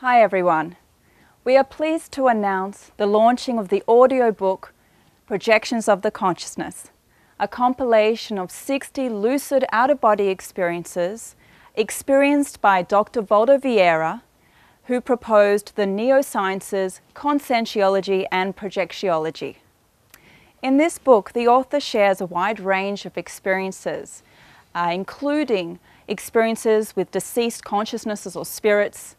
Hi everyone. We are pleased to announce the launching of the audiobook Projections of the Consciousness, a compilation of 60 lucid out-of-body experiences experienced by Dr. Waldo Vieira, who proposed the neosciences conscientiology and projectiology. In this book, the author shares a wide range of experiences, uh, including experiences with deceased consciousnesses or spirits,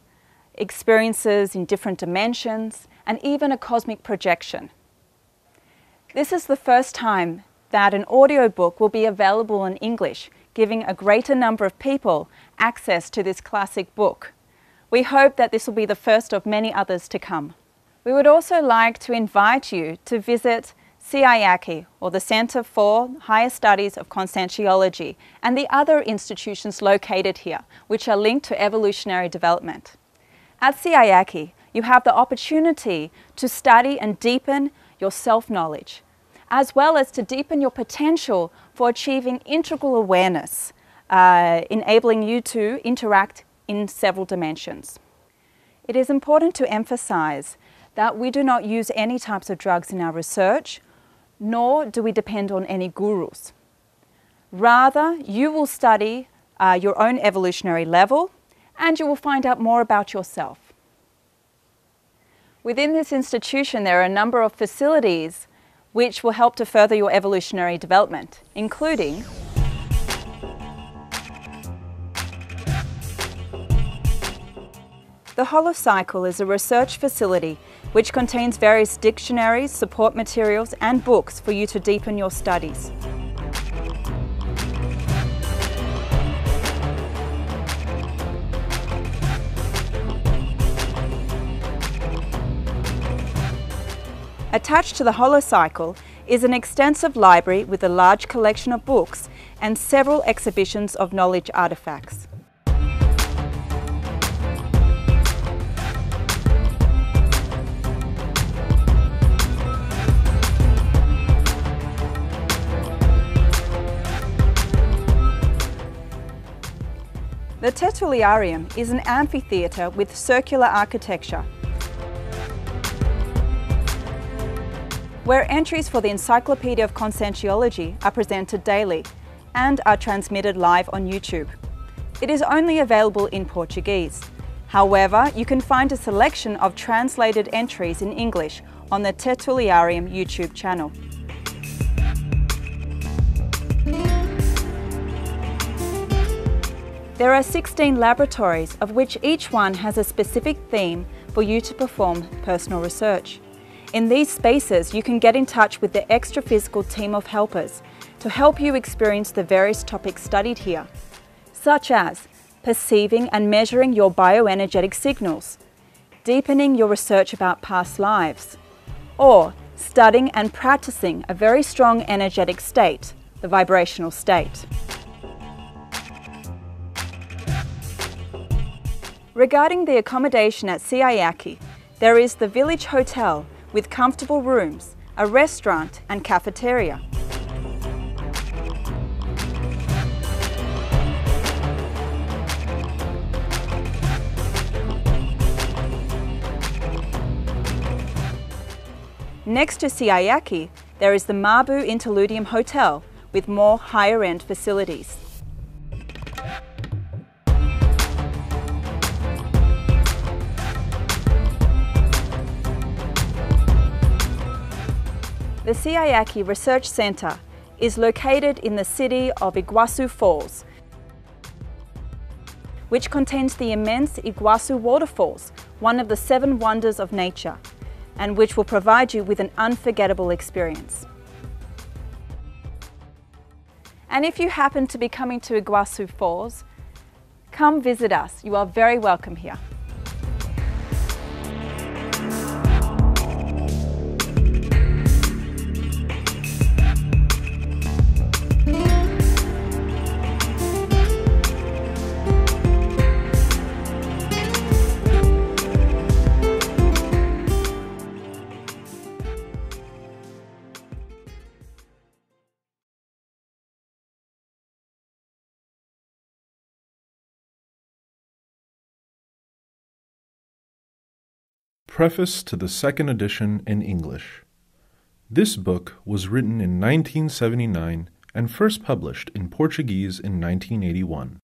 experiences in different dimensions, and even a cosmic projection. This is the first time that an audiobook will be available in English, giving a greater number of people access to this classic book. We hope that this will be the first of many others to come. We would also like to invite you to visit CEAEC, or the Centre for Higher Studies of Conscientiology, and the other institutions located here, which are linked to evolutionary development. At CEAEC, you have the opportunity to study and deepen your self-knowledge, as well as to deepen your potential for achieving integral awareness, uh, enabling you to interact in several dimensions. It is important to emphasize that we do not use any types of drugs in our research, nor do we depend on any gurus. Rather, you will study uh, your own evolutionary level and you will find out more about yourself. Within this institution, there are a number of facilities which will help to further your evolutionary development, including The Holocycle is a research facility which contains various dictionaries, support materials and books for you to deepen your studies. Attached to the holocycle is an extensive library with a large collection of books and several exhibitions of knowledge artifacts. The Tertuliarium is an amphitheatre with circular architecture where entries for the Encyclopedia of Conscientiology are presented daily and are transmitted live on YouTube. It is only available in Portuguese. However, you can find a selection of translated entries in English on the Tertuliarium YouTube channel. There are 16 laboratories, of which each one has a specific theme for you to perform personal research. In these spaces, you can get in touch with the extra-physical team of helpers to help you experience the various topics studied here, such as perceiving and measuring your bioenergetic signals, deepening your research about past lives, or studying and practicing a very strong energetic state, the vibrational state. Regarding the accommodation at CEAEC, there is the Village Hotel with comfortable rooms, a restaurant and cafeteria. Next to CEAEC, there is the Mabu Interludium Hotel with more higher-end facilities. The CEAEC Research Centre is located in the city of Iguazu Falls, which contains the immense Iguazu waterfalls, one of the seven wonders of nature, and which will provide you with an unforgettable experience. And if you happen to be coming to Iguazu Falls, come visit us. You are very welcome here. Preface to the second edition in English. This book was written in 1979 and first published in Portuguese in 1981.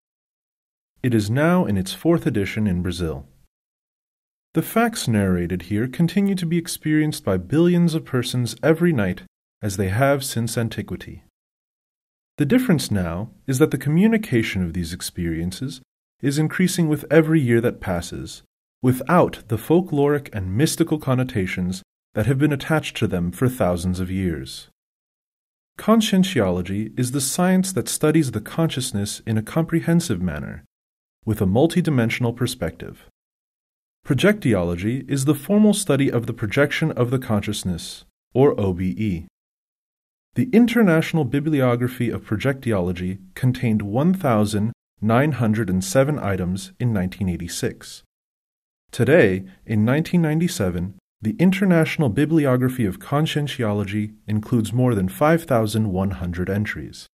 It is now in its fourth edition in Brazil. The facts narrated here continue to be experienced by billions of persons every night as they have since antiquity. The difference now is that the communication of these experiences is increasing with every year that passes, without the folkloric and mystical connotations that have been attached to them for thousands of years. Conscientiology is the science that studies the consciousness in a comprehensive manner, with a multidimensional perspective. Projectiology is the formal study of the projection of the consciousness, or OBE. The International Bibliography of Projectiology contained 1,907 items in 1986. Today, in 1997, the International Bibliography of Conscientiology includes more than 5,100 entries.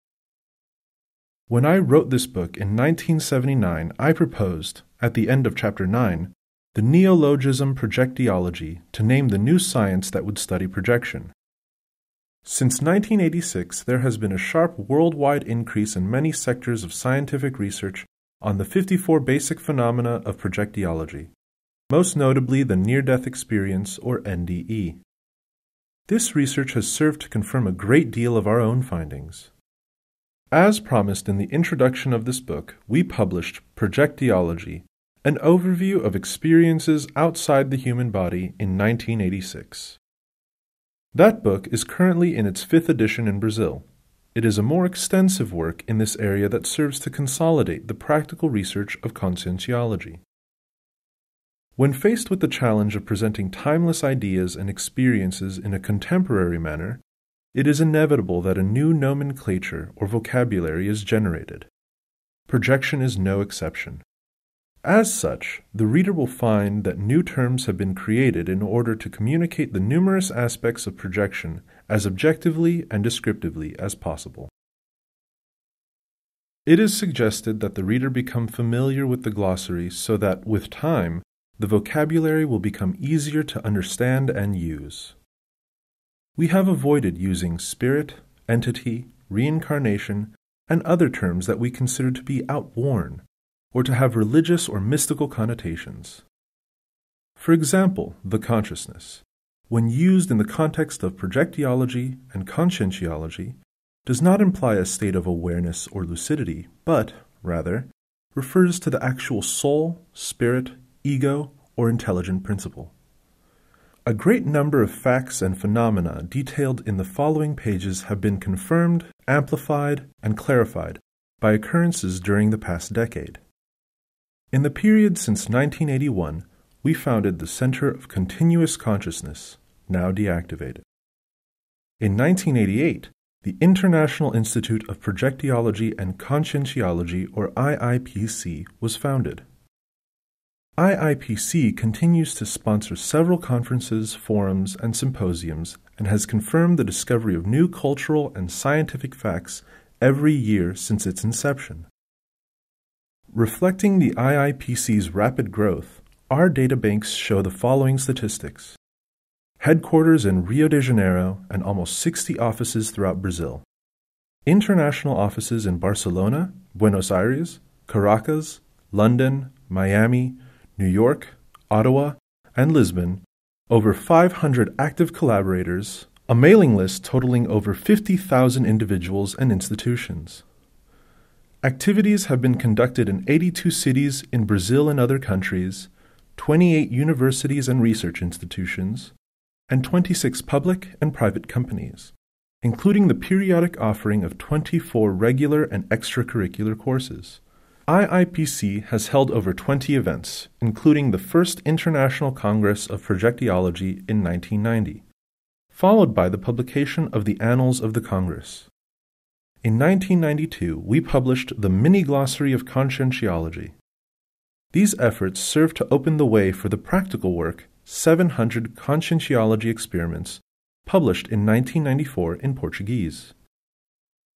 When I wrote this book in 1979, I proposed, at the end of Chapter 9, the neologism projectiology to name the new science that would study projection. Since 1986, there has been a sharp worldwide increase in many sectors of scientific research on the 54 basic phenomena of projectiology, most notably the near death experience, or NDE. This research has served to confirm a great deal of our own findings. As promised in the introduction of this book, we published Projectiology, an overview of experiences outside the human body in 1986. That book is currently in its fifth edition in Brazil. It is a more extensive work in this area that serves to consolidate the practical research of conscientiology. When faced with the challenge of presenting timeless ideas and experiences in a contemporary manner, it is inevitable that a new nomenclature or vocabulary is generated. Projection is no exception. As such, the reader will find that new terms have been created in order to communicate the numerous aspects of projection as objectively and descriptively as possible. It is suggested that the reader become familiar with the glossary so that, with time, the vocabulary will become easier to understand and use. We have avoided using spirit, entity, reincarnation, and other terms that we consider to be outworn or to have religious or mystical connotations. For example, the consciousness, when used in the context of projectiology and conscientiology, does not imply a state of awareness or lucidity, but, rather, refers to the actual soul, spirit, ego, or intelligent principle. A great number of facts and phenomena detailed in the following pages have been confirmed, amplified, and clarified by occurrences during the past decade. In the period since 1981, we founded the Center of Continuous Consciousness, now deactivated. In 1988, the International Institute of Projectiology and Conscientiology, or IIPC, was founded. IIPC continues to sponsor several conferences, forums, and symposiums and has confirmed the discovery of new cultural and scientific facts every year since its inception. Reflecting the IIPC's rapid growth, our databanks show the following statistics headquarters in Rio de Janeiro and almost 60 offices throughout Brazil, international offices in Barcelona, Buenos Aires, Caracas, London, Miami, New York, Ottawa, and Lisbon, over 500 active collaborators, a mailing list totaling over 50,000 individuals and institutions. Activities have been conducted in 82 cities in Brazil and other countries, 28 universities and research institutions, and 26 public and private companies, including the periodic offering of 24 regular and extracurricular courses. IIPC has held over 20 events, including the first International Congress of Projectiology in 1990, followed by the publication of the Annals of the Congress. In 1992, we published the Mini Glossary of Conscientiology. These efforts served to open the way for the practical work 700 Conscientiology Experiments, published in 1994 in Portuguese.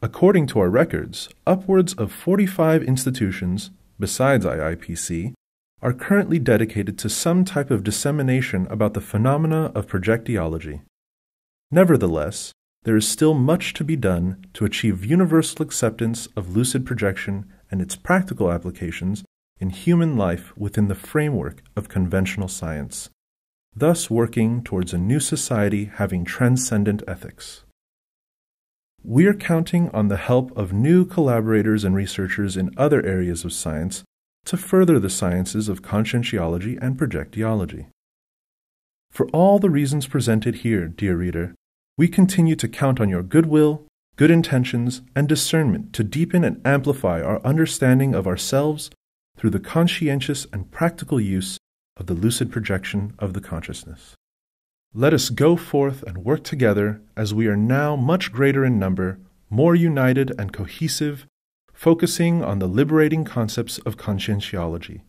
According to our records, upwards of 45 institutions, besides IIPC, are currently dedicated to some type of dissemination about the phenomena of projectiology. Nevertheless, there is still much to be done to achieve universal acceptance of lucid projection and its practical applications in human life within the framework of conventional science, thus working towards a new society having transcendent ethics. We are counting on the help of new collaborators and researchers in other areas of science to further the sciences of conscientiology and projectiology. For all the reasons presented here, dear reader, we continue to count on your goodwill, good intentions, and discernment to deepen and amplify our understanding of ourselves through the conscientious and practical use of the lucid projection of the consciousness. Let us go forth and work together as we are now much greater in number, more united and cohesive, focusing on the liberating concepts of conscientiology,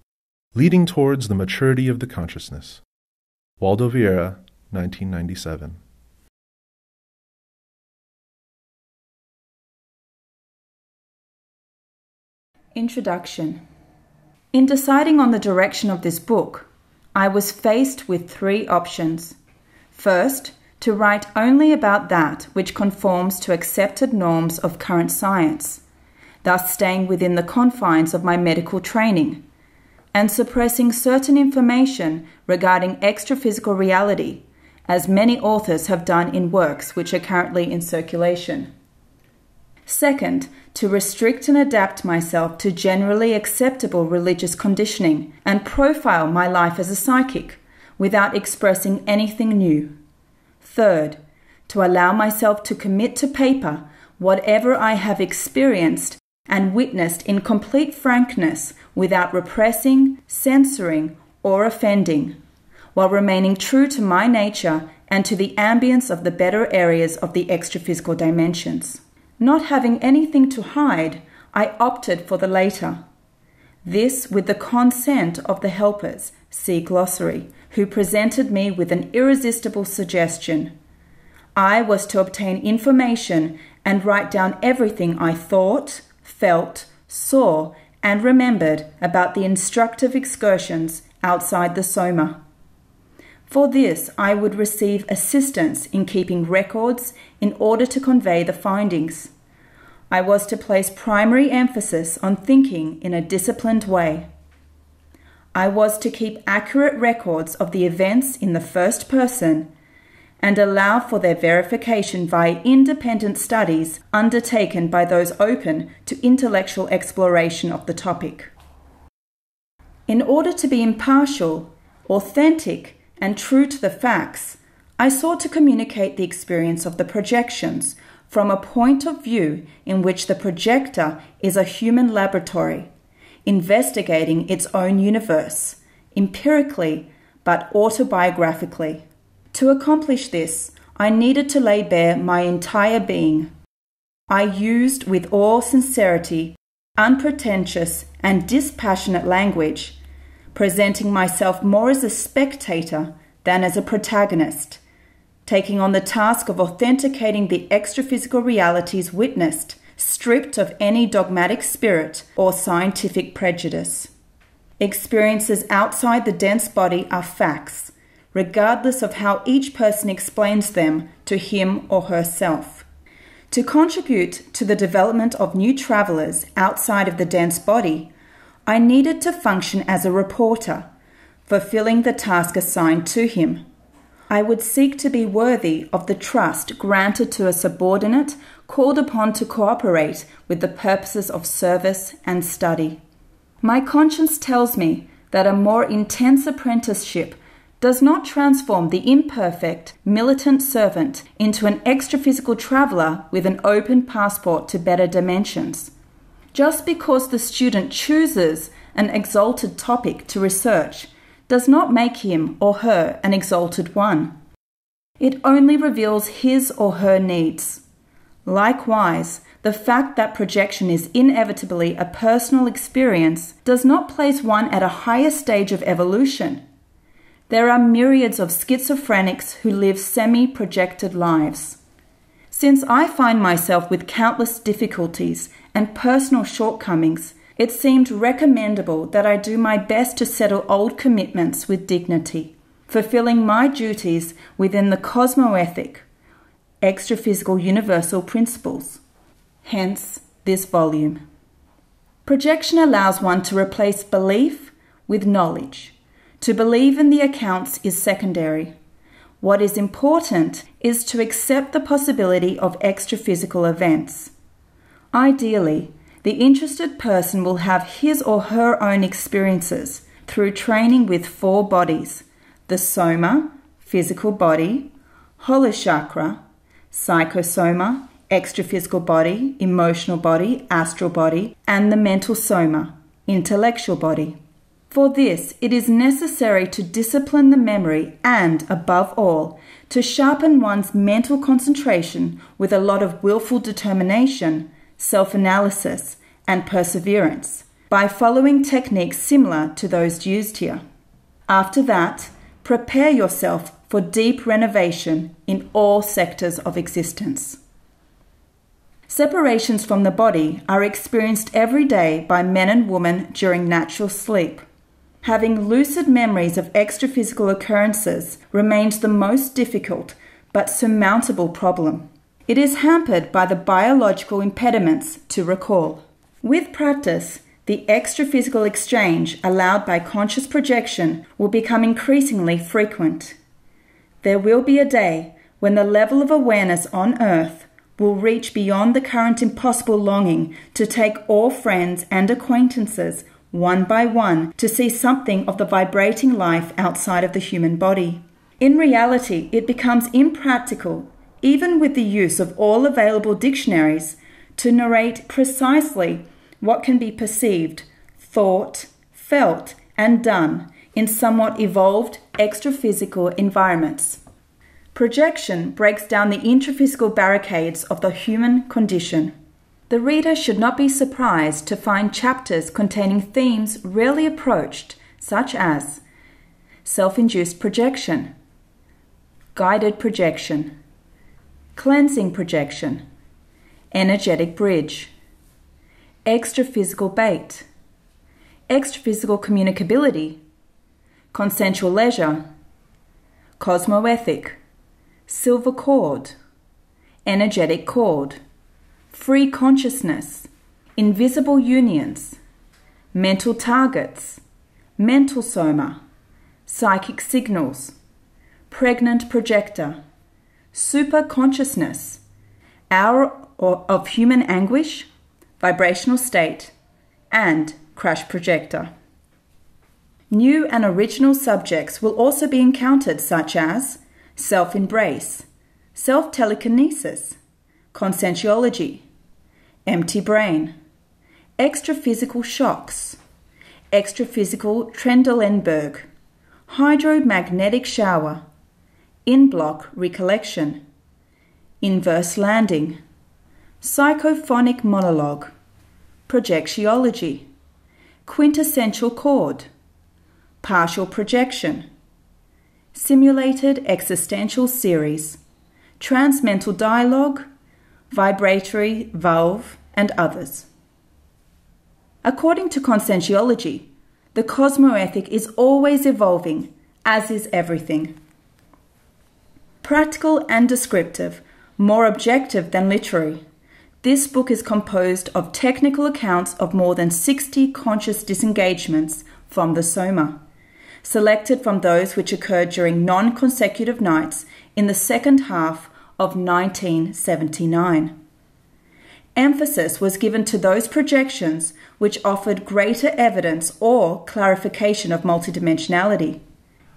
leading towards the maturity of the consciousness. Waldo Vieira, 1997. Introduction In deciding on the direction of this book, I was faced with three options. First, to write only about that which conforms to accepted norms of current science, thus staying within the confines of my medical training, and suppressing certain information regarding extraphysical reality, as many authors have done in works which are currently in circulation. Second, to restrict and adapt myself to generally acceptable religious conditioning and profile my life as a psychic without expressing anything new. Third, to allow myself to commit to paper whatever I have experienced and witnessed in complete frankness without repressing, censoring, or offending, while remaining true to my nature and to the ambience of the better areas of the extraphysical dimensions. Not having anything to hide, I opted for the later. This with the consent of the helpers, see glossary, who presented me with an irresistible suggestion. I was to obtain information and write down everything I thought, felt, saw, and remembered about the instructive excursions outside the Soma. For this, I would receive assistance in keeping records in order to convey the findings. I was to place primary emphasis on thinking in a disciplined way. I was to keep accurate records of the events in the first person and allow for their verification via independent studies undertaken by those open to intellectual exploration of the topic. In order to be impartial, authentic, and true to the facts, I sought to communicate the experience of the projections from a point of view in which the projector is a human laboratory, investigating its own universe, empirically but autobiographically. To accomplish this, I needed to lay bare my entire being. I used with all sincerity, unpretentious, and dispassionate language presenting myself more as a spectator than as a protagonist, taking on the task of authenticating the extraphysical realities witnessed, stripped of any dogmatic spirit or scientific prejudice. Experiences outside the dense body are facts, regardless of how each person explains them to him or herself. To contribute to the development of new travelers outside of the dense body, I needed to function as a reporter, fulfilling the task assigned to him. I would seek to be worthy of the trust granted to a subordinate called upon to cooperate with the purposes of service and study. My conscience tells me that a more intense apprenticeship does not transform the imperfect, militant servant into an extraphysical traveller with an open passport to better dimensions. Just because the student chooses an exalted topic to research does not make him or her an exalted one. It only reveals his or her needs. Likewise, the fact that projection is inevitably a personal experience does not place one at a higher stage of evolution. There are myriads of schizophrenics who live semi projected lives. Since I find myself with countless difficulties and personal shortcomings, it seemed recommendable that I do my best to settle old commitments with dignity, fulfilling my duties within the cosmoethic, extraphysical universal principles. Hence, this volume. Projection allows one to replace belief with knowledge. To believe in the accounts is secondary. What is important is to accept the possibility of extraphysical events. Ideally, the interested person will have his or her own experiences through training with four bodies the soma, physical body, holochakra, psychosoma, extraphysical body, emotional body, astral body, and the mental soma, intellectual body. For this, it is necessary to discipline the memory and, above all, to sharpen one's mental concentration with a lot of willful determination, self analysis, and perseverance by following techniques similar to those used here. After that, prepare yourself for deep renovation in all sectors of existence. Separations from the body are experienced every day by men and women during natural sleep. Having lucid memories of extraphysical occurrences remains the most difficult but surmountable problem. It is hampered by the biological impediments to recall. With practice, the extraphysical exchange allowed by conscious projection will become increasingly frequent. There will be a day when the level of awareness on earth will reach beyond the current impossible longing to take all friends and acquaintances one by one to see something of the vibrating life outside of the human body. In reality, it becomes impractical, even with the use of all available dictionaries, to narrate precisely what can be perceived, thought, felt, and done in somewhat evolved extraphysical environments. Projection breaks down the intraphysical barricades of the human condition. The reader should not be surprised to find chapters containing themes rarely approached, such as self induced projection, guided projection, cleansing projection, energetic bridge extraphysical bait, extraphysical communicability, consensual leisure, cosmoethic, silver cord, energetic cord, free consciousness, invisible unions, mental targets, mental soma, psychic signals, pregnant projector, super consciousness, hour of human anguish, vibrational state, and crash projector. New and original subjects will also be encountered, such as self embrace, self telekinesis, conscientiology, empty brain, extraphysical shocks, extraphysical Trendelenburg, hydromagnetic shower, in block recollection, inverse landing, psychophonic monologue, projectiology, quintessential chord, partial projection, simulated existential series, transmental dialogue, vibratory valve, and others. According to conscientiology, the cosmoethic is always evolving, as is everything. Practical and descriptive, more objective than literary, this book is composed of technical accounts of more than 60 conscious disengagements from the Soma, selected from those which occurred during non consecutive nights in the second half of 1979. Emphasis was given to those projections which offered greater evidence or clarification of multidimensionality.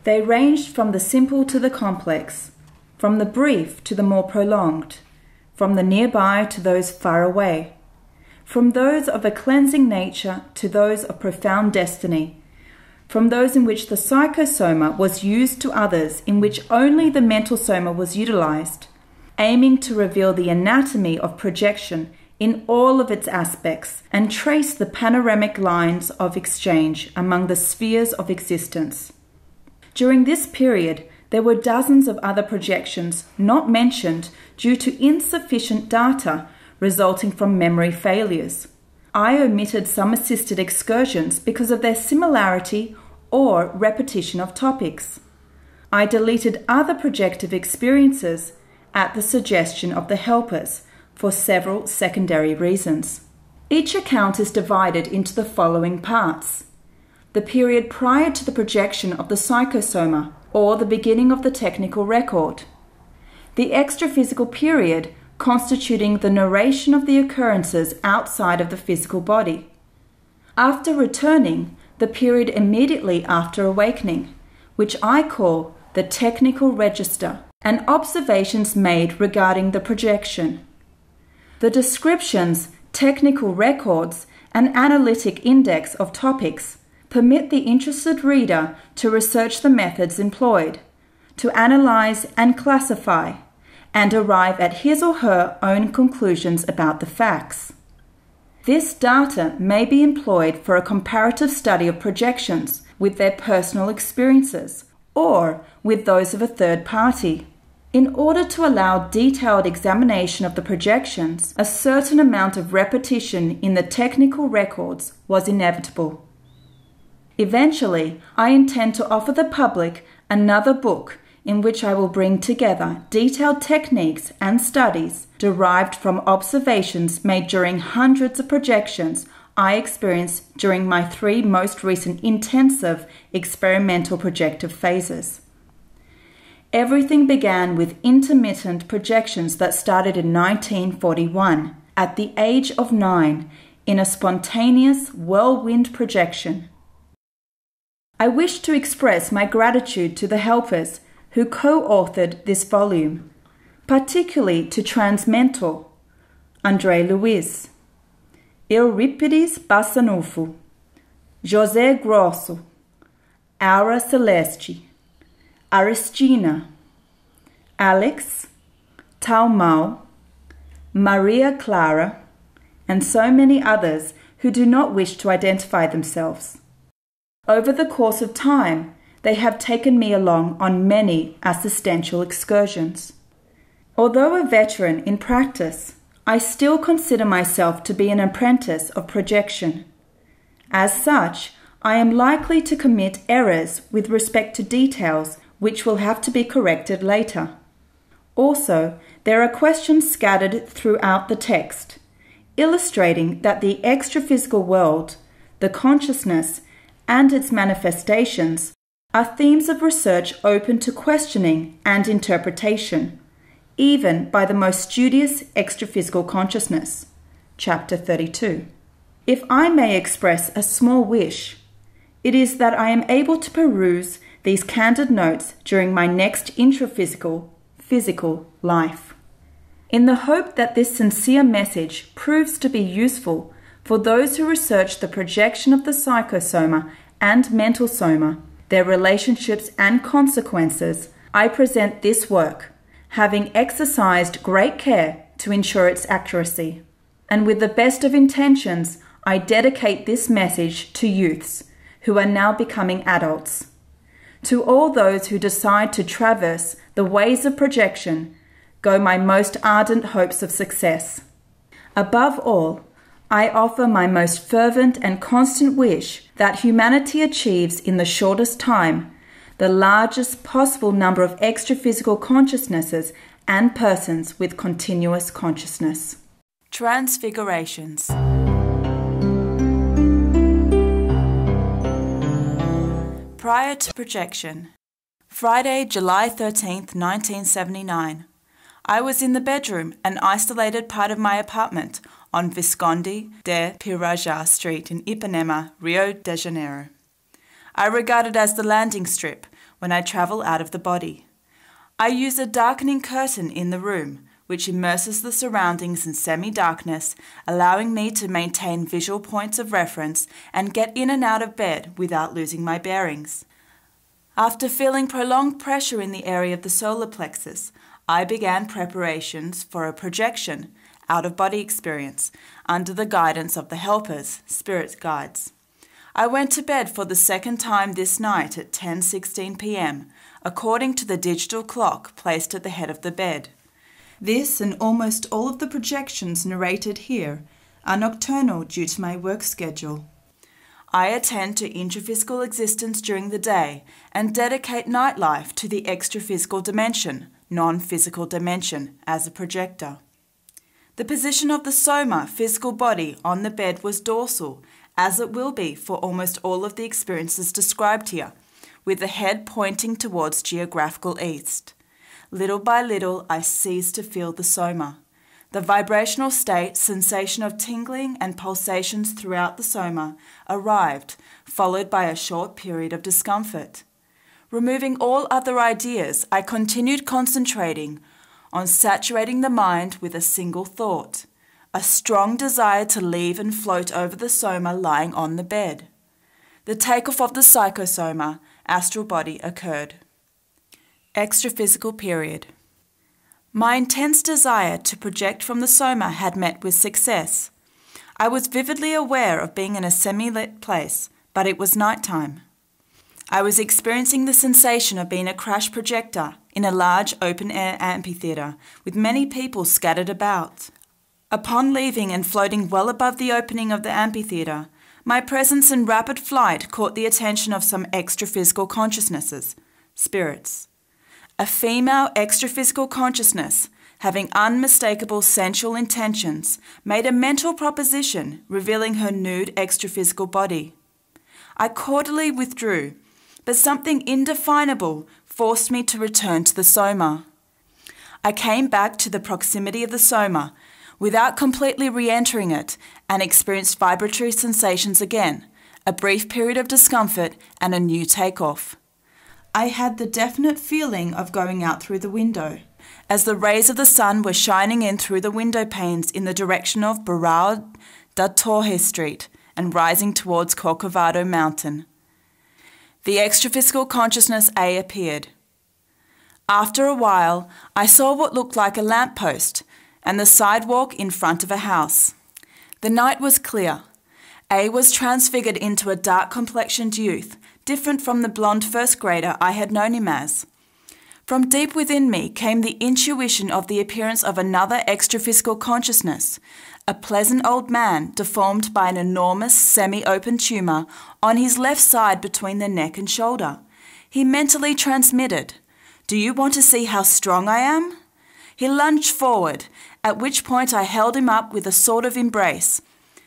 They ranged from the simple to the complex, from the brief to the more prolonged from the nearby to those far away, from those of a cleansing nature to those of profound destiny, from those in which the psychosoma was used to others in which only the mental soma was utilized, aiming to reveal the anatomy of projection in all of its aspects and trace the panoramic lines of exchange among the spheres of existence. During this period, there were dozens of other projections not mentioned due to insufficient data resulting from memory failures. I omitted some assisted excursions because of their similarity or repetition of topics. I deleted other projective experiences at the suggestion of the helpers for several secondary reasons. Each account is divided into the following parts the period prior to the projection of the psychosoma, or the beginning of the technical record, the extraphysical period constituting the narration of the occurrences outside of the physical body. After returning, the period immediately after awakening, which I call the technical register, and observations made regarding the projection. The descriptions, technical records, and analytic index of topics permit the interested reader to research the methods employed, to analyze and classify, and arrive at his or her own conclusions about the facts. This data may be employed for a comparative study of projections with their personal experiences or with those of a third party. In order to allow detailed examination of the projections, a certain amount of repetition in the technical records was inevitable. Eventually, I intend to offer the public another book in which I will bring together detailed techniques and studies derived from observations made during hundreds of projections I experienced during my three most recent intensive experimental projective phases. Everything began with intermittent projections that started in 1941 at the age of nine in a spontaneous whirlwind projection. I wish to express my gratitude to the helpers who co authored this volume, particularly to Transmental, André Luiz, Eurípedes Barsanulfo, José Grosso, Aura Celeste, Aristina, Alex, Taumau, Maria Clara, and so many others who do not wish to identify themselves. Over the course of time, they have taken me along on many assistential excursions. Although a veteran in practice, I still consider myself to be an apprentice of projection. As such, I am likely to commit errors with respect to details which will have to be corrected later. Also, there are questions scattered throughout the text, illustrating that the extraphysical world, the consciousness, and its manifestations are themes of research open to questioning and interpretation, even by the most studious extraphysical consciousness. Chapter 32. If I may express a small wish, it is that I am able to peruse these candid notes during my next intraphysical, physical life. In the hope that this sincere message proves to be useful for those who research the projection of the psychosoma and mental soma their relationships and consequences, I present this work, having exercised great care to ensure its accuracy. And with the best of intentions, I dedicate this message to youths who are now becoming adults. To all those who decide to traverse the ways of projection, go my most ardent hopes of success. Above all, I offer my most fervent and constant wish that humanity achieves in the shortest time the largest possible number of extraphysical consciousnesses and persons with continuous consciousness. Transfigurations. Prior to projection. Friday, July 13th, 1979. I was in the bedroom, an isolated part of my apartment on Visconde de Pirajá Street in Ipanema, Rio de Janeiro. I regard it as the landing strip when I travel out of the body. I use a darkening curtain in the room, which immerses the surroundings in semi darkness, allowing me to maintain visual points of reference and get in and out of bed without losing my bearings. After feeling prolonged pressure in the area of the solar plexus, I began preparations for a projection out of body experience under the guidance of the helpers, spirit guides. I went to bed for the second time this night at 10:16 p.m. according to the digital clock placed at the head of the bed. This and almost all of the projections narrated here are nocturnal due to my work schedule. I attend to intraphysical existence during the day and dedicate nightlife to the extraphysical dimension, non physical dimension, as a projector. The position of the soma, physical body, on the bed was dorsal, as it will be for almost all of the experiences described here, with the head pointing towards geographical east. Little by little, I ceased to feel the soma. The vibrational state, sensation of tingling and pulsations throughout the soma arrived, followed by a short period of discomfort. Removing all other ideas, I continued concentrating on saturating the mind with a single thought a strong desire to leave and float over the soma lying on the bed. The takeoff of the psychosoma, astral body, occurred. Extraphysical period. My intense desire to project from the soma had met with success. I was vividly aware of being in a semi lit place, but it was night time. I was experiencing the sensation of being a crash projector in a large open air amphitheatre with many people scattered about. Upon leaving and floating well above the opening of the amphitheatre, my presence in rapid flight caught the attention of some extraphysical consciousnesses, spirits a female extraphysical consciousness having unmistakable sensual intentions made a mental proposition revealing her nude extraphysical body. I cordially withdrew, but something indefinable forced me to return to the soma. I came back to the proximity of the soma without completely re entering it and experienced vibratory sensations again, a brief period of discomfort, and a new takeoff. I had the definite feeling of going out through the window, as the rays of the sun were shining in through the window panes in the direction of Barão da Torre Street and rising towards Corcovado Mountain. The extraphysical consciousness A appeared. After a while, I saw what looked like a lamp post and the sidewalk in front of a house. The night was clear. A was transfigured into a dark complexioned youth different from the blonde first grader I had known him as. From deep within me came the intuition of the appearance of another extraphysical consciousness, a pleasant old man deformed by an enormous semi open tumour on his left side between the neck and shoulder. He mentally transmitted, Do you want to see how strong I am? He lunged forward, at which point I held him up with a sort of embrace.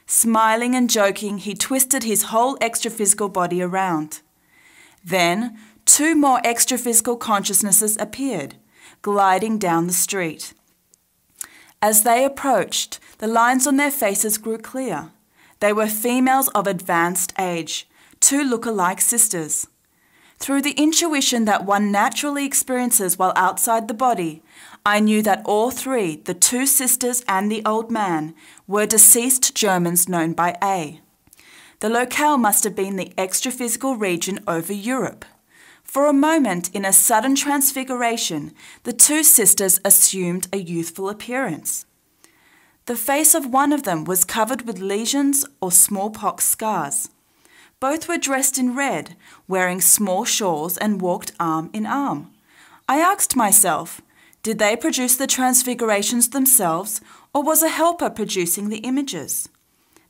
Smiling and joking, he twisted his whole extraphysical body around. Then, two more extraphysical consciousnesses appeared, gliding down the street. As they approached, the lines on their faces grew clear. They were females of advanced age, two look-alike sisters. Through the intuition that one naturally experiences while outside the body, I knew that all three, the two sisters and the old man, were deceased Germans known by A. The locale must have been the extraphysical region over Europe. For a moment, in a sudden transfiguration, the two sisters assumed a youthful appearance. The face of one of them was covered with lesions or smallpox scars. Both were dressed in red, wearing small shawls, and walked arm in arm. I asked myself, did they produce the transfigurations themselves, or was a helper producing the images?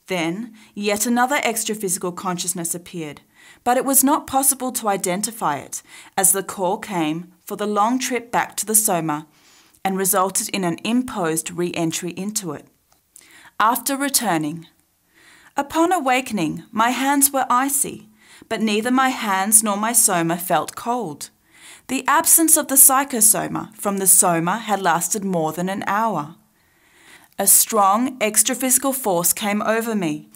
Then, yet another extra physical consciousness appeared, but it was not possible to identify it, as the call came for the long trip back to the Soma and resulted in an imposed re entry into it. After returning, upon awakening, my hands were icy, but neither my hands nor my soma felt cold. The absence of the psychosoma from the soma had lasted more than an hour. A strong extraphysical force came over me.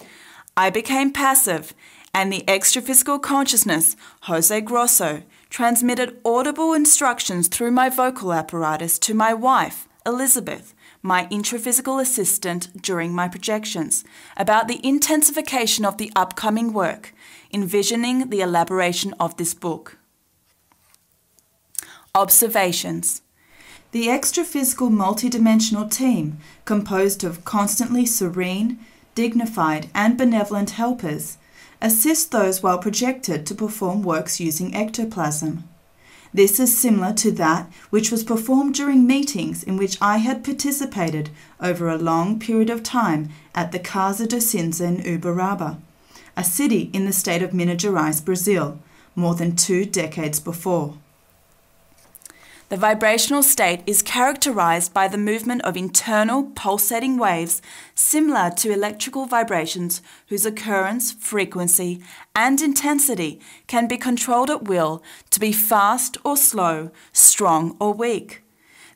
I became passive, and the extraphysical consciousness, Jose Grosso, transmitted audible instructions through my vocal apparatus to my wife, Elizabeth, my intraphysical assistant during my projections, about the intensification of the upcoming work, envisioning the elaboration of this book. Observations the extraphysical multidimensional team, composed of constantly serene, dignified, and benevolent helpers, assist those while projected to perform works using ectoplasm. This is similar to that which was performed during meetings in which I had participated over a long period of time at the Casa de Cinza in Uberaba, a city in the state of Minas Gerais, Brazil, more than two decades before. The vibrational state is characterized by the movement of internal pulsating waves similar to electrical vibrations whose occurrence, frequency, and intensity can be controlled at will to be fast or slow, strong or weak.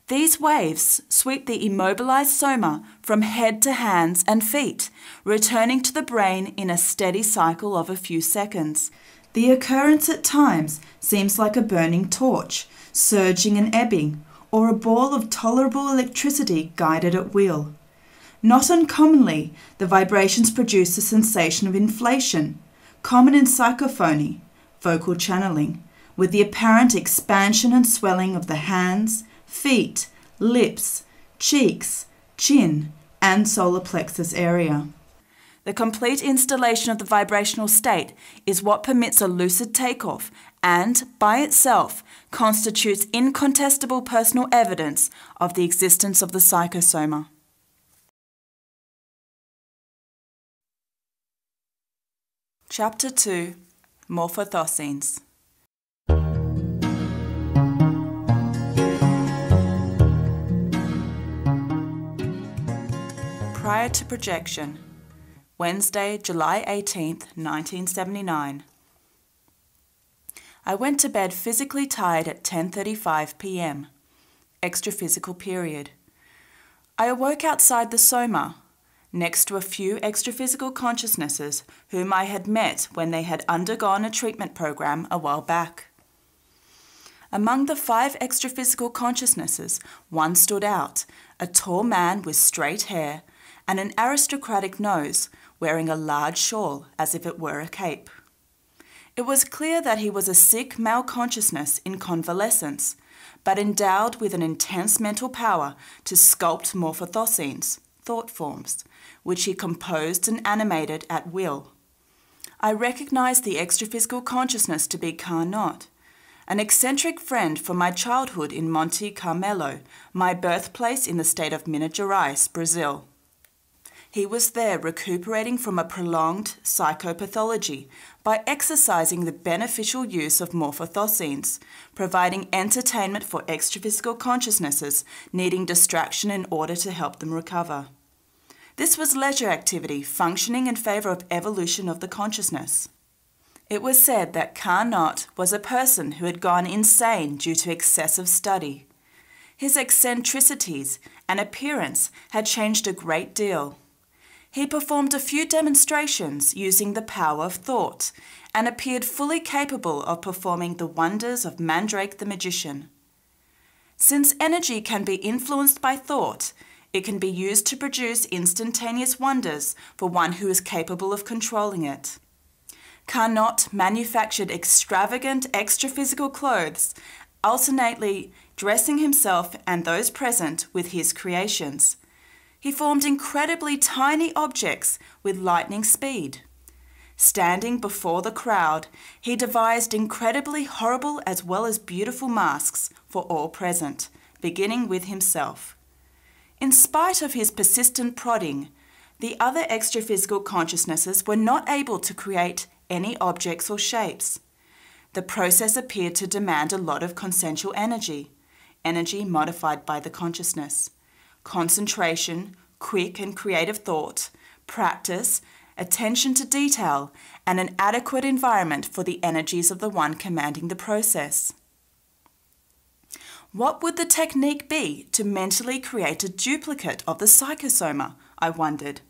These waves sweep the immobilized soma from head to hands and feet, returning to the brain in a steady cycle of a few seconds. The occurrence at times seems like a burning torch surging and ebbing, or a ball of tolerable electricity guided at will. Not uncommonly, the vibrations produce a sensation of inflation, common in psychophony, vocal channeling, with the apparent expansion and swelling of the hands, feet, lips, cheeks, chin, and solar plexus area. The complete installation of the vibrational state is what permits a lucid takeoff and, by itself, constitutes incontestable personal evidence of the existence of the psychosoma. Chapter 2 Morphothosenes Prior to projection Wednesday, July 18th, 1979. I went to bed physically tired at 10:35 p.m. Extra physical period. I awoke outside the soma, next to a few extra physical consciousnesses whom I had met when they had undergone a treatment program a while back. Among the five extra physical consciousnesses, one stood out, a tall man with straight hair and an aristocratic nose wearing a large shawl as if it were a cape. It was clear that he was a sick male consciousness in convalescence, but endowed with an intense mental power to sculpt morphothosenes, thought forms, which he composed and animated at will. I recognized the extraphysical consciousness to be Carnot, an eccentric friend from my childhood in Monte Carmelo, my birthplace in the state of Minas Gerais, Brazil. He was there recuperating from a prolonged psychopathology by exercising the beneficial use of morphothosenes, providing entertainment for extraphysical consciousnesses needing distraction in order to help them recover. This was leisure activity functioning in favor of evolution of the consciousness. It was said that Carnot was a person who had gone insane due to excessive study. His eccentricities and appearance had changed a great deal. He performed a few demonstrations using the power of thought and appeared fully capable of performing the wonders of Mandrake the magician. Since energy can be influenced by thought, it can be used to produce instantaneous wonders for one who is capable of controlling it. Carnot manufactured extravagant extra-physical clothes, alternately dressing himself and those present with his creations. He formed incredibly tiny objects with lightning speed. Standing before the crowd, he devised incredibly horrible as well as beautiful masks for all present, beginning with himself. In spite of his persistent prodding, the other extraphysical consciousnesses were not able to create any objects or shapes. The process appeared to demand a lot of consensual energy, energy modified by the consciousness concentration, quick and creative thought, practice, attention to detail, and an adequate environment for the energies of the one commanding the process. What would the technique be to mentally create a duplicate of the psychosoma? I wondered.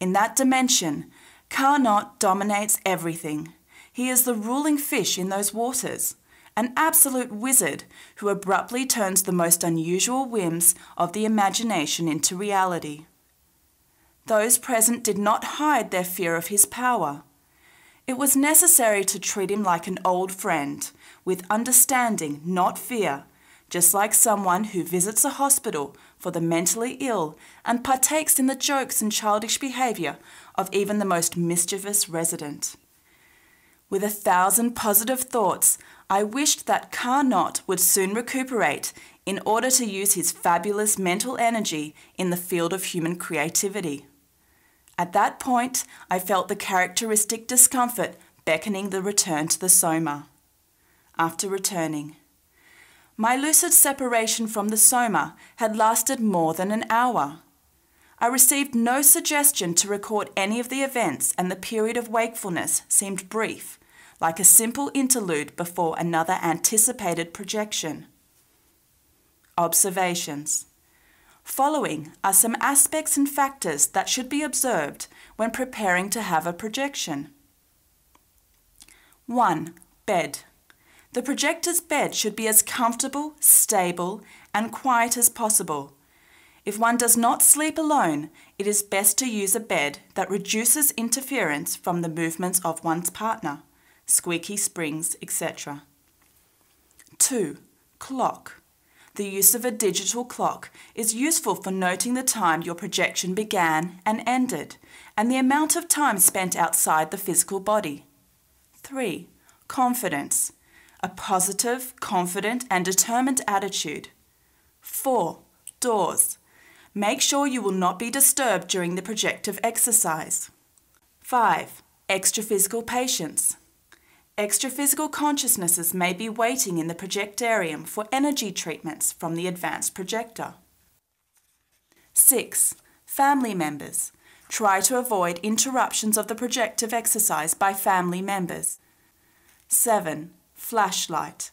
In that dimension, Carnot dominates everything. He is the ruling fish in those waters an absolute wizard who abruptly turns the most unusual whims of the imagination into reality. Those present did not hide their fear of his power. It was necessary to treat him like an old friend, with understanding, not fear, just like someone who visits a hospital for the mentally ill and partakes in the jokes and childish behaviour of even the most mischievous resident. With a thousand positive thoughts, I wished that Carnot would soon recuperate in order to use his fabulous mental energy in the field of human creativity. At that point, I felt the characteristic discomfort beckoning the return to the soma. After returning, my lucid separation from the soma had lasted more than an hour. I received no suggestion to record any of the events, and the period of wakefulness seemed brief, like a simple interlude before another anticipated projection. Observations Following are some aspects and factors that should be observed when preparing to have a projection. 1. Bed. The projector's bed should be as comfortable, stable, and quiet as possible. If one does not sleep alone, it is best to use a bed that reduces interference from the movements of one's partner, squeaky springs, etc. 2. Clock. The use of a digital clock is useful for noting the time your projection began and ended, and the amount of time spent outside the physical body. 3. Confidence. A positive, confident, and determined attitude. 4. Doors. Make sure you will not be disturbed during the projective exercise. 5. Extra physical patience. Extraphysical consciousnesses may be waiting in the projectarium for energy treatments from the advanced projector. 6. Family members. Try to avoid interruptions of the projective exercise by family members. 7. Flashlight.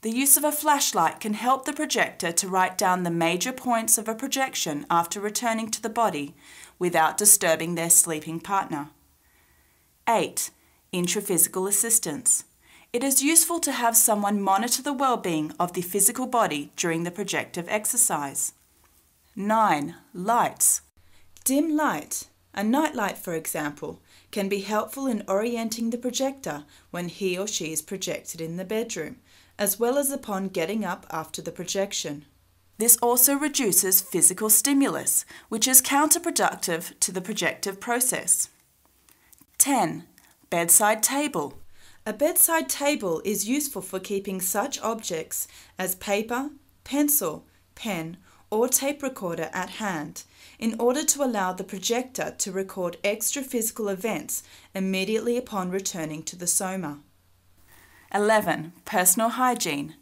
The use of a flashlight can help the projector to write down the major points of a projection after returning to the body without disturbing their sleeping partner. 8 intraphysical assistance. It is useful to have someone monitor the well-being of the physical body during the projective exercise. 9. Lights. Dim light, a nightlight for example, can be helpful in orienting the projector when he or she is projected in the bedroom, as well as upon getting up after the projection. This also reduces physical stimulus, which is counterproductive to the projective process. 10. Bedside table. A bedside table is useful for keeping such objects as paper, pencil, pen, or tape recorder at hand in order to allow the projector to record extra physical events immediately upon returning to the soma. 11. Personal hygiene.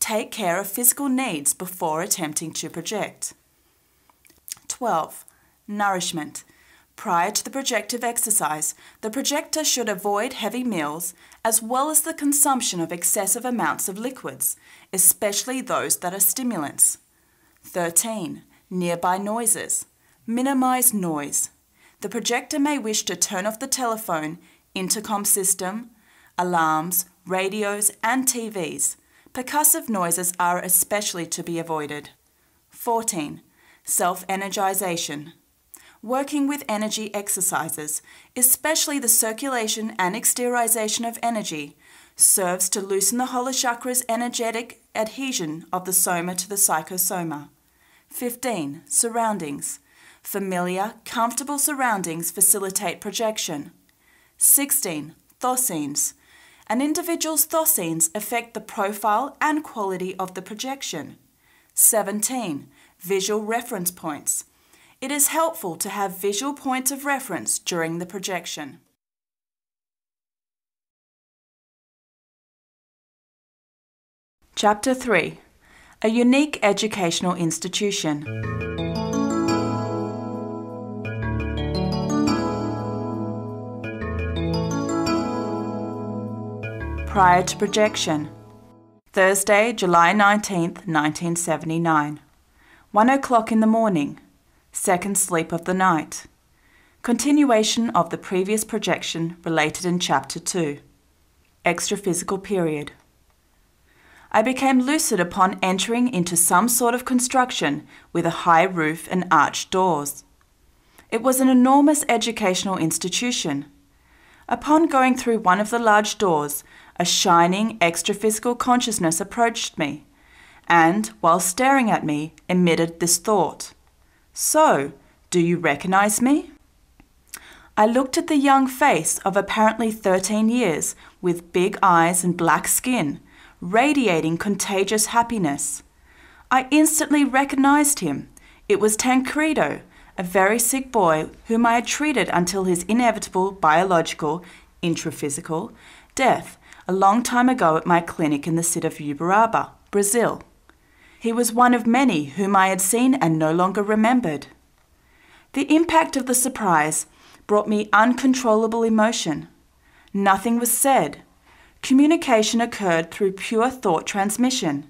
Take care of physical needs before attempting to project. 12. Nourishment. Prior to the projective exercise, the projector should avoid heavy meals as well as the consumption of excessive amounts of liquids, especially those that are stimulants. 13. Nearby noises. Minimize noise. The projector may wish to turn off the telephone, intercom system, alarms, radios, and TVs. Percussive noises are especially to be avoided. 14. Self energization working with energy exercises, especially the circulation and exteriorization of energy, serves to loosen the holochakra's energetic adhesion of the soma to the psychosoma. 15. Surroundings. Familiar, comfortable surroundings facilitate projection. 16. Thosenes. An individual's thosenes affect the profile and quality of the projection. 17. Visual reference points. It is helpful to have visual points of reference during the projection. Chapter 3 A Unique Educational Institution. Prior to projection. Thursday, July 19, 1979. 1 o'clock in the morning second sleep of the night. Continuation of the previous projection related in Chapter 2. Extraphysical period. I became lucid upon entering into some sort of construction with a high roof and arched doors. It was an enormous educational institution. Upon going through one of the large doors, a shining extraphysical consciousness approached me, and, while staring at me, emitted this thought so, do you recognize me? I looked at the young face of apparently 13 years with big eyes and black skin, radiating contagious happiness. I instantly recognized him. It was Tancredo, a very sick boy whom I had treated until his inevitable biological, intraphysical, death a long time ago at my clinic in the city of Uberaba, Brazil. He was one of many whom I had seen and no longer remembered. The impact of the surprise brought me uncontrollable emotion. Nothing was said. Communication occurred through pure thought transmission.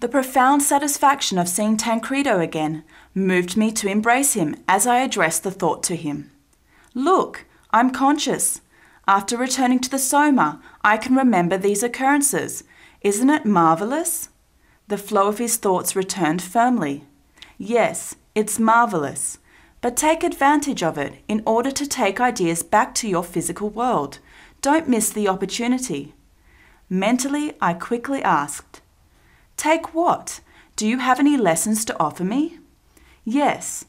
The profound satisfaction of seeing Tancredo again moved me to embrace him as I addressed the thought to him. Look, I'm conscious. After returning to the Soma, I can remember these occurrences. Isn't it marvelous? The flow of his thoughts returned firmly. Yes, it's marvelous. But take advantage of it in order to take ideas back to your physical world. Don't miss the opportunity. Mentally, I quickly asked, Take what? Do you have any lessons to offer me? Yes.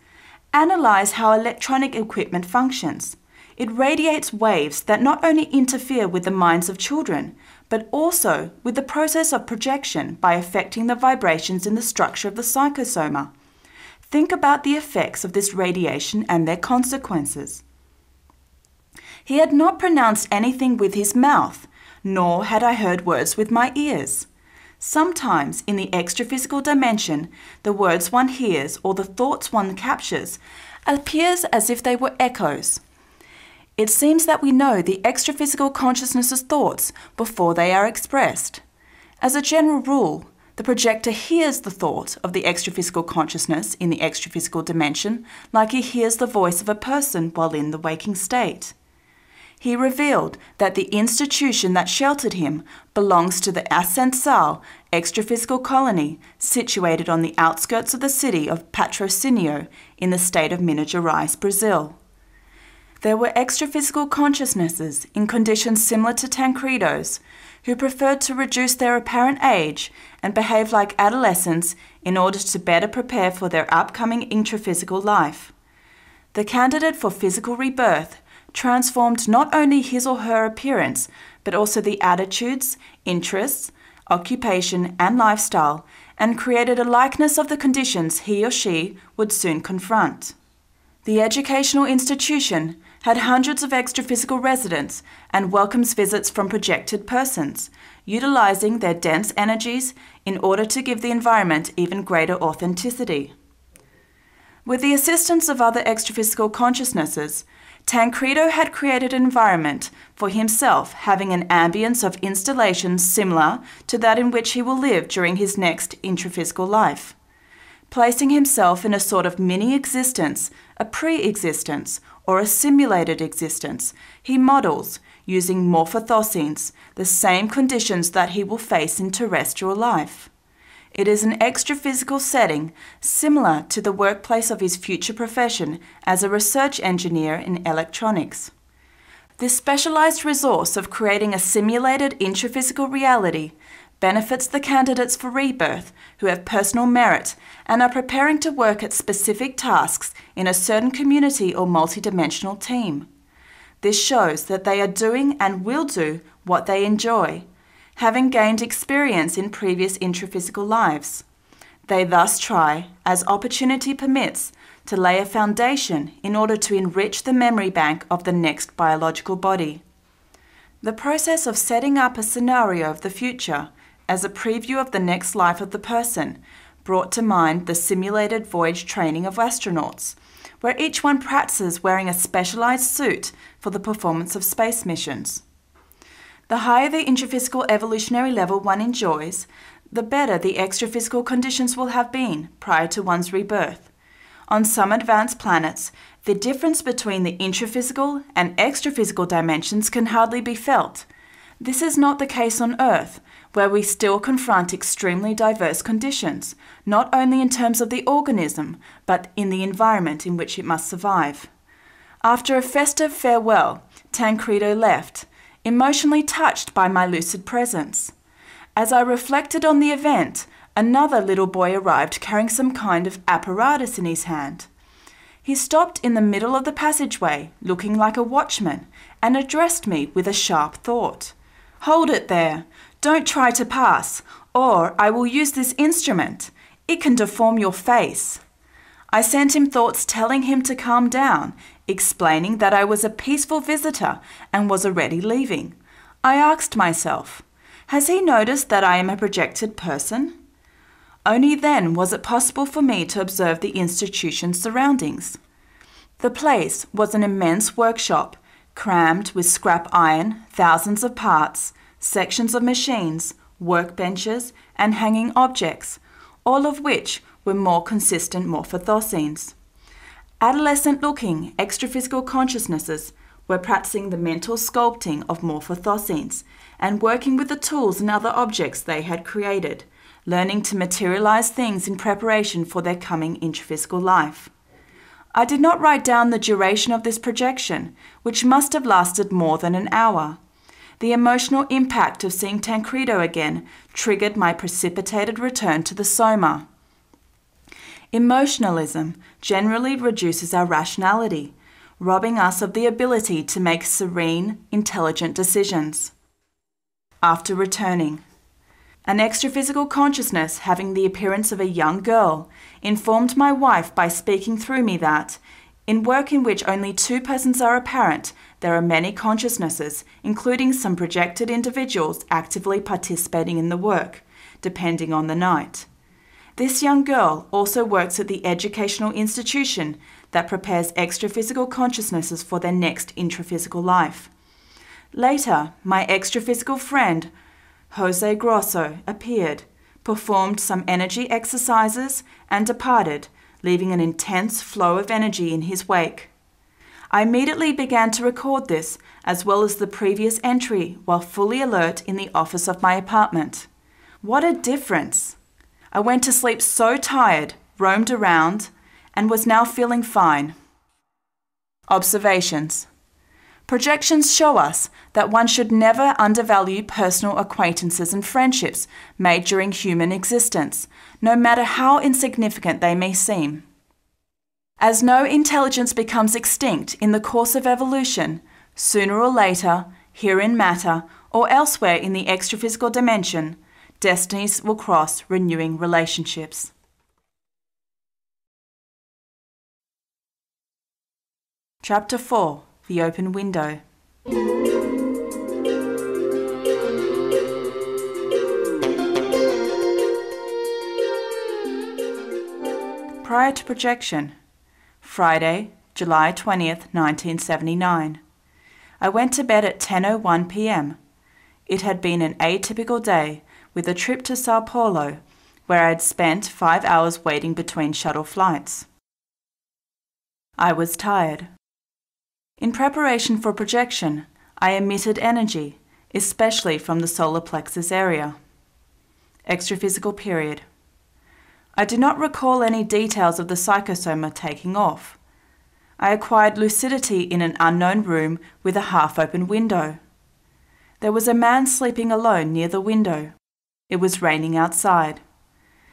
Analyze how electronic equipment functions. It radiates waves that not only interfere with the minds of children, but also with the process of projection by affecting the vibrations in the structure of the psychosoma. Think about the effects of this radiation and their consequences. He had not pronounced anything with his mouth, nor had I heard words with my ears. Sometimes in the extraphysical dimension, the words one hears or the thoughts one captures appears as if they were echoes. It seems that we know the extraphysical consciousness's thoughts before they are expressed. As a general rule, the projector hears the thought of the extraphysical consciousness in the extraphysical dimension like he hears the voice of a person while in the waking state. He revealed that the institution that sheltered him belongs to the Ascensão extraphysical colony situated on the outskirts of the city of Patrocínio in the state of Minas Gerais, Brazil. There were extraphysical consciousnesses in conditions similar to Tancredo's who preferred to reduce their apparent age and behave like adolescents in order to better prepare for their upcoming intraphysical life. The candidate for physical rebirth transformed not only his or her appearance, but also the attitudes, interests, occupation, and lifestyle, and created a likeness of the conditions he or she would soon confront. The educational institution had hundreds of extra physical residents and welcomes visits from projected persons, utilizing their dense energies in order to give the environment even greater authenticity. With the assistance of other extraphysical consciousnesses, Tancredo had created an environment for himself having an ambience of installations similar to that in which he will live during his next intraphysical life. Placing himself in a sort of mini existence, a pre existence, or a simulated existence, he models, using morphothosenes, the same conditions that he will face in terrestrial life. It is an extra physical setting similar to the workplace of his future profession as a research engineer in electronics. This specialized resource of creating a simulated intraphysical reality benefits the candidates for rebirth who have personal merit and are preparing to work at specific tasks in a certain community or multidimensional team. This shows that they are doing and will do what they enjoy, having gained experience in previous intraphysical lives. They thus try, as opportunity permits, to lay a foundation in order to enrich the memory bank of the next biological body. The process of setting up a scenario of the future as a preview of the next life of the person, brought to mind the simulated voyage training of astronauts, where each one practices wearing a specialized suit for the performance of space missions. The higher the intraphysical evolutionary level one enjoys, the better the extraphysical conditions will have been prior to one's rebirth. On some advanced planets, the difference between the intraphysical and extraphysical dimensions can hardly be felt. This is not the case on Earth, where we still confront extremely diverse conditions, not only in terms of the organism, but in the environment in which it must survive. After a festive farewell, Tancredo left, emotionally touched by my lucid presence. As I reflected on the event, another little boy arrived carrying some kind of apparatus in his hand. He stopped in the middle of the passageway, looking like a watchman, and addressed me with a sharp thought. Hold it there. Don't try to pass, or I will use this instrument. It can deform your face. I sent him thoughts telling him to calm down, explaining that I was a peaceful visitor and was already leaving. I asked myself, has he noticed that I am a projected person? Only then was it possible for me to observe the institution's surroundings. The place was an immense workshop, crammed with scrap iron, thousands of parts, sections of machines, workbenches, and hanging objects, all of which were more consistent morphothosenes. Adolescent looking extraphysical consciousnesses were practicing the mental sculpting of morphothosenes and working with the tools and other objects they had created, learning to materialize things in preparation for their coming intraphysical life. I did not write down the duration of this projection, which must have lasted more than an hour. The emotional impact of seeing Tancredo again triggered my precipitated return to the Soma. Emotionalism generally reduces our rationality, robbing us of the ability to make serene, intelligent decisions. After returning, an extraphysical consciousness having the appearance of a young girl informed my wife by speaking through me that, in work in which only two persons are apparent, there are many consciousnesses, including some projected individuals actively participating in the work, depending on the night. This young girl also works at the educational institution that prepares extraphysical consciousnesses for their next intraphysical life. Later, my extraphysical friend, Jose Grosso, appeared, performed some energy exercises, and departed, leaving an intense flow of energy in his wake. I immediately began to record this, as well as the previous entry, while fully alert in the office of my apartment. What a difference! I went to sleep so tired, roamed around, and was now feeling fine. Observations Projections show us that one should never undervalue personal acquaintances and friendships made during human existence, no matter how insignificant they may seem. As no intelligence becomes extinct in the course of evolution, sooner or later, here in matter or elsewhere in the extraphysical dimension, destinies will cross renewing relationships. Chapter 4 The Open Window Prior to projection, Friday, July 20th, 1979. I went to bed at 10:01 p.m. It had been an atypical day with a trip to Sao Paulo, where I had spent five hours waiting between shuttle flights. I was tired. In preparation for projection, I emitted energy, especially from the solar plexus area. Extraphysical period. I do not recall any details of the psychosoma taking off. I acquired lucidity in an unknown room with a half open window. There was a man sleeping alone near the window. It was raining outside.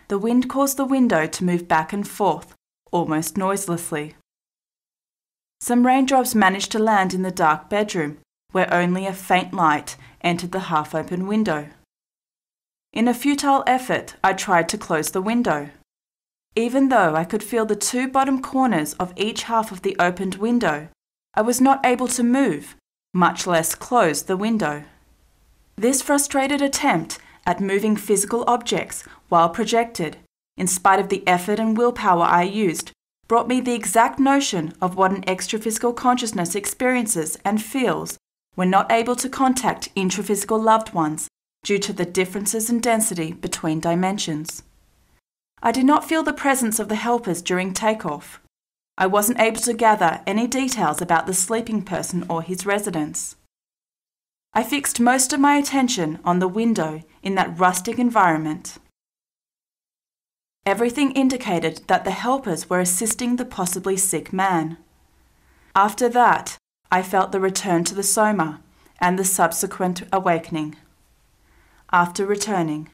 The wind caused the window to move back and forth, almost noiselessly. Some raindrops managed to land in the dark bedroom, where only a faint light entered the half open window. In a futile effort, I tried to close the window. Even though I could feel the two bottom corners of each half of the opened window, I was not able to move, much less close the window. This frustrated attempt at moving physical objects while projected, in spite of the effort and willpower I used, brought me the exact notion of what an extraphysical consciousness experiences and feels when not able to contact intraphysical loved ones due to the differences in density between dimensions. I did not feel the presence of the helpers during takeoff. I wasn't able to gather any details about the sleeping person or his residence. I fixed most of my attention on the window in that rustic environment. Everything indicated that the helpers were assisting the possibly sick man. After that, I felt the return to the soma and the subsequent awakening. After returning,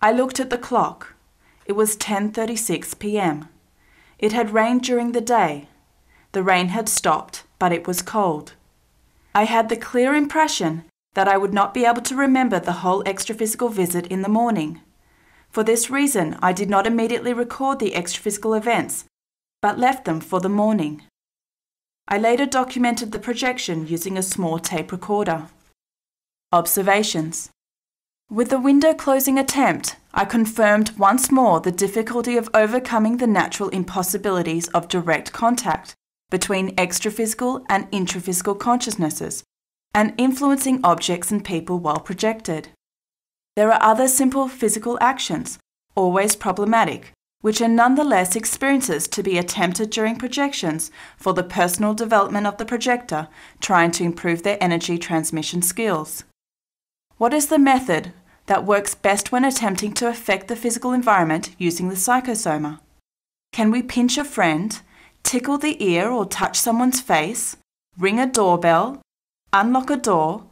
I looked at the clock. It was 10:36 p.m. It had rained during the day. The rain had stopped, but it was cold. I had the clear impression that I would not be able to remember the whole extraphysical visit in the morning. For this reason, I did not immediately record the extraphysical events, but left them for the morning. I later documented the projection using a small tape recorder. Observations With the window closing attempt, I confirmed once more the difficulty of overcoming the natural impossibilities of direct contact between extraphysical and intraphysical consciousnesses and influencing objects and people while projected. There are other simple physical actions, always problematic, which are nonetheless experiences to be attempted during projections for the personal development of the projector trying to improve their energy transmission skills. What is the method that works best when attempting to affect the physical environment using the psychosoma? Can we pinch a friend, tickle the ear or touch someone's face, ring a doorbell, unlock a door,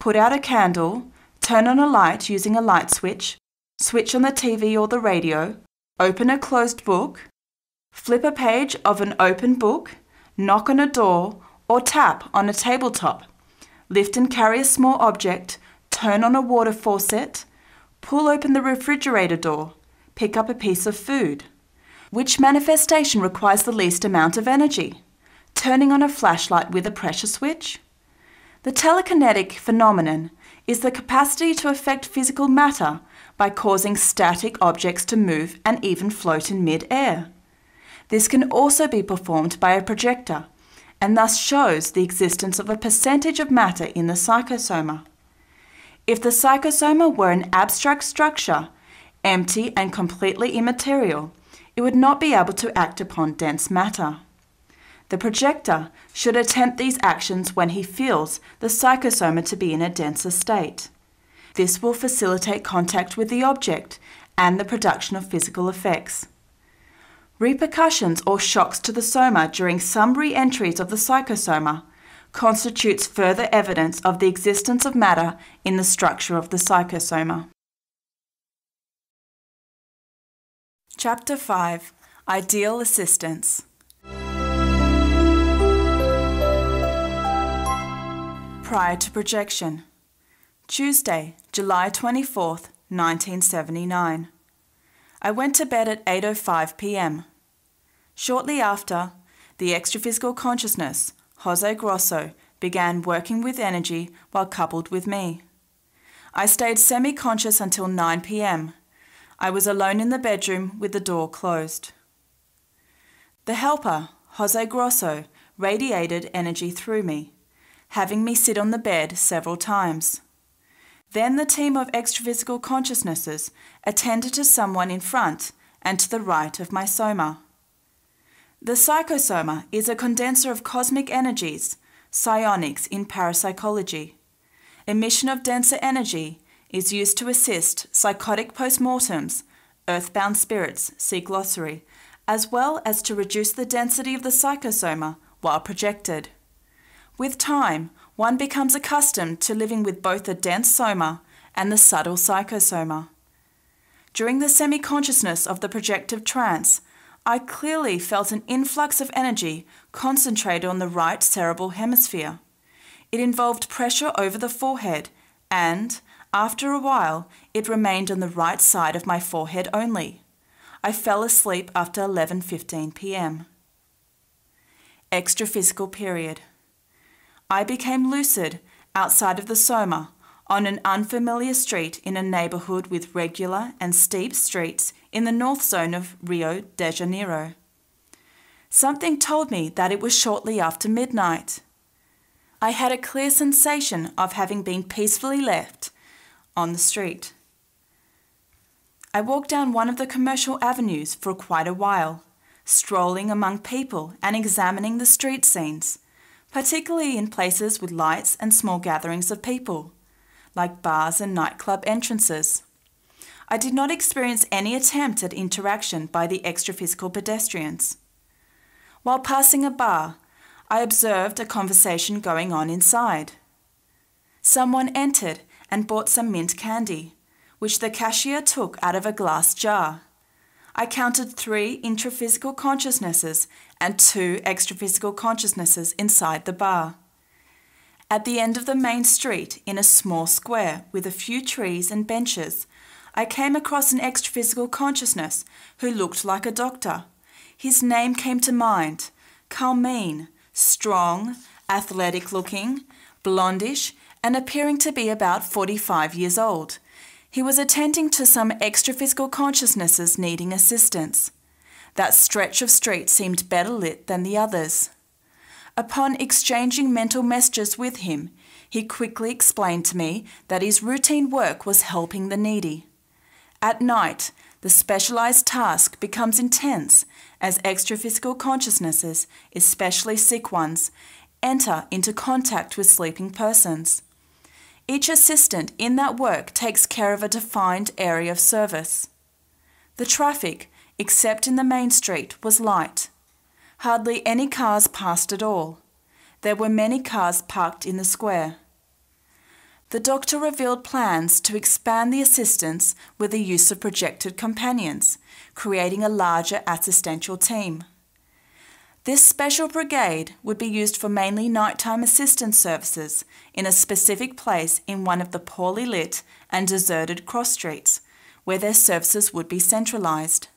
put out a candle, turn on a light using a light switch, switch on the TV or the radio, open a closed book, flip a page of an open book, knock on a door, or tap on a tabletop, lift and carry a small object, turn on a water faucet, pull open the refrigerator door, pick up a piece of food. Which manifestation requires the least amount of energy? Turning on a flashlight with a pressure switch? The telekinetic phenomenon is the capacity to affect physical matter by causing static objects to move and even float in mid-air. This can also be performed by a projector and thus shows the existence of a percentage of matter in the psychosoma. If the psychosoma were an abstract structure, empty and completely immaterial, it would not be able to act upon dense matter. The projector should attempt these actions when he feels the psychosoma to be in a denser state. This will facilitate contact with the object and the production of physical effects. Repercussions or shocks to the soma during some re-entries of the psychosoma constitutes further evidence of the existence of matter in the structure of the psychosoma. Chapter 5 Ideal Assistance Prior to projection Tuesday, July 24th, 1979. I went to bed at 8:05 p.m. Shortly after, the extraphysical consciousness, Jose Grosso, began working with energy while coupled with me. I stayed semi-conscious until 9 p.m. I was alone in the bedroom with the door closed. The helper, Jose Grosso, radiated energy through me, having me sit on the bed several times. Then the team of extraphysical consciousnesses attended to someone in front and to the right of my soma. The psychosoma is a condenser of cosmic energies, psionics in parapsychology. Emission of denser energy is used to assist psychotic postmortems, earthbound spirits, see glossary, as well as to reduce the density of the psychosoma while projected. With time, one becomes accustomed to living with both the dense soma and the subtle psychosoma. During the semi consciousness of the projective trance, I clearly felt an influx of energy concentrated on the right cerebral hemisphere. It involved pressure over the forehead, and, after a while, it remained on the right side of my forehead only. I fell asleep after 11:15 p.m. Extra physical period. I became lucid outside of the Soma on an unfamiliar street in a neighborhood with regular and steep streets in the north zone of Rio de Janeiro. Something told me that it was shortly after midnight. I had a clear sensation of having been peacefully left on the street. I walked down one of the commercial avenues for quite a while, strolling among people and examining the street scenes particularly in places with lights and small gatherings of people, like bars and nightclub entrances. I did not experience any attempt at interaction by the extraphysical pedestrians. While passing a bar, I observed a conversation going on inside. Someone entered and bought some mint candy, which the cashier took out of a glass jar. I counted three intraphysical consciousnesses and two extraphysical consciousnesses inside the bar. At the end of the main street, in a small square with a few trees and benches, I came across an extra-physical consciousness who looked like a doctor. His name came to mind Carmine, strong, athletic looking, blondish, and appearing to be about 45 years old. He was attending to some extra-physical consciousnesses needing assistance. That stretch of street seemed better lit than the others. Upon exchanging mental messages with him, he quickly explained to me that his routine work was helping the needy. At night, the specialized task becomes intense as extraphysical consciousnesses, especially sick ones, enter into contact with sleeping persons. Each assistant in that work takes care of a defined area of service. The traffic, except in the main street, was light. Hardly any cars passed at all. There were many cars parked in the square. The doctor revealed plans to expand the assistance with the use of projected companions, creating a larger assistential team. This special brigade would be used for mainly nighttime assistance services in a specific place in one of the poorly lit and deserted cross streets, where their services would be centralised.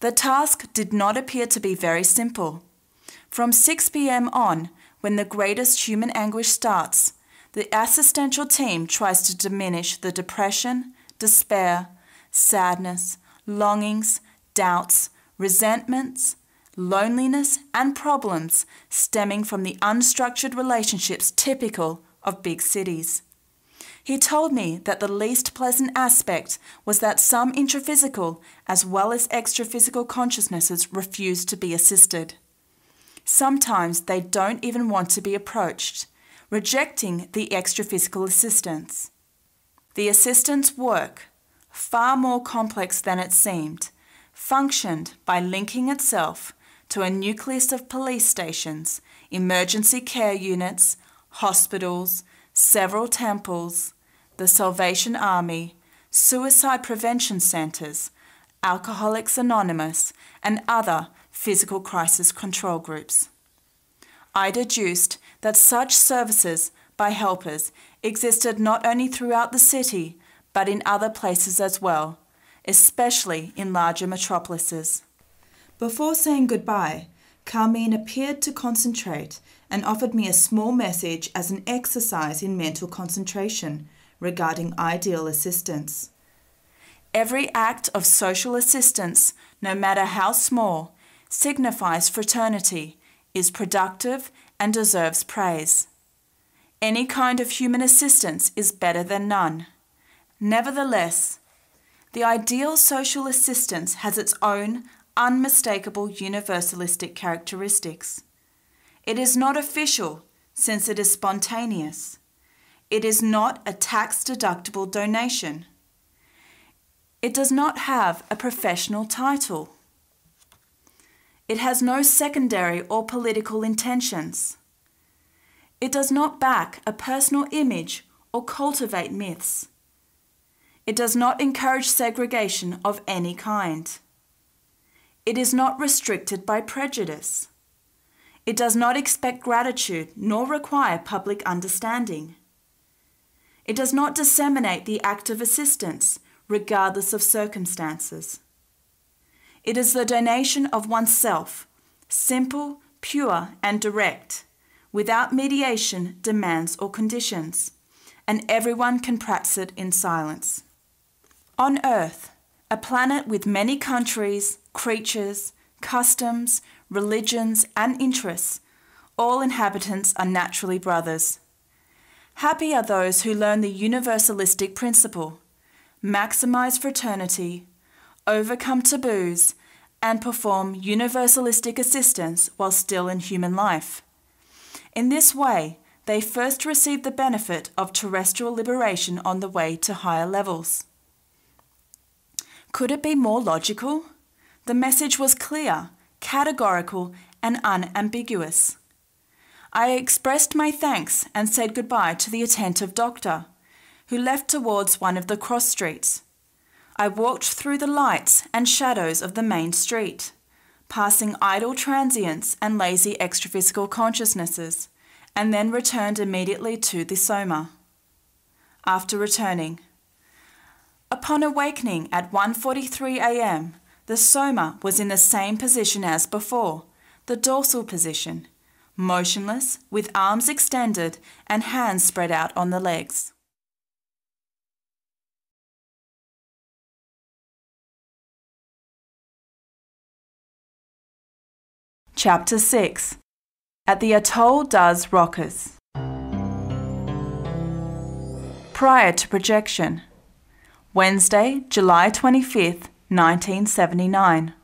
The task did not appear to be very simple. From 6 pm on, when the greatest human anguish starts, the assistential team tries to diminish the depression, despair, sadness, longings, doubts, resentments, loneliness, and problems stemming from the unstructured relationships typical of big cities. He told me that the least pleasant aspect was that some intraphysical as well as extraphysical consciousnesses refuse to be assisted. Sometimes they don't even want to be approached, rejecting the extraphysical assistance. The assistance work, far more complex than it seemed, functioned by linking itself to a nucleus of police stations, emergency care units, hospitals, several temples, the Salvation Army, suicide prevention centres, Alcoholics Anonymous, and other physical crisis control groups. I deduced that such services by helpers existed not only throughout the city, but in other places as well, especially in larger metropolises. Before saying goodbye, Carmine appeared to concentrate and offered me a small message as an exercise in mental concentration regarding ideal assistance. Every act of social assistance, no matter how small, signifies fraternity, is productive, and deserves praise. Any kind of human assistance is better than none. Nevertheless, the ideal social assistance has its own unmistakable universalistic characteristics. It is not official, since it is spontaneous. It is not a tax deductible donation. It does not have a professional title. It has no secondary or political intentions. It does not back a personal image or cultivate myths. It does not encourage segregation of any kind. It is not restricted by prejudice. It does not expect gratitude nor require public understanding. It does not disseminate the act of assistance, regardless of circumstances. It is the donation of oneself, simple, pure, and direct, without mediation, demands, or conditions, and everyone can practice it in silence. On Earth, a planet with many countries, creatures, customs, religions, and interests, all inhabitants are naturally brothers. Happy are those who learn the universalistic principle, maximize fraternity, overcome taboos, and perform universalistic assistance while still in human life. In this way, they first receive the benefit of terrestrial liberation on the way to higher levels. Could it be more logical? The message was clear, categorical, and unambiguous. I expressed my thanks and said goodbye to the attentive doctor, who left towards one of the cross streets. I walked through the lights and shadows of the main street, passing idle transients and lazy extraphysical consciousnesses, and then returned immediately to the soma. After returning, upon awakening at 1:43 a.m., the soma was in the same position as before, the dorsal position, motionless, with arms extended and hands spread out on the legs. Chapter 6 At the Atol das Rocas Prior to projection Wednesday, July 25th, 1979.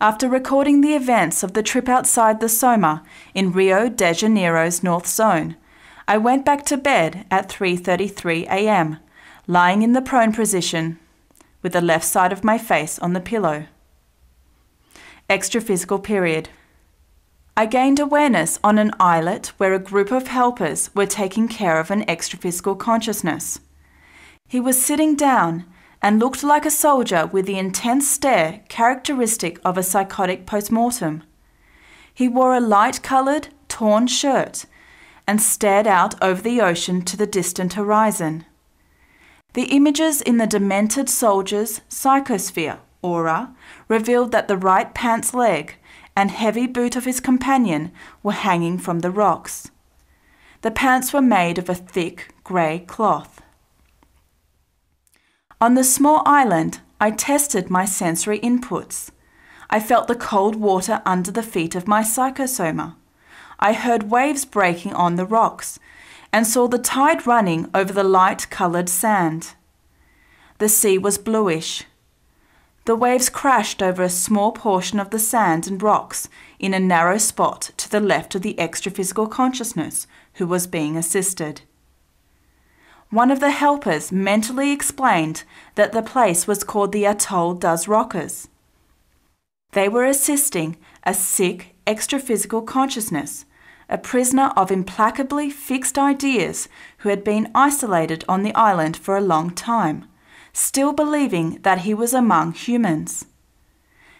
After recording the events of the trip outside the Soma in Rio de Janeiro's North Zone, I went back to bed at 3:33 a.m., lying in the prone position with the left side of my face on the pillow. Extraphysical period. I gained awareness on an islet where a group of helpers were taking care of an extraphysical consciousness. He was sitting down and looked like a soldier with the intense stare characteristic of a psychotic postmortem. He wore a light coloured, torn shirt and stared out over the ocean to the distant horizon. The images in the demented soldier's psychosphere aura revealed that the right pants leg and heavy boot of his companion were hanging from the rocks. The pants were made of a thick grey cloth. On the small island, I tested my sensory inputs. I felt the cold water under the feet of my psychosoma. I heard waves breaking on the rocks and saw the tide running over the light coloured sand. The sea was bluish. The waves crashed over a small portion of the sand and rocks in a narrow spot to the left of the extraphysical consciousness who was being assisted. One of the helpers mentally explained that the place was called the Atol das Rocas. They were assisting a sick extraphysical consciousness, a prisoner of implacably fixed ideas who had been isolated on the island for a long time still believing that he was among humans.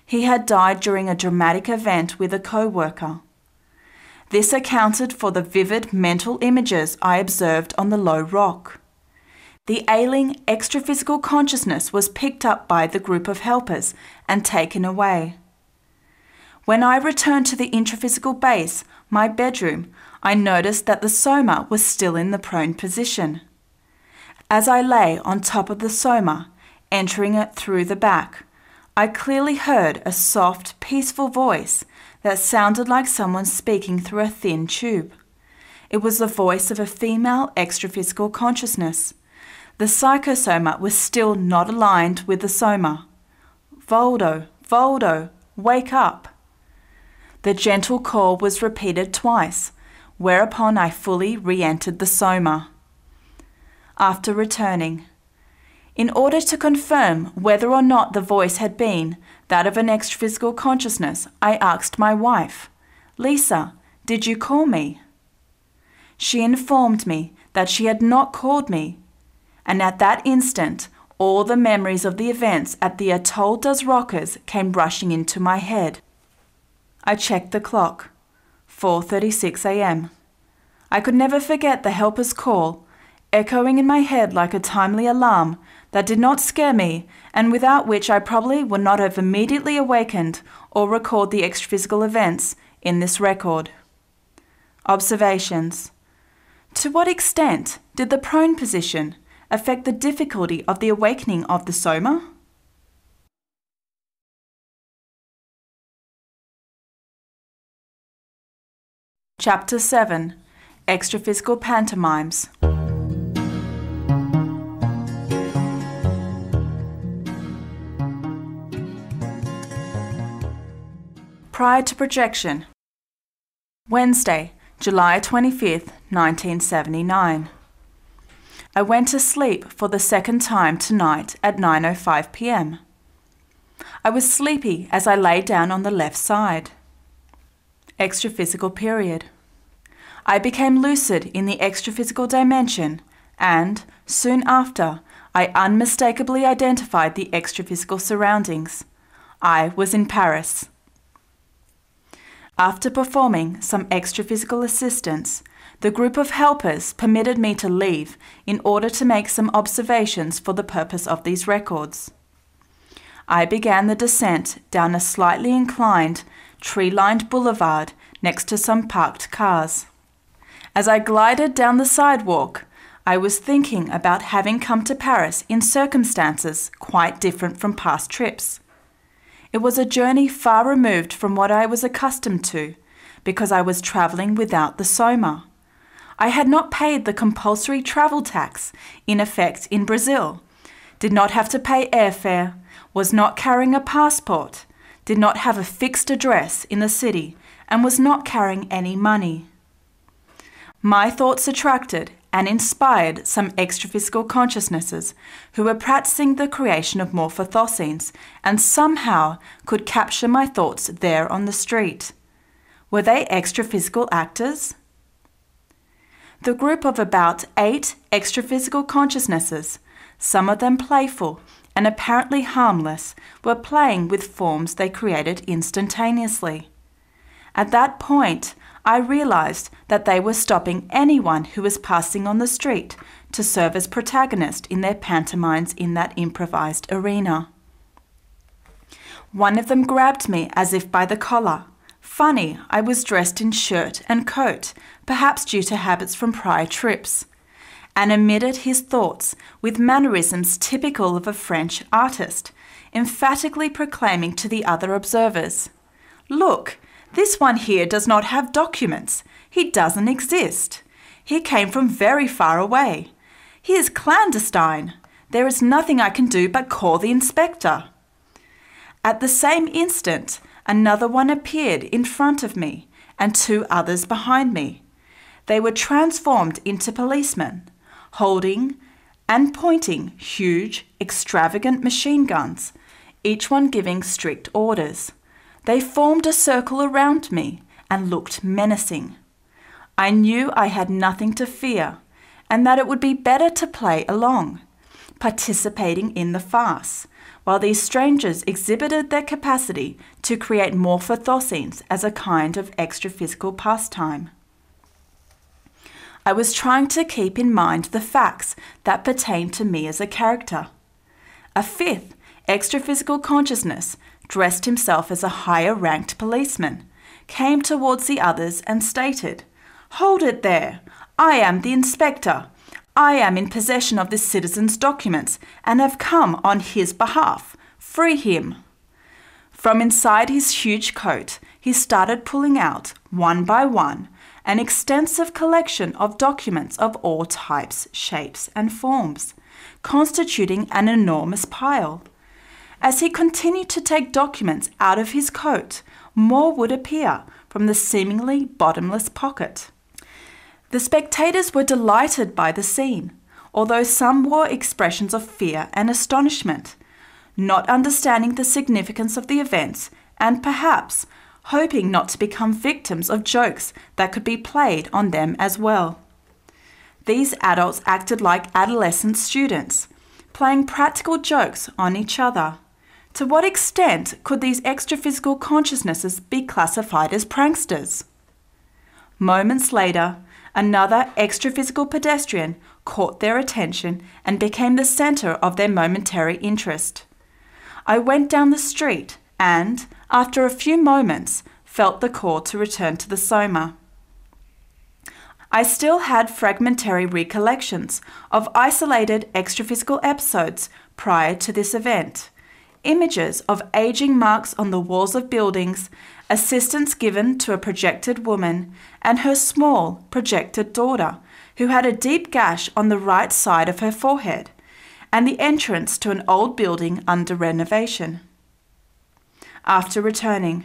He had died during a dramatic event with a co worker. This accounted for the vivid mental images I observed on the low rock. The ailing extraphysical consciousness was picked up by the group of helpers and taken away. When I returned to the intraphysical base, my bedroom, I noticed that the soma was still in the prone position. As I lay on top of the soma, entering it through the back, I clearly heard a soft, peaceful voice that sounded like someone speaking through a thin tube. It was the voice of a female extraphysical consciousness. The psychosoma was still not aligned with the soma. Waldo, Waldo, wake up. The gentle call was repeated twice, whereupon I fully re entered the soma after returning. In order to confirm whether or not the voice had been that of an extraphysical consciousness, I asked my wife, Lisa, did you call me? She informed me that she had not called me, and at that instant, all the memories of the events at the Atol das Rocas came rushing into my head. I checked the clock. 4:36 a.m. I could never forget the helper's call echoing in my head like a timely alarm that did not scare me and without which I probably would not have immediately awakened or recalled the extra-physical events in this record. Observations To what extent did the prone position affect the difficulty of the awakening of the soma? Chapter 7 Extraphysical Pantomimes prior to projection. Wednesday, July 25th, 1979. I went to sleep for the second time tonight at 9:05 p.m. I was sleepy as I lay down on the left side. Extraphysical period. I became lucid in the extraphysical dimension and, soon after, I unmistakably identified the extraphysical surroundings. I was in Paris. After performing some extraphysical assistance, the group of helpers permitted me to leave in order to make some observations for the purpose of these records. I began the descent down a slightly inclined, tree lined boulevard next to some parked cars. As I glided down the sidewalk, I was thinking about having come to Paris in circumstances quite different from past trips. It was a journey far removed from what I was accustomed to, because I was travelling without the soma. I had not paid the compulsory travel tax in effect in Brazil, did not have to pay airfare, was not carrying a passport, did not have a fixed address in the city, and was not carrying any money. My thoughts attracted and inspired some extraphysical consciousnesses who were practicing the creation of morphothosenes and somehow could capture my thoughts there on the street. Were they extraphysical actors? The group of about eight extraphysical consciousnesses, some of them playful and apparently harmless, were playing with forms they created instantaneously. At that point, I realized that they were stopping anyone who was passing on the street to serve as protagonist in their pantomimes in that improvised arena. One of them grabbed me as if by the collar. Funny, I was dressed in shirt and coat, perhaps due to habits from prior trips, and emitted his thoughts with mannerisms typical of a French artist, emphatically proclaiming to the other observers Look, this one here does not have documents. He doesn't exist. He came from very far away. He is clandestine. There is nothing I can do but call the inspector. At the same instant, another one appeared in front of me and two others behind me. They were transformed into policemen, holding and pointing huge, extravagant machine guns, each one giving strict orders. They formed a circle around me and looked menacing. I knew I had nothing to fear and that it would be better to play along, participating in the farce, while these strangers exhibited their capacity to create morphothosenes as a kind of extraphysical pastime. I was trying to keep in mind the facts that pertain to me as a character. A fifth, extraphysical consciousness, dressed himself as a higher ranked policeman, came towards the others and stated, Hold it there! I am the inspector. I am in possession of this citizen's documents and have come on his behalf. Free him. From inside his huge coat, he started pulling out, one by one, an extensive collection of documents of all types, shapes, and forms, constituting an enormous pile. As he continued to take documents out of his coat, more would appear from the seemingly bottomless pocket. The spectators were delighted by the scene, although some wore expressions of fear and astonishment, not understanding the significance of the events and perhaps hoping not to become victims of jokes that could be played on them as well. These adults acted like adolescent students, playing practical jokes on each other. To what extent could these extraphysical consciousnesses be classified as pranksters? Moments later, another extraphysical pedestrian caught their attention and became the center of their momentary interest. I went down the street and, after a few moments, felt the call to return to the Soma. I still had fragmentary recollections of isolated extraphysical episodes prior to this event images of aging marks on the walls of buildings, assistance given to a projected woman, and her small, projected daughter, who had a deep gash on the right side of her forehead, and the entrance to an old building under renovation. After returning,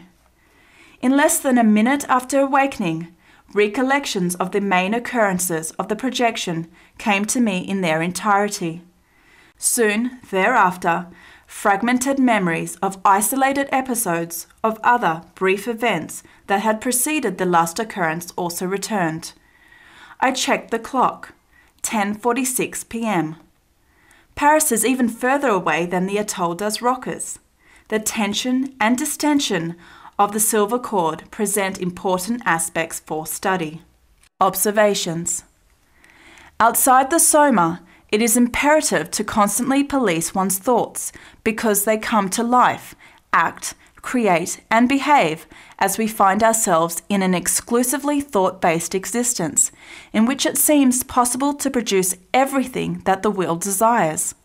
in less than a minute after awakening, recollections of the main occurrences of the projection came to me in their entirety. Soon thereafter, fragmented memories of isolated episodes of other brief events that had preceded the last occurrence also returned. I checked the clock. 10:46 p.m. Paris is even further away than the Atol das Rocas. The tension and distension of the silver cord present important aspects for study. Observations Outside the soma, it is imperative to constantly police one's thoughts because they come to life, act, create, and behave as we find ourselves in an exclusively thought based existence, in which it seems possible to produce everything that the will desires.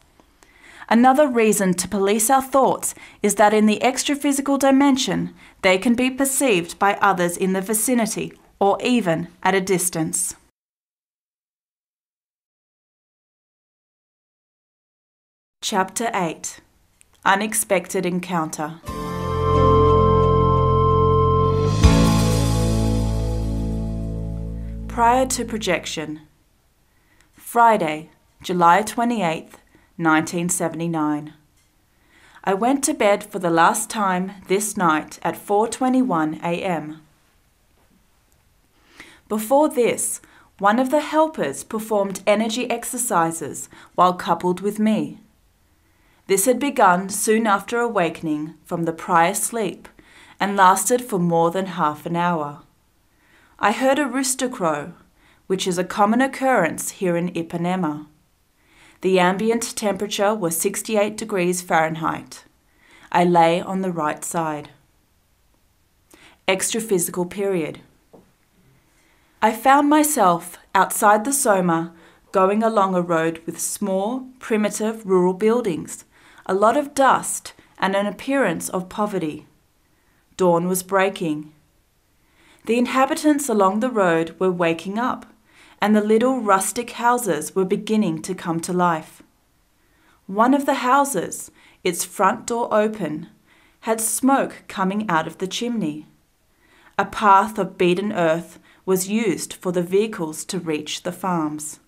Another reason to police our thoughts is that in the extraphysical dimension, they can be perceived by others in the vicinity or even at a distance. Chapter 8 Unexpected Encounter Prior to projection Friday, July 28th, 1979. I went to bed for the last time this night at 4:21 a.m. Before this, one of the helpers performed energy exercises while coupled with me. This had begun soon after awakening from the prior sleep and lasted for more than half an hour. I heard a rooster crow, which is a common occurrence here in Ipanema. The ambient temperature was 68 degrees Fahrenheit. I lay on the right side. Extraphysical period. I found myself outside the Soma going along a road with small, primitive rural buildings a lot of dust, and an appearance of poverty. Dawn was breaking. The inhabitants along the road were waking up, and the little rustic houses were beginning to come to life. One of the houses, its front door open, had smoke coming out of the chimney. A path of beaten earth was used for the vehicles to reach the farms.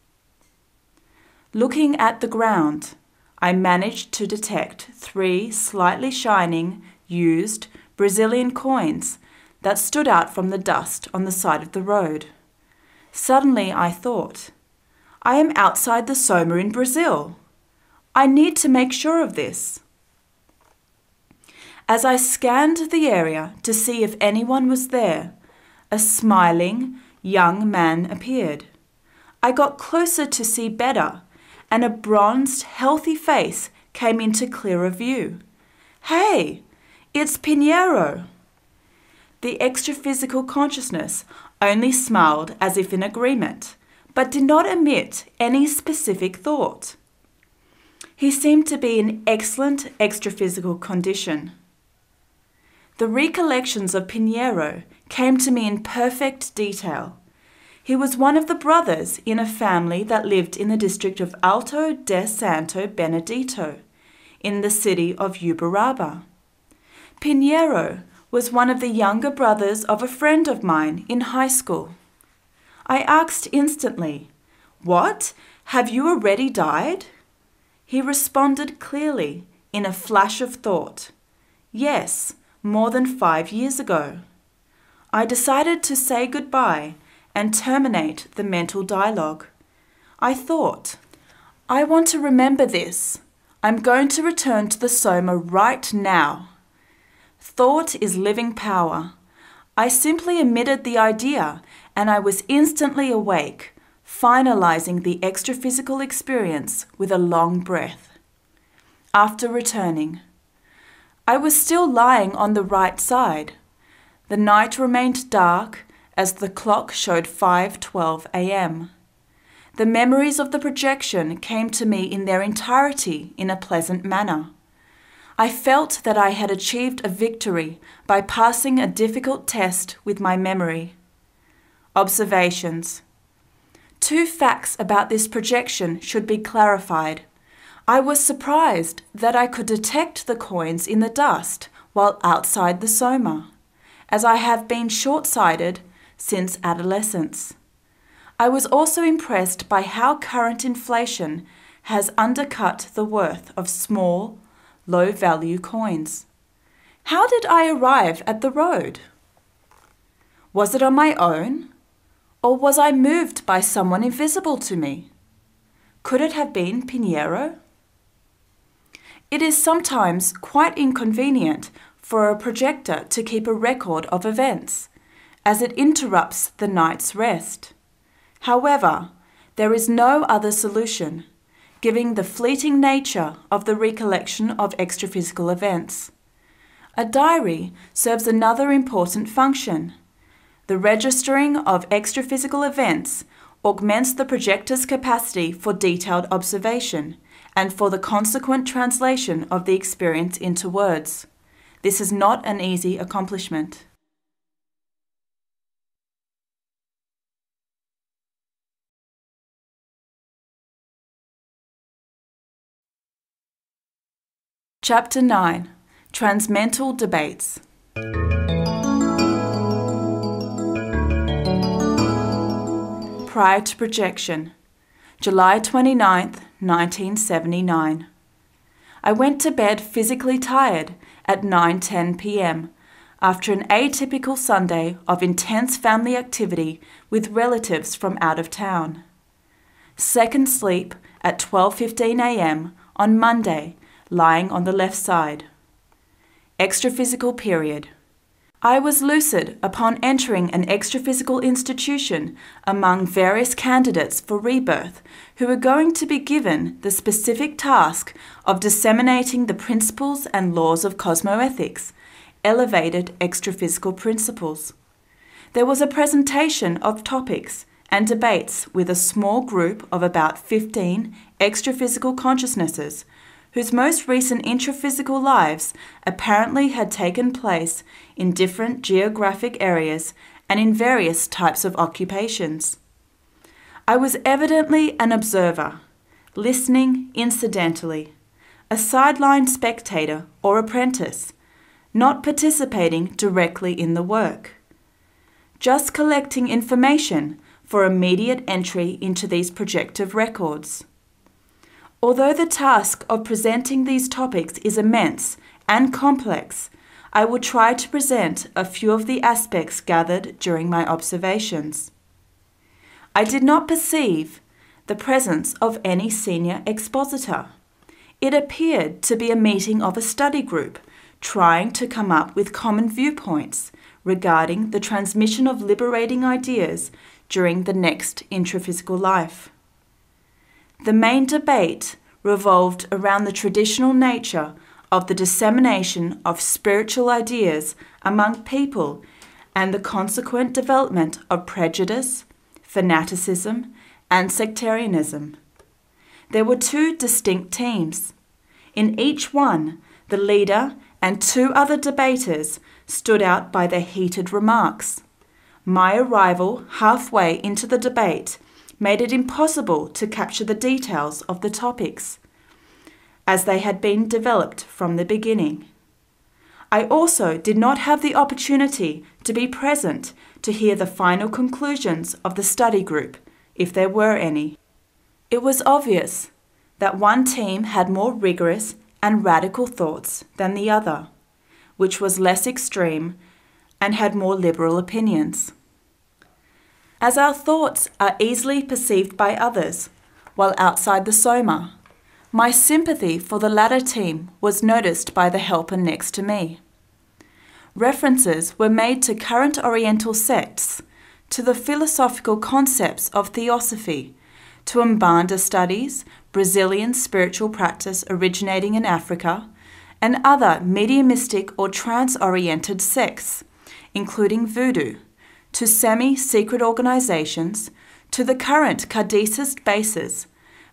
Looking at the ground, I managed to detect three slightly shining, used Brazilian coins that stood out from the dust on the side of the road. Suddenly I thought, I am outside the Soma in Brazil. I need to make sure of this. As I scanned the area to see if anyone was there, a smiling, young man appeared. I got closer to see better and a bronzed, healthy face came into clearer view. Hey, it's Pinheiro! The extra physical consciousness only smiled as if in agreement, but did not emit any specific thought. He seemed to be in excellent extra physical condition. The recollections of Pinheiro came to me in perfect detail. He was one of the brothers in a family that lived in the district of Alto de Santo Benedito, in the city of Uberaba. Pinheiro was one of the younger brothers of a friend of mine in high school. I asked instantly, What? Have you already died? He responded clearly, in a flash of thought, Yes, more than five years ago. I decided to say goodbye and terminate the mental dialogue. I thought, I want to remember this. I'm going to return to the Soma right now. Thought is living power. I simply emitted the idea and I was instantly awake, finalizing the extraphysical experience with a long breath. After returning, I was still lying on the right side. The night remained dark as the clock showed 5:12 a.m. The memories of the projection came to me in their entirety in a pleasant manner. I felt that I had achieved a victory by passing a difficult test with my memory. Observations Two facts about this projection should be clarified. I was surprised that I could detect the coins in the dust while outside the soma, as I have been short sighted since adolescence. I was also impressed by how current inflation has undercut the worth of small, low value coins. How did I arrive at the road? Was it on my own? Or was I moved by someone invisible to me? Could it have been Pinheiro? It is sometimes quite inconvenient for a projector to keep a record of events, as it interrupts the night's rest. However, there is no other solution, given the fleeting nature of the recollection of extraphysical events. A diary serves another important function. The registering of extraphysical events augments the projector's capacity for detailed observation and for the consequent translation of the experience into words. This is not an easy accomplishment. Chapter 9 Transmental Debates Prior to projection, July 29th, 1979. I went to bed physically tired at 9:10 p.m. after an atypical Sunday of intense family activity with relatives from out of town. Second sleep at 12:15 a.m. on Monday, lying on the left side. Extraphysical period. I was lucid upon entering an extraphysical institution among various candidates for rebirth who were going to be given the specific task of disseminating the principles and laws of cosmoethics, elevated extraphysical principles. There was a presentation of topics and debates with a small group of about 15 extraphysical consciousnesses whose most recent intraphysical lives apparently had taken place in different geographic areas and in various types of occupations. I was evidently an observer, listening incidentally, a sideline spectator or apprentice, not participating directly in the work. Just collecting information for immediate entry into these projective records. Although the task of presenting these topics is immense and complex, I will try to present a few of the aspects gathered during my observations. I did not perceive the presence of any senior expositor. It appeared to be a meeting of a study group trying to come up with common viewpoints regarding the transmission of liberating ideas during the next intraphysical life. The main debate revolved around the traditional nature of the dissemination of spiritual ideas among people and the consequent development of prejudice, fanaticism, and sectarianism. There were two distinct teams. In each one, the leader and two other debaters stood out by their heated remarks. My arrival halfway into the debate made it impossible to capture the details of the topics, as they had been developed from the beginning. I also did not have the opportunity to be present to hear the final conclusions of the study group, if there were any. It was obvious that one team had more rigorous and radical thoughts than the other, which was less extreme and had more liberal opinions. As our thoughts are easily perceived by others while outside the soma, my sympathy for the latter team was noticed by the helper next to me. References were made to current Oriental sects, to the philosophical concepts of theosophy, to Umbanda studies, Brazilian spiritual practice originating in Africa, and other mediumistic or trance oriented sects, including voodoo to semi secret organizations, to the current Kardecist bases,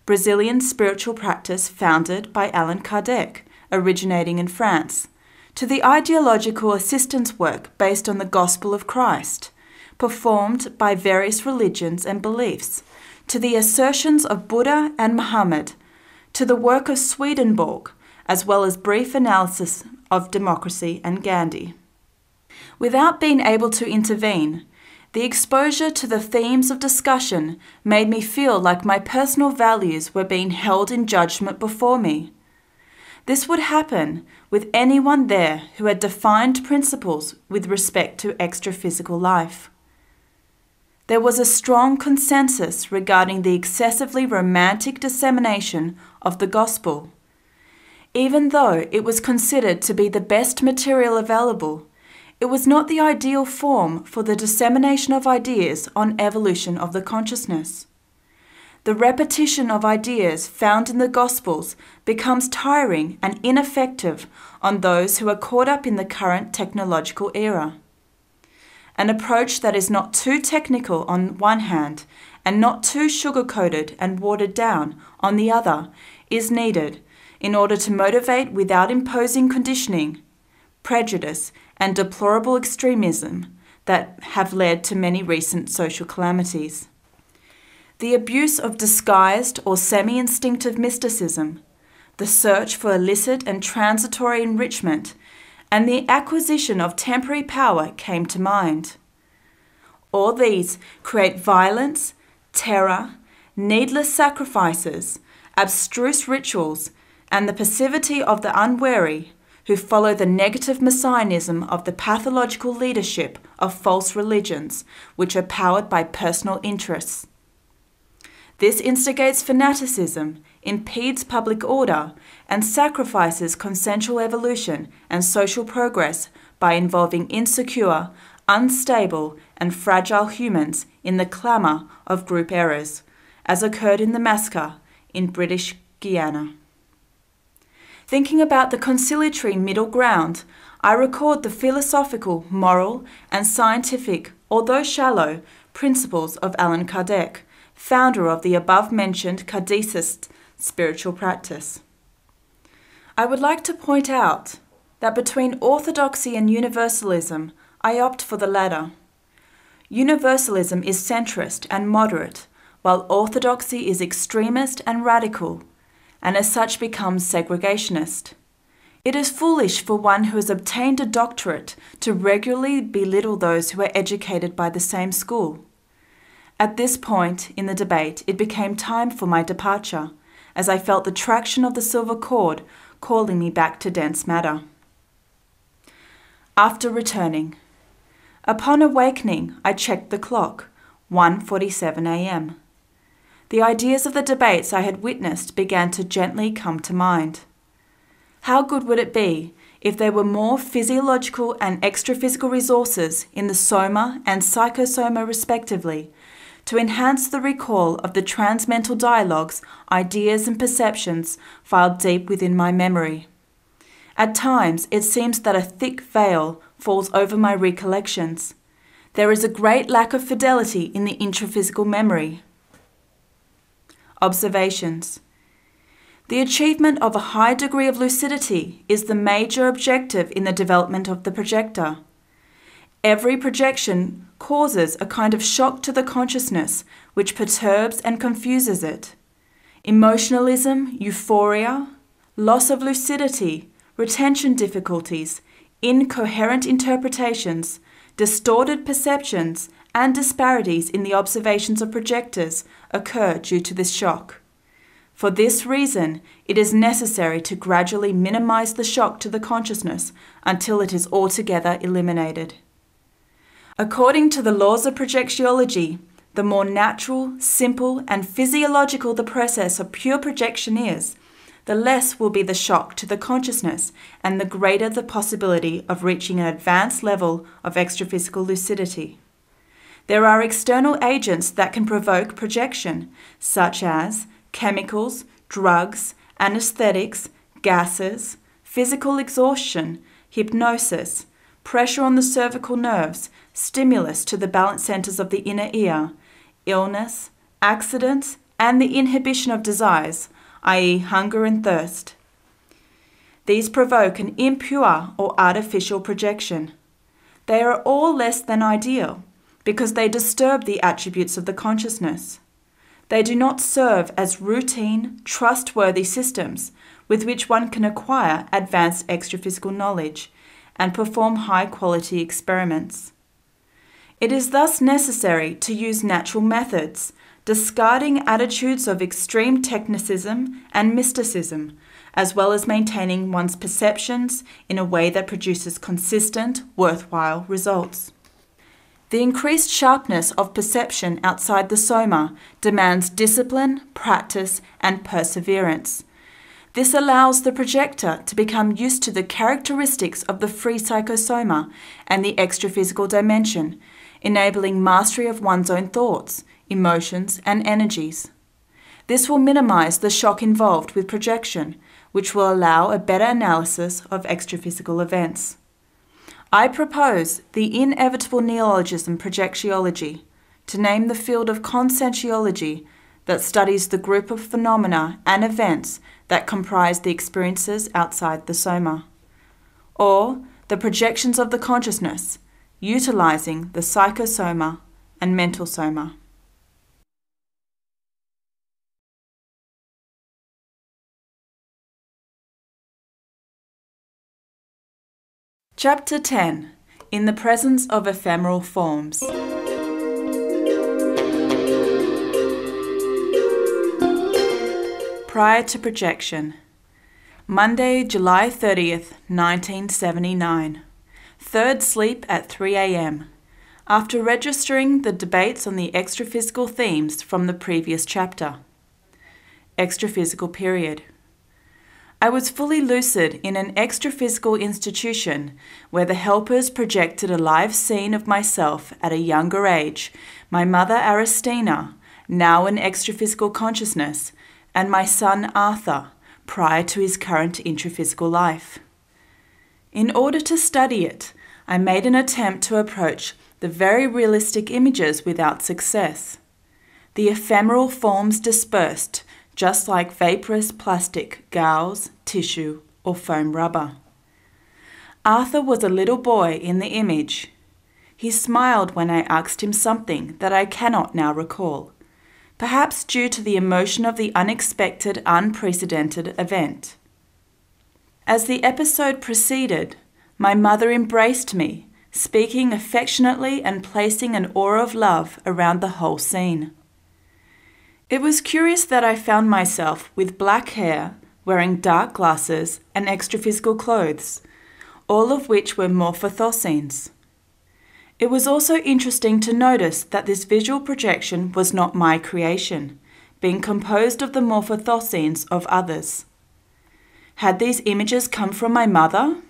Brazilian spiritual practice founded by Allan Kardec, originating in France, to the ideological assistance work based on the gospel of Christ, performed by various religions and beliefs, to the assertions of Buddha and Muhammad, to the work of Swedenborg, as well as brief analysis of democracy and Gandhi. Without being able to intervene, the exposure to the themes of discussion made me feel like my personal values were being held in judgment before me. This would happen with anyone there who had defined principles with respect to extraphysical life. There was a strong consensus regarding the excessively romantic dissemination of the gospel. Even though it was considered to be the best material available, it was not the ideal form for the dissemination of ideas on evolution of the consciousness. The repetition of ideas found in the Gospels becomes tiring and ineffective on those who are caught up in the current technological era. An approach that is not too technical on one hand and not too sugar coated and watered down on the other is needed in order to motivate without imposing conditioning, prejudice, and deplorable extremism that have led to many recent social calamities. The abuse of disguised or semi instinctive mysticism, the search for illicit and transitory enrichment, and the acquisition of temporary power came to mind. All these create violence, terror, needless sacrifices, abstruse rituals, and the passivity of the unwary who follow the negative messianism of the pathological leadership of false religions, which are powered by personal interests. This instigates fanaticism, impedes public order, and sacrifices consensual evolution and social progress by involving insecure, unstable, and fragile humans in the clamour of group errors, as occurred in the massacre in British Guiana. Thinking about the conciliatory middle ground, I record the philosophical, moral, and scientific, although shallow, principles of Allan Kardec, founder of the above mentioned Kardecist spiritual practice. I would like to point out that between orthodoxy and universalism, I opt for the latter. Universalism is centrist and moderate, while orthodoxy is extremist and radical, and as such becomes segregationist. It is foolish for one who has obtained a doctorate to regularly belittle those who are educated by the same school. At this point in the debate, it became time for my departure, as I felt the traction of the silver cord calling me back to dense matter. After returning, upon awakening, I checked the clock, 1:47 a.m. The ideas of the debates I had witnessed began to gently come to mind. How good would it be if there were more physiological and extraphysical resources in the soma and psychosoma respectively to enhance the recall of the transmental dialogues, ideas, and perceptions filed deep within my memory. At times, it seems that a thick veil falls over my recollections. There is a great lack of fidelity in the intraphysical memory. Observations The achievement of a high degree of lucidity is the major objective in the development of the projector. Every projection causes a kind of shock to the consciousness which perturbs and confuses it. Emotionalism, euphoria, loss of lucidity, retention difficulties, incoherent interpretations, distorted perceptions, and disparities in the observations of projectors occur due to this shock. For this reason, it is necessary to gradually minimize the shock to the consciousness until it is altogether eliminated. According to the laws of projectiology, the more natural, simple, and physiological the process of pure projection is, the less will be the shock to the consciousness and the greater the possibility of reaching an advanced level of extraphysical lucidity. There are external agents that can provoke projection, such as chemicals, drugs, anesthetics, gases, physical exhaustion, hypnosis, pressure on the cervical nerves, stimulus to the balance centers of the inner ear, illness, accidents, and the inhibition of desires, i.e., hunger and thirst. These provoke an impure or artificial projection. They are all less than ideal because they disturb the attributes of the consciousness. They do not serve as routine, trustworthy systems with which one can acquire advanced extraphysical knowledge and perform high quality experiments. It is thus necessary to use natural methods, discarding attitudes of extreme technicism and mysticism, as well as maintaining one's perceptions in a way that produces consistent, worthwhile results. The increased sharpness of perception outside the soma demands discipline, practice, and perseverance. This allows the projector to become used to the characteristics of the free psychosoma and the extraphysical dimension, enabling mastery of one's own thoughts, emotions, and energies. This will minimize the shock involved with projection, which will allow a better analysis of extraphysical events. I propose the inevitable neologism projectiology to name the field of conscientiology that studies the group of phenomena and events that comprise the experiences outside the soma, or the projections of the consciousness, utilizing the psychosoma and mental soma. Chapter 10 In the Presence of Ephemeral Forms. Prior to projection. Monday, July 30th, 1979. Third sleep at 3 a.m. After registering the debates on the extraphysical themes from the previous chapter. Extraphysical period. I was fully lucid in an extraphysical institution where the helpers projected a live scene of myself at a younger age, my mother Aristina, now in extraphysical consciousness, and my son Arthur prior to his current intraphysical life. In order to study it, I made an attempt to approach the very realistic images without success. The ephemeral forms dispersed, just like vaporous plastic, gauze, tissue, or foam rubber. Arthur was a little boy in the image. He smiled when I asked him something that I cannot now recall perhaps due to the emotion of the unexpected, unprecedented event. As the episode proceeded, my mother embraced me, speaking affectionately and placing an aura of love around the whole scene. It was curious that I found myself with black hair, wearing dark glasses, and extraphysical clothes, all of which were morphothosenes. It was also interesting to notice that this visual projection was not my creation, being composed of the morphothosenes of others. Had these images come from my mother?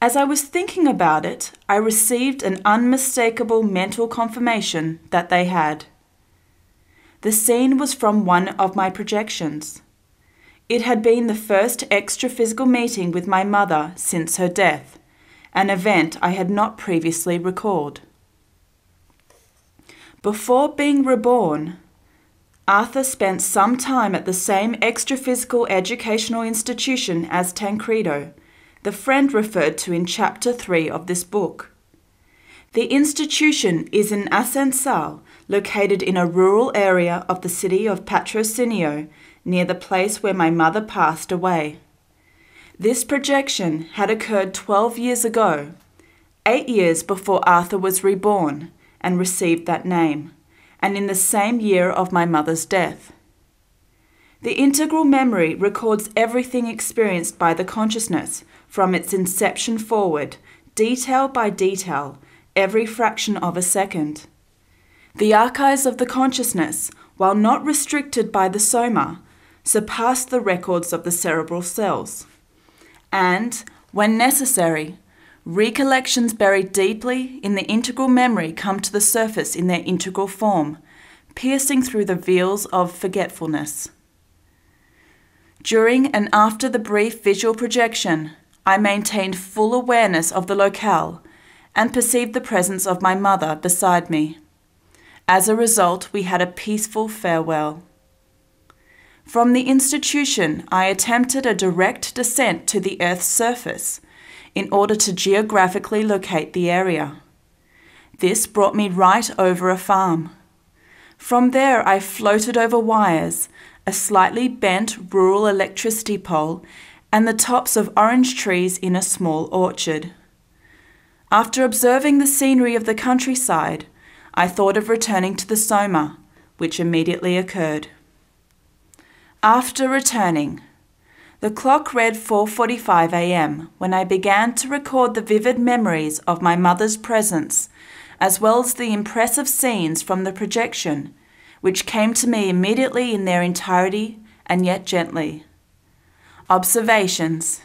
As I was thinking about it, I received an unmistakable mental confirmation that they had. The scene was from one of my projections. It had been the first extra physical meeting with my mother since her death an event I had not previously recalled. Before being reborn, Arthur spent some time at the same extraphysical educational institution as Tancredo, the friend referred to in Chapter 3 of this book. The institution is in Ascensal, located in a rural area of the city of Patrocinio, near the place where my mother passed away. This projection had occurred 12 years ago, eight years before Arthur was reborn and received that name, and in the same year of my mother's death. The integral memory records everything experienced by the consciousness from its inception forward, detail by detail, every fraction of a second. The archives of the consciousness, while not restricted by the soma, surpass the records of the cerebral cells and, when necessary, recollections buried deeply in the integral memory come to the surface in their integral form, piercing through the veils of forgetfulness. During and after the brief visual projection, I maintained full awareness of the locale and perceived the presence of my mother beside me. As a result, we had a peaceful farewell. From the institution, I attempted a direct descent to the Earth's surface in order to geographically locate the area. This brought me right over a farm. From there, I floated over wires, a slightly bent rural electricity pole, and the tops of orange trees in a small orchard. After observing the scenery of the countryside, I thought of returning to the Soma, which immediately occurred. After returning, the clock read 4:45 a.m. when I began to record the vivid memories of my mother's presence, as well as the impressive scenes from the projection, which came to me immediately in their entirety and yet gently. Observations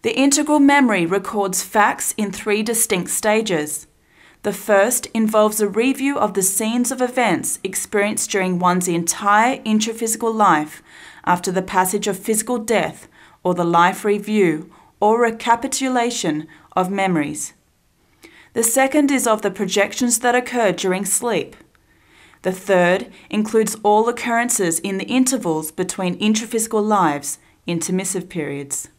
The integral memory records facts in three distinct stages. The first involves a review of the scenes of events experienced during one's entire intraphysical life after the passage of physical death or the life review or recapitulation of memories. The second is of the projections that occur during sleep. The third includes all occurrences in the intervals between intraphysical lives, intermissive periods.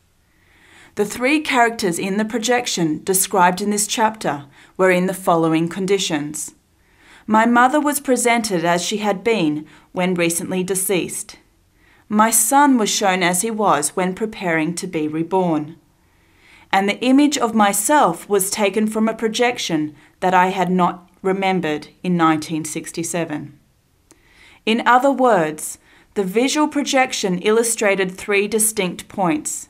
The three characters in the projection described in this chapter were in the following conditions. My mother was presented as she had been when recently deceased. My son was shown as he was when preparing to be reborn. And the image of myself was taken from a projection that I had not remembered in 1967. In other words, the visual projection illustrated three distinct points.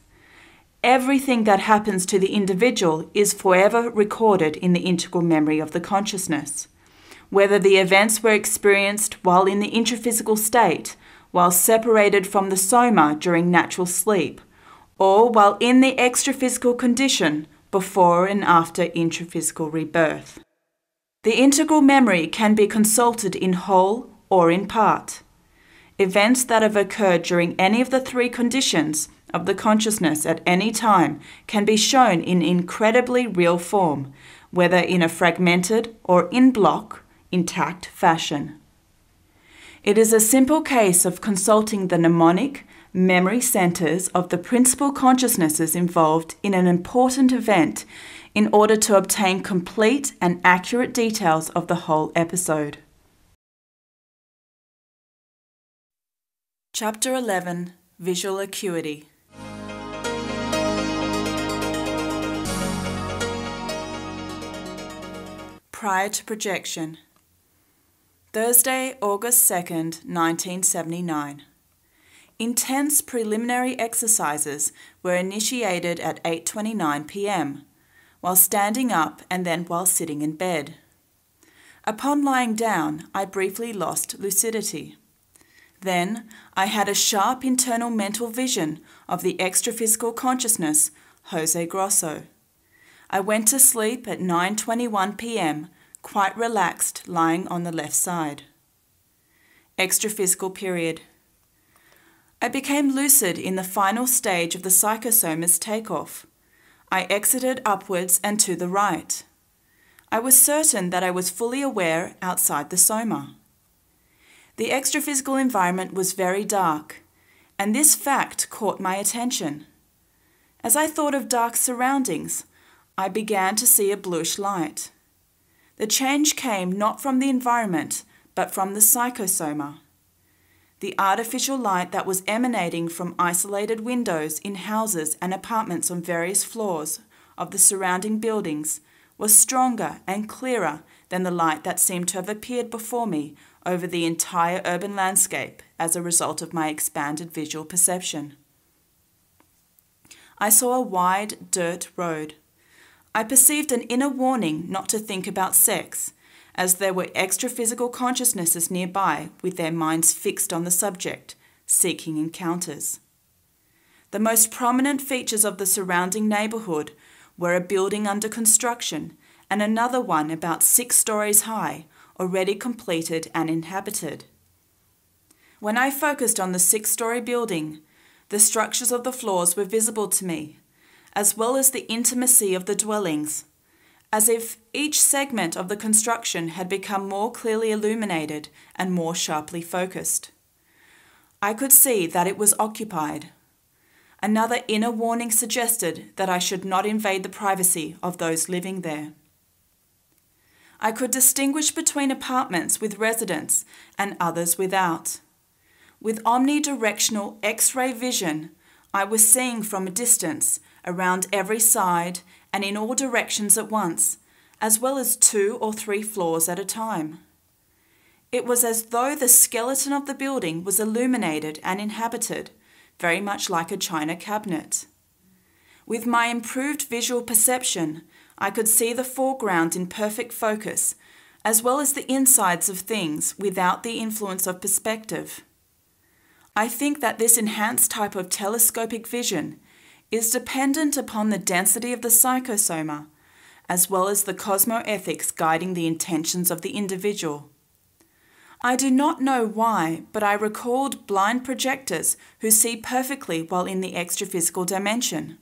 Everything that happens to the individual is forever recorded in the integral memory of the consciousness. Whether the events were experienced while in the intraphysical state, while separated from the soma during natural sleep, or while in the extraphysical condition before and after intraphysical rebirth. The integral memory can be consulted in whole or in part. Events that have occurred during any of the three conditions of the consciousness at any time can be shown in incredibly real form, whether in a fragmented or in block, intact fashion. It is a simple case of consulting the mnemonic memory centers of the principal consciousnesses involved in an important event in order to obtain complete and accurate details of the whole episode. Chapter 11 Visual Acuity Prior to projection Thursday, August 2nd, 1979. Intense preliminary exercises were initiated at 8:29 p.m. while standing up and then while sitting in bed. Upon lying down, I briefly lost lucidity. Then I had a sharp internal mental vision of the extraphysical consciousness, Jose Grosso. I went to sleep at 9:21 p.m., quite relaxed, lying on the left side. Extraphysical period. I became lucid in the final stage of the psychosoma's takeoff. I exited upwards and to the right. I was certain that I was fully aware outside the soma. The extraphysical environment was very dark, and this fact caught my attention. As I thought of dark surroundings, I began to see a bluish light. The change came not from the environment, but from the psychosoma. The artificial light that was emanating from isolated windows in houses and apartments on various floors of the surrounding buildings was stronger and clearer than the light that seemed to have appeared before me over the entire urban landscape as a result of my expanded visual perception. I saw a wide dirt road. I perceived an inner warning not to think about sex as there were extra physical consciousnesses nearby with their minds fixed on the subject, seeking encounters. The most prominent features of the surrounding neighbourhood were a building under construction and another one about six stories high, already completed and inhabited. When I focused on the six story building, the structures of the floors were visible to me, as well as the intimacy of the dwellings, as if each segment of the construction had become more clearly illuminated and more sharply focused. I could see that it was occupied. Another inner warning suggested that I should not invade the privacy of those living there. I could distinguish between apartments with residents and others without. With omnidirectional X ray vision, I was seeing from a distance, around every side, and in all directions at once, as well as two or three floors at a time. It was as though the skeleton of the building was illuminated and inhabited, very much like a china cabinet. With my improved visual perception, I could see the foreground in perfect focus, as well as the insides of things without the influence of perspective. I think that this enhanced type of telescopic vision is dependent upon the density of the psychosoma, as well as the cosmoethics guiding the intentions of the individual. I do not know why, but I recalled blind projectors who see perfectly while in the extraphysical dimension.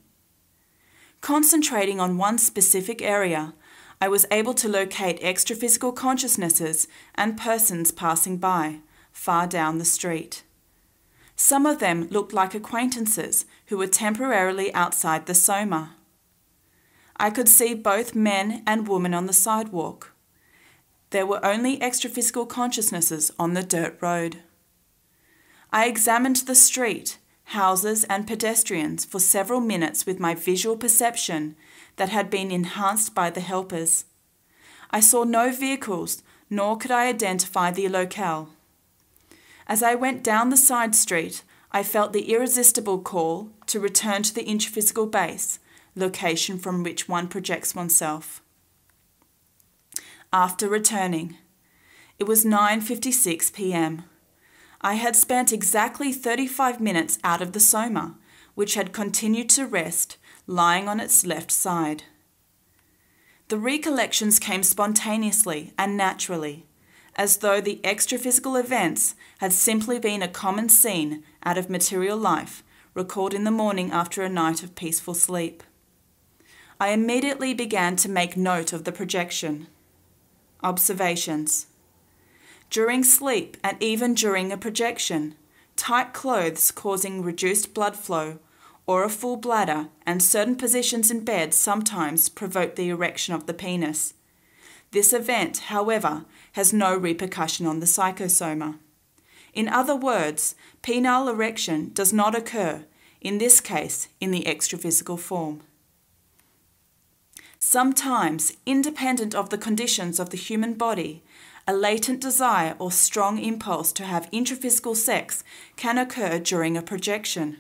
Concentrating on one specific area, I was able to locate extraphysical consciousnesses and persons passing by, far down the street. Some of them looked like acquaintances who were temporarily outside the soma. I could see both men and women on the sidewalk. There were only extraphysical consciousnesses on the dirt road. I examined the street, houses, and pedestrians for several minutes with my visual perception that had been enhanced by the helpers. I saw no vehicles, nor could I identify the locale. As I went down the side street, I felt the irresistible call to return to the intraphysical base, location from which one projects oneself after returning. It was 9:56 p.m. I had spent exactly 35 minutes out of the soma, which had continued to rest, lying on its left side. The recollections came spontaneously and naturally, as though the extraphysical events had simply been a common scene out of material life, recalled in the morning after a night of peaceful sleep. I immediately began to make note of the projection. Observations During sleep and even during a projection, tight clothes causing reduced blood flow, or a full bladder, and certain positions in bed sometimes provoke the erection of the penis. This event, however, has no repercussion on the psychosoma. In other words, penile erection does not occur, in this case, in the extraphysical form. Sometimes, independent of the conditions of the human body, a latent desire or strong impulse to have intraphysical sex can occur during a projection.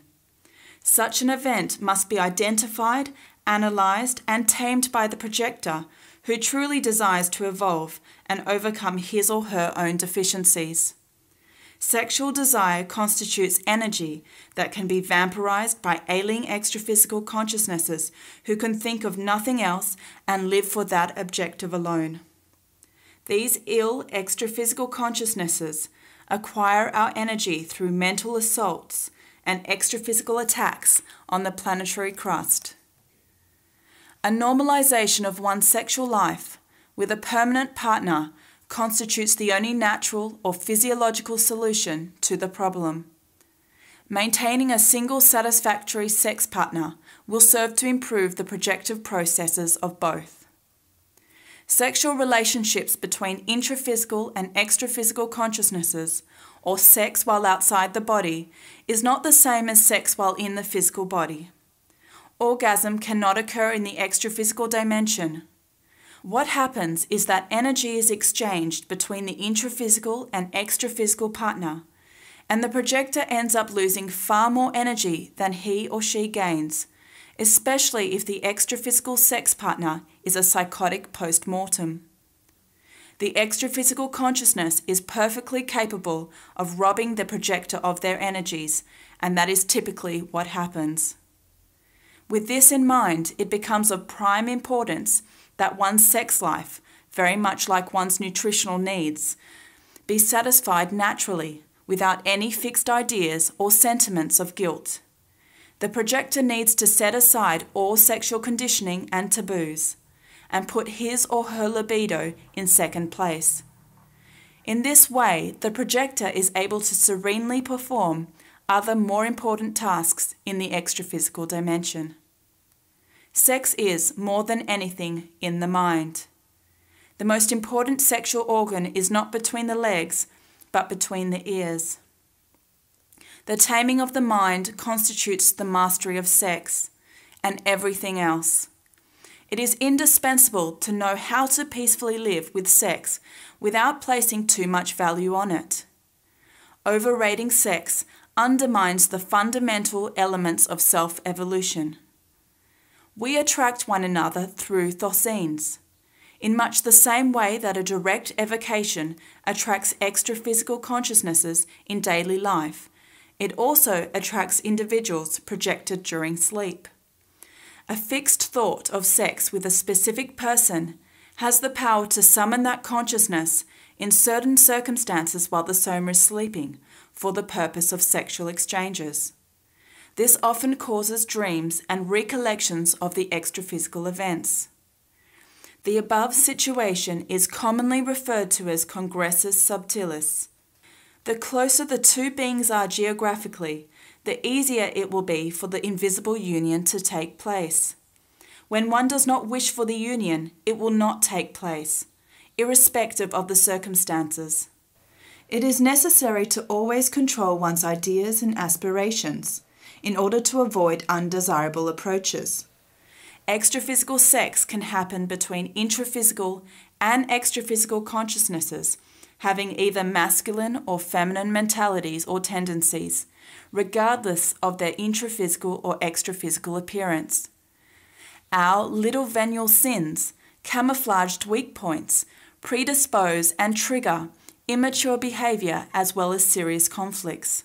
Such an event must be identified, analysed, and tamed by the projector who truly desires to evolve and overcome his or her own deficiencies. Sexual desire constitutes energy that can be vampirized by ailing extraphysical consciousnesses who can think of nothing else and live for that objective alone. These ill extraphysical consciousnesses acquire our energy through mental assaults and extraphysical attacks on the planetary crust. A normalization of one's sexual life with a permanent partner constitutes the only natural or physiological solution to the problem. Maintaining a single satisfactory sex partner will serve to improve the projective processes of both. Sexual relationships between intraphysical and extraphysical consciousnesses, or sex while outside the body, is not the same as sex while in the physical body. Orgasm cannot occur in the extraphysical dimension, what happens is that energy is exchanged between the intraphysical and extraphysical partner, and the projector ends up losing far more energy than he or she gains, especially if the extraphysical sex partner is a psychotic post mortem. The extraphysical consciousness is perfectly capable of robbing the projector of their energies, and that is typically what happens. With this in mind, it becomes of prime importance that one's sex life, very much like one's nutritional needs, be satisfied naturally without any fixed ideas or sentiments of guilt. The projector needs to set aside all sexual conditioning and taboos and put his or her libido in second place. In this way, the projector is able to serenely perform other more important tasks in the extraphysical dimension. Sex is, more than anything, in the mind. The most important sexual organ is not between the legs, but between the ears. The taming of the mind constitutes the mastery of sex and everything else. It is indispensable to know how to peacefully live with sex without placing too much value on it. Overrating sex undermines the fundamental elements of self evolution. We attract one another through thosenes, in much the same way that a direct evocation attracts extra physical consciousnesses in daily life. It also attracts individuals projected during sleep. A fixed thought of sex with a specific person has the power to summon that consciousness in certain circumstances while the soma is sleeping for the purpose of sexual exchanges. This often causes dreams and recollections of the extraphysical events. The above situation is commonly referred to as congressus subtilis. The closer the two beings are geographically, the easier it will be for the invisible union to take place. When one does not wish for the union, it will not take place, irrespective of the circumstances. It is necessary to always control one's ideas and aspirations in order to avoid undesirable approaches. Extraphysical sex can happen between intraphysical and extraphysical consciousnesses having either masculine or feminine mentalities or tendencies, regardless of their intraphysical or extraphysical appearance. Our little venial sins, camouflaged weak points, predispose and trigger immature behaviour as well as serious conflicts.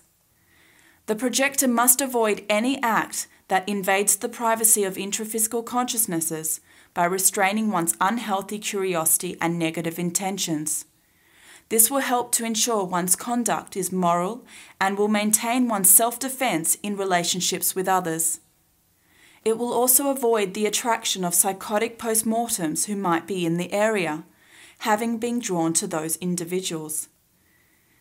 The projector must avoid any act that invades the privacy of intraphysical consciousnesses by restraining one's unhealthy curiosity and negative intentions. This will help to ensure one's conduct is moral and will maintain one's self defense in relationships with others. It will also avoid the attraction of psychotic postmortems who might be in the area, having been drawn to those individuals.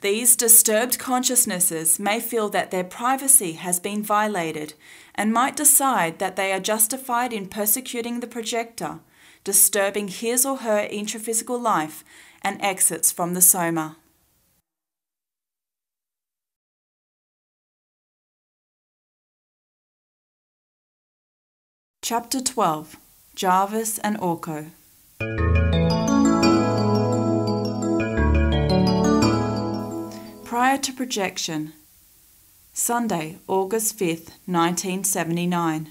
These disturbed consciousnesses may feel that their privacy has been violated and might decide that they are justified in persecuting the projector, disturbing his or her intraphysical life and exits from the soma. Chapter 12 Jarvis and Orko Prior to projection, Sunday, August 5th, 1979.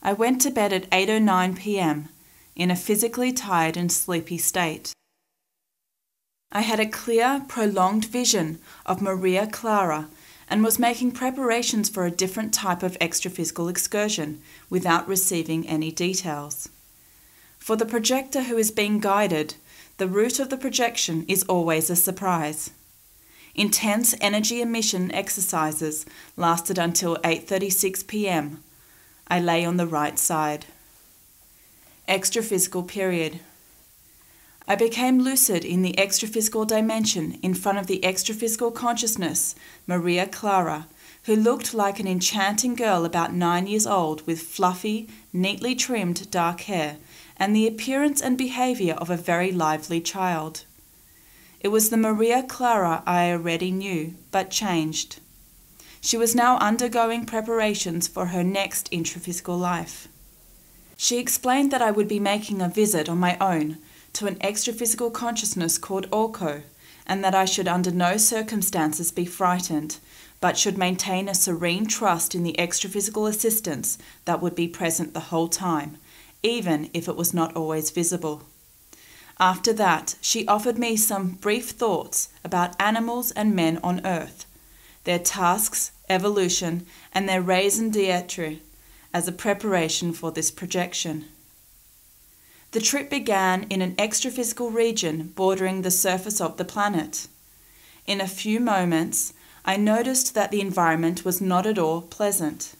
I went to bed at 8:09 p.m. in a physically tired and sleepy state. I had a clear, prolonged vision of Maria Clara and was making preparations for a different type of extraphysical excursion without receiving any details. For the projector who is being guided, the route of the projection is always a surprise. Intense energy emission exercises lasted until 8:36 p.m. I lay on the right side. Extraphysical period I became lucid in the extraphysical dimension in front of the extraphysical consciousness, Maria Clara, who looked like an enchanting girl about nine years old with fluffy, neatly trimmed dark hair and the appearance and behavior of a very lively child. It was the Maria Clara I already knew, but changed. She was now undergoing preparations for her next intraphysical life. She explained that I would be making a visit on my own to an extraphysical consciousness called Orko, and that I should under no circumstances be frightened, but should maintain a serene trust in the extraphysical assistance that would be present the whole time, even if it was not always visible. After that, she offered me some brief thoughts about animals and men on Earth, their tasks, evolution, and their raison d'etre as a preparation for this projection. The trip began in an extraphysical region bordering the surface of the planet. In a few moments, I noticed that the environment was not at all pleasant.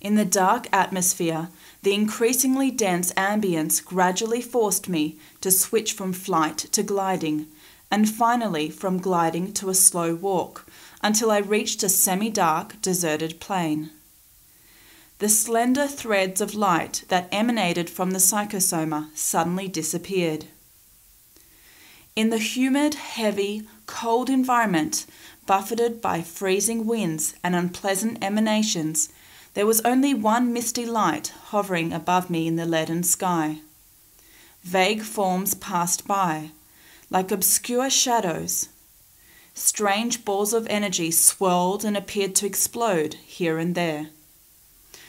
In the dark atmosphere, the increasingly dense ambience gradually forced me to switch from flight to gliding, and finally from gliding to a slow walk, until I reached a semi dark, deserted plain. The slender threads of light that emanated from the psychosoma suddenly disappeared. In the humid, heavy, cold environment, buffeted by freezing winds and unpleasant emanations, there was only one misty light hovering above me in the leaden sky. Vague forms passed by, like obscure shadows. Strange balls of energy swirled and appeared to explode here and there.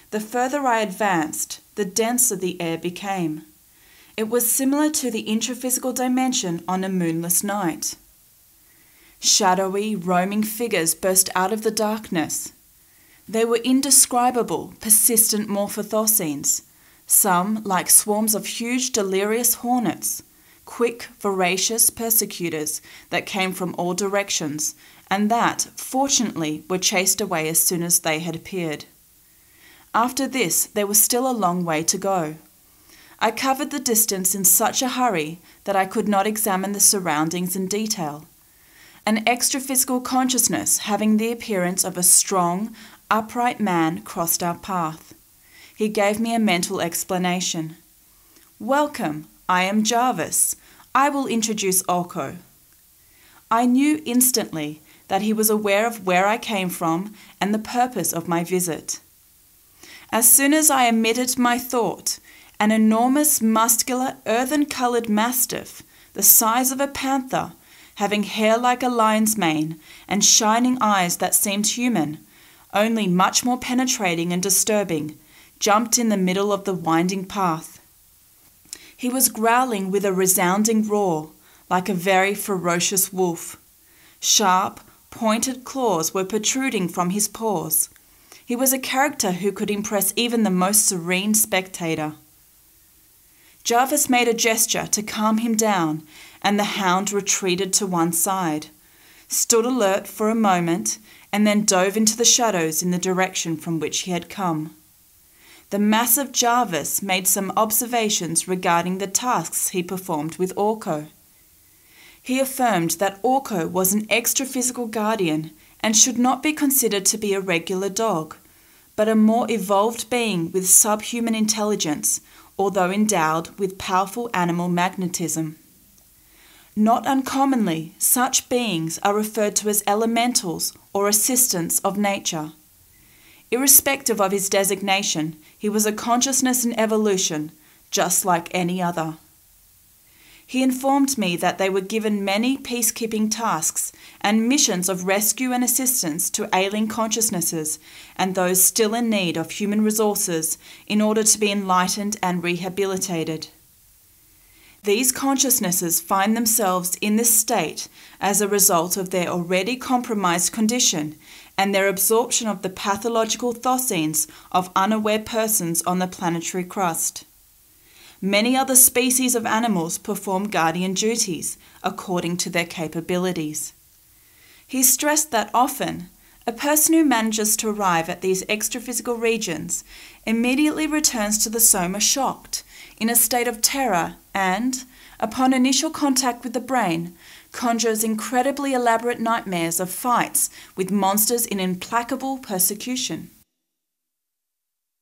The further I advanced, the denser the air became. It was similar to the intraphysical dimension on a moonless night. Shadowy, roaming figures burst out of the darkness. They were indescribable, persistent morphothosenes, some like swarms of huge, delirious hornets, quick, voracious persecutors that came from all directions, and that, fortunately, were chased away as soon as they had appeared. After this, there was still a long way to go. I covered the distance in such a hurry that I could not examine the surroundings in detail. An extraphysical consciousness having the appearance of a strong, upright man crossed our path. He gave me a mental explanation. Welcome, I am Jarvis. I will introduce Orko. I knew instantly that he was aware of where I came from and the purpose of my visit. As soon as I emitted my thought, an enormous, muscular, earthen coloured mastiff, the size of a panther, having hair like a lion's mane and shining eyes that seemed human, only much more penetrating and disturbing, jumped in the middle of the winding path. He was growling with a resounding roar, like a very ferocious wolf. Sharp, pointed claws were protruding from his paws. He was a character who could impress even the most serene spectator. Jarvis made a gesture to calm him down, and the hound retreated to one side, stood alert for a moment, and then dove into the shadows in the direction from which he had come. The massive Jarvis made some observations regarding the tasks he performed with Orko. He affirmed that Orko was an extra physical guardian and should not be considered to be a regular dog, but a more evolved being with subhuman intelligence although endowed with powerful animal magnetism. Not uncommonly, such beings are referred to as elementals or assistants of nature. Irrespective of his designation, he was a consciousness in evolution, just like any other. He informed me that they were given many peacekeeping tasks and missions of rescue and assistance to ailing consciousnesses and those still in need of human resources in order to be enlightened and rehabilitated. These consciousnesses find themselves in this state as a result of their already compromised condition and their absorption of the pathological thosenes of unaware persons on the planetary crust. Many other species of animals perform guardian duties according to their capabilities. He stressed that often, a person who manages to arrive at these extraphysical regions immediately returns to the soma shocked, in a state of terror, and, upon initial contact with the brain, conjures incredibly elaborate nightmares of fights with monsters in implacable persecution.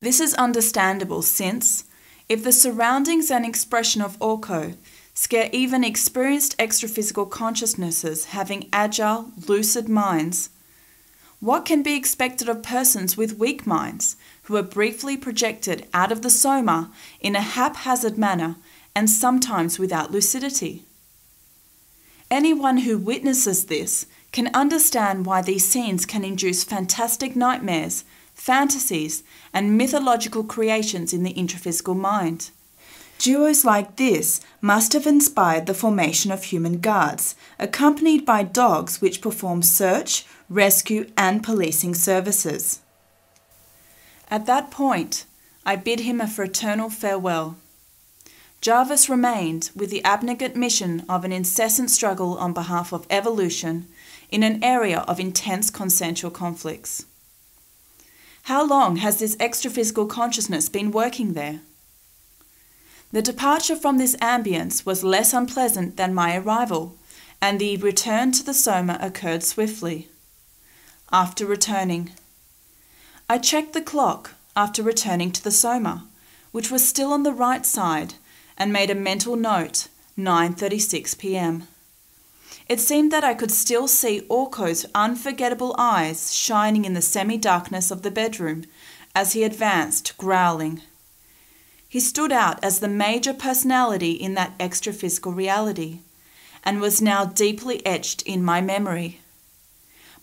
This is understandable since, if the surroundings and expression of Orko scare even experienced extraphysical consciousnesses having agile, lucid minds, what can be expected of persons with weak minds who are briefly projected out of the soma in a haphazard manner and sometimes without lucidity? Anyone who witnesses this can understand why these scenes can induce fantastic nightmares fantasies, and mythological creations in the intraphysical mind. Duos like this must have inspired the formation of human guards, accompanied by dogs which perform search, rescue, and policing services. At that point, I bid him a fraternal farewell. Jarvis remained with the abnegate mission of an incessant struggle on behalf of evolution in an area of intense consensual conflicts. How long has this extraphysical consciousness been working there? The departure from this ambience was less unpleasant than my arrival, and the return to the soma occurred swiftly. After returning, I checked the clock after returning to the soma, which was still on the right side, and made a mental note 9:36 p.m. It seemed that I could still see Orko's unforgettable eyes shining in the semi darkness of the bedroom as he advanced, growling. He stood out as the major personality in that extra physical reality, and was now deeply etched in my memory.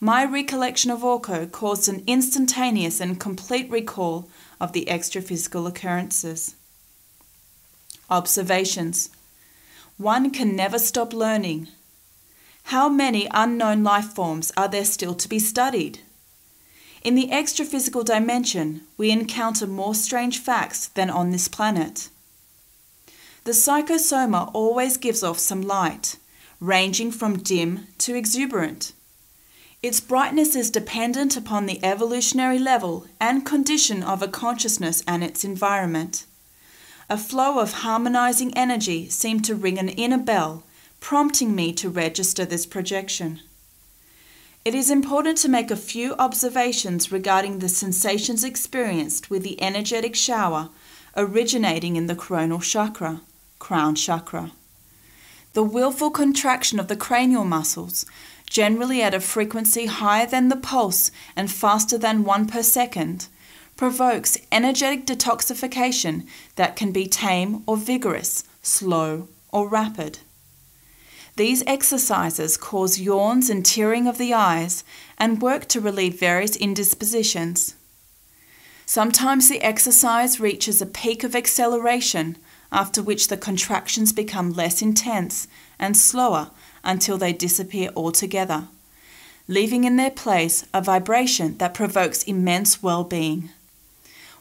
My recollection of Orko caused an instantaneous and complete recall of the extra physical occurrences. Observations 1 can never stop learning How many unknown life forms are there still to be studied? In the extra-physical dimension, we encounter more strange facts than on this planet. The psychosoma always gives off some light, ranging from dim to exuberant. Its brightness is dependent upon the evolutionary level and condition of a consciousness and its environment. A flow of harmonizing energy seemed to ring an inner bell, prompting me to register this projection. It is important to make a few observations regarding the sensations experienced with the energetic shower originating in the coronal chakra, crown chakra. The willful contraction of the cranial muscles, generally at a frequency higher than the pulse and faster than 1 per second, provokes energetic detoxification that can be tame or vigorous, slow or rapid. These exercises cause yawns and tearing of the eyes and work to relieve various indispositions. Sometimes the exercise reaches a peak of acceleration, after which the contractions become less intense and slower until they disappear altogether, leaving in their place a vibration that provokes immense well being.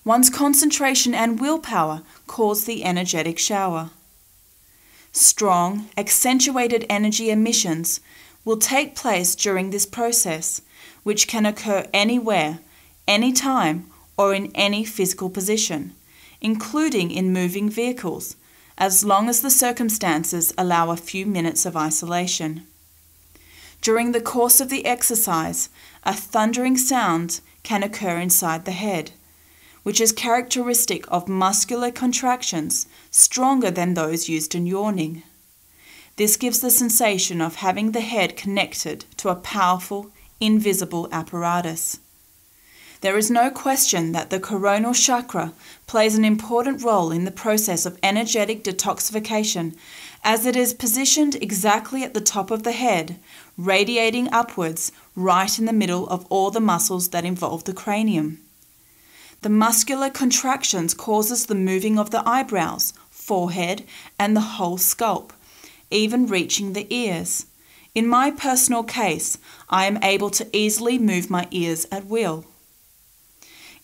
One's concentration and willpower cause the energetic shower strong, accentuated energy emissions will take place during this process, which can occur anywhere, anytime, or in any physical position, including in moving vehicles, as long as the circumstances allow a few minutes of isolation. During the course of the exercise, a thundering sound can occur inside the head which is characteristic of muscular contractions stronger than those used in yawning. This gives the sensation of having the head connected to a powerful, invisible apparatus. There is no question that the coronal chakra plays an important role in the process of energetic detoxification as it is positioned exactly at the top of the head, radiating upwards right in the middle of all the muscles that involve the cranium. The muscular contractions causes the moving of the eyebrows, forehead, and the whole scalp, even reaching the ears. In my personal case, I am able to easily move my ears at will.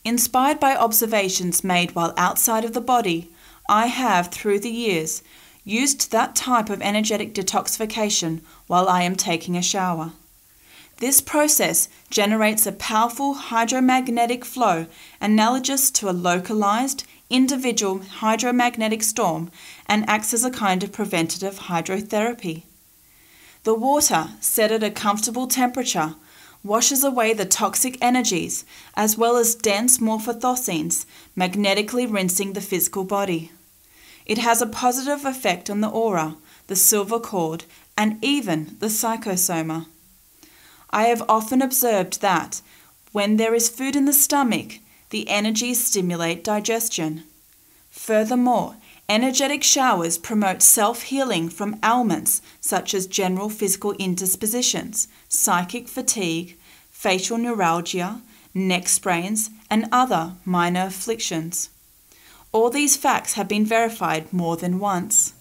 Inspired by observations made while outside of the body, I have, through the years, used that type of energetic detoxification while I am taking a shower. This process generates a powerful hydromagnetic flow analogous to a localized, individual hydromagnetic storm and acts as a kind of preventative hydrotherapy. The water, set at a comfortable temperature, washes away the toxic energies as well as dense morphothosenes, magnetically rinsing the physical body. It has a positive effect on the aura, the silver cord, and even the psychosoma. I have often observed that, when there is food in the stomach, the energies stimulate digestion. Furthermore, energetic showers promote self healing from ailments such as general physical indispositions, psychic fatigue, facial neuralgia, neck sprains, and other minor afflictions. All these facts have been verified more than once.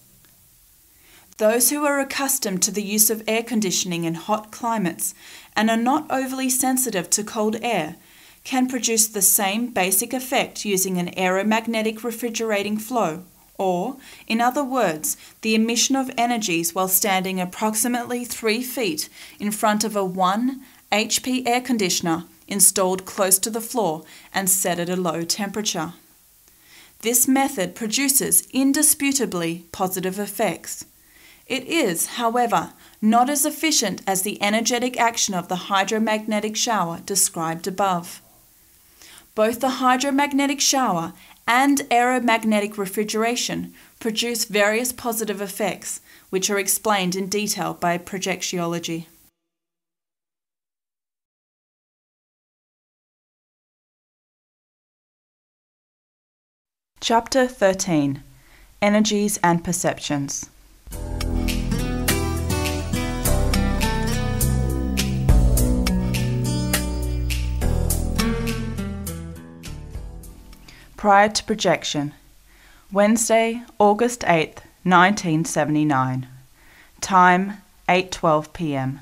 Those who are accustomed to the use of air conditioning in hot climates and are not overly sensitive to cold air can produce the same basic effect using an aeromagnetic refrigerating flow, or, in other words, the emission of energies while standing approximately 3 feet in front of a 1 HP air conditioner installed close to the floor and set at a low temperature. This method produces indisputably positive effects. It is, however, not as efficient as the energetic action of the hydromagnetic shower described above. Both the hydromagnetic shower and aeromagnetic refrigeration produce various positive effects, which are explained in detail by projectiology. Chapter 13 Energies and Perceptions prior to projection. Wednesday, August 8th, 1979. Time 8:12 p.m.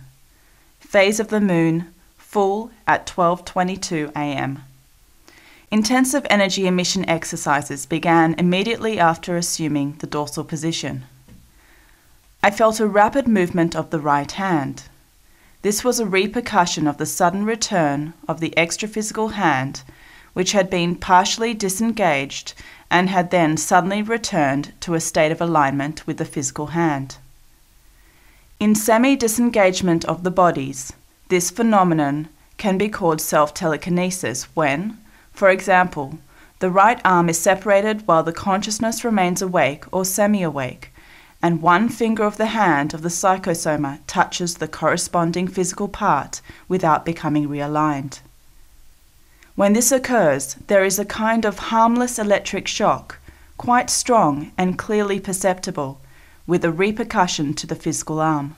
Phase of the moon full at 12:22 a.m. Intensive energy emission exercises began immediately after assuming the dorsal position. I felt a rapid movement of the right hand. This was a repercussion of the sudden return of the extraphysical hand, which had been partially disengaged and had then suddenly returned to a state of alignment with the physical hand. In semi disengagement of the bodies, this phenomenon can be called self telekinesis when, for example, the right arm is separated while the consciousness remains awake or semi awake, and one finger of the hand of the psychosoma touches the corresponding physical part without becoming realigned. When this occurs, there is a kind of harmless electric shock, quite strong and clearly perceptible, with a repercussion to the physical arm.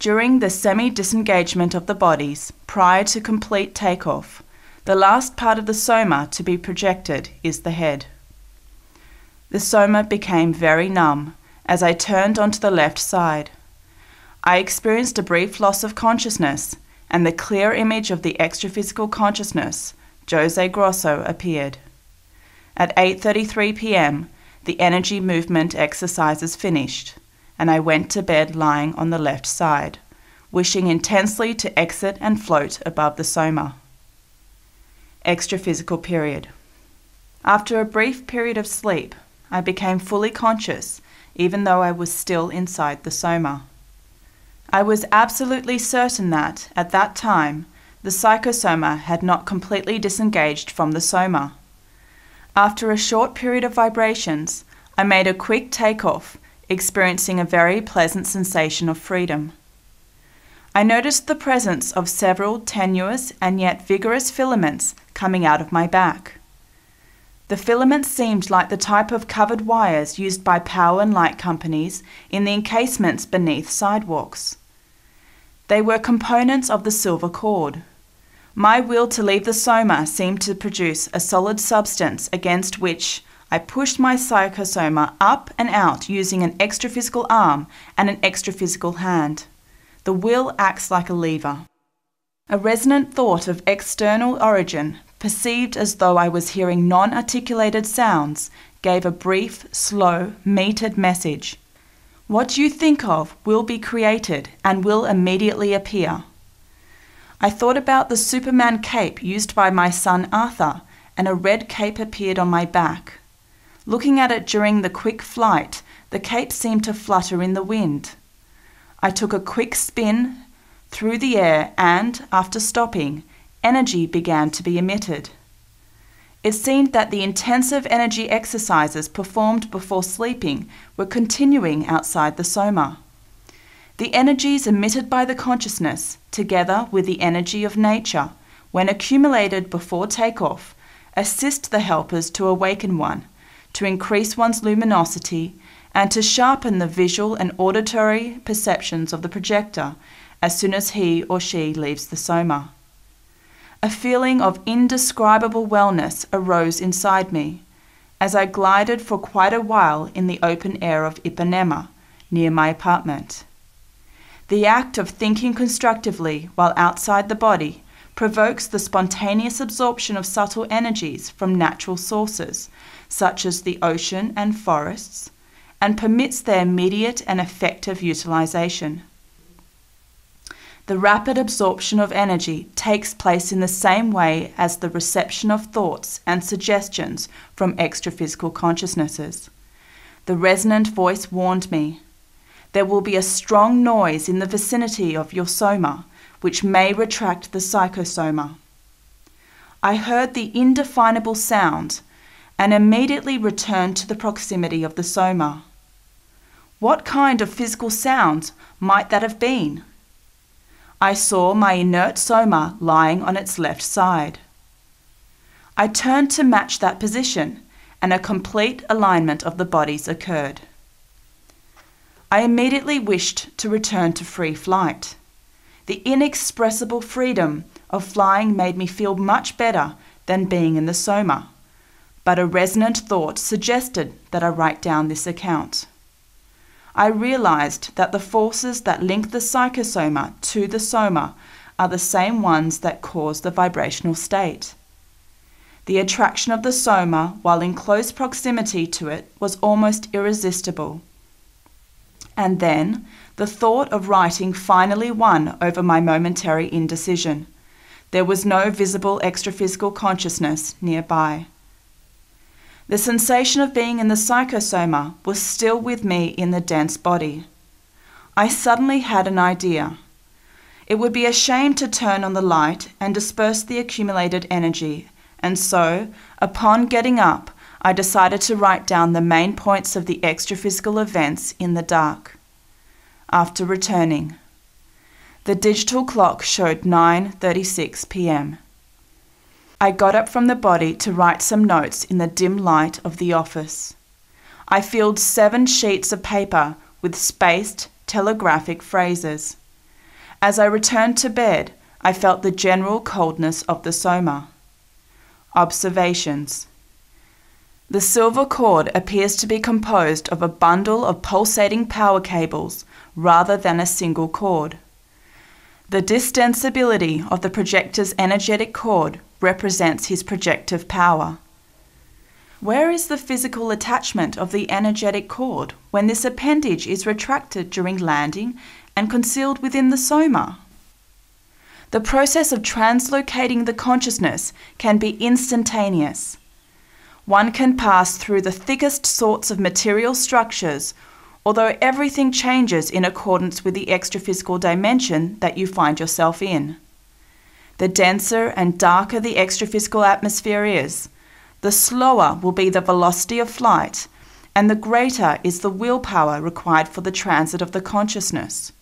During the semi disengagement of the bodies prior to complete takeoff, the last part of the soma to be projected is the head. The soma became very numb as I turned onto the left side. I experienced a brief loss of consciousness, and the clear image of the extraphysical consciousness, Jose Grosso, appeared. At 8:33 p.m., the energy movement exercises finished, and I went to bed lying on the left side, wishing intensely to exit and float above the soma extraphysical period. After a brief period of sleep, I became fully conscious, even though I was still inside the soma. I was absolutely certain that, at that time, the psychosoma had not completely disengaged from the soma. After a short period of vibrations, I made a quick takeoff, experiencing a very pleasant sensation of freedom. I noticed the presence of several tenuous and yet vigorous filaments coming out of my back. The filaments seemed like the type of covered wires used by power and light companies in the encasements beneath sidewalks. They were components of the silver cord. My will to leave the soma seemed to produce a solid substance against which I pushed my psychosoma up and out using an extraphysical arm and an extraphysical hand. The will acts like a lever. A resonant thought of external origin, perceived as though I was hearing non articulated sounds, gave a brief, slow, metered message. What you think of will be created and will immediately appear. I thought about the Superman cape used by my son Arthur, and a red cape appeared on my back. Looking at it during the quick flight, the cape seemed to flutter in the wind. I took a quick spin through the air and, after stopping, energy began to be emitted. It seemed that the intensive energy exercises performed before sleeping were continuing outside the soma. The energies emitted by the consciousness, together with the energy of nature, when accumulated before takeoff, assist the helpers to awaken one, to increase one's luminosity, and to sharpen the visual and auditory perceptions of the projector as soon as he or she leaves the soma. A feeling of indescribable wellness arose inside me as I glided for quite a while in the open air of Ipanema, near my apartment. The act of thinking constructively while outside the body provokes the spontaneous absorption of subtle energies from natural sources, such as the ocean and forests, and permits their immediate and effective utilization. The rapid absorption of energy takes place in the same way as the reception of thoughts and suggestions from extraphysical consciousnesses. The resonant voice warned me there will be a strong noise in the vicinity of your soma, which may retract the psychosoma. I heard the indefinable sound and immediately returned to the proximity of the soma. What kind of physical sound might that have been? I saw my inert soma lying on its left side. I turned to match that position, and a complete alignment of the bodies occurred. I immediately wished to return to free flight. The inexpressible freedom of flying made me feel much better than being in the soma, but a resonant thought suggested that I write down this account. I realized that the forces that link the psychosoma to the soma are the same ones that cause the vibrational state. The attraction of the soma while in close proximity to it was almost irresistible. And then the thought of writing finally won over my momentary indecision. There was no visible extraphysical consciousness nearby. The sensation of being in the psychosoma was still with me in the dense body. I suddenly had an idea. It would be a shame to turn on the light and disperse the accumulated energy, and so, upon getting up, I decided to write down the main points of the extraphysical events in the dark. After returning, the digital clock showed 9:36 p.m. I got up from the body to write some notes in the dim light of the office. I filled seven sheets of paper with spaced telegraphic phrases. As I returned to bed, I felt the general coldness of the soma. Observations The silver cord appears to be composed of a bundle of pulsating power cables rather than a single cord. The distensibility of the projector's energetic cord represents his projective power. Where is the physical attachment of the energetic cord when this appendage is retracted during landing and concealed within the soma? The process of translocating the consciousness can be instantaneous. One can pass through the thickest sorts of material structures, although everything changes in accordance with the extraphysical dimension that you find yourself in. The denser and darker the extraphysical atmosphere is, the slower will be the velocity of flight, and the greater is the willpower required for the transit of the consciousness.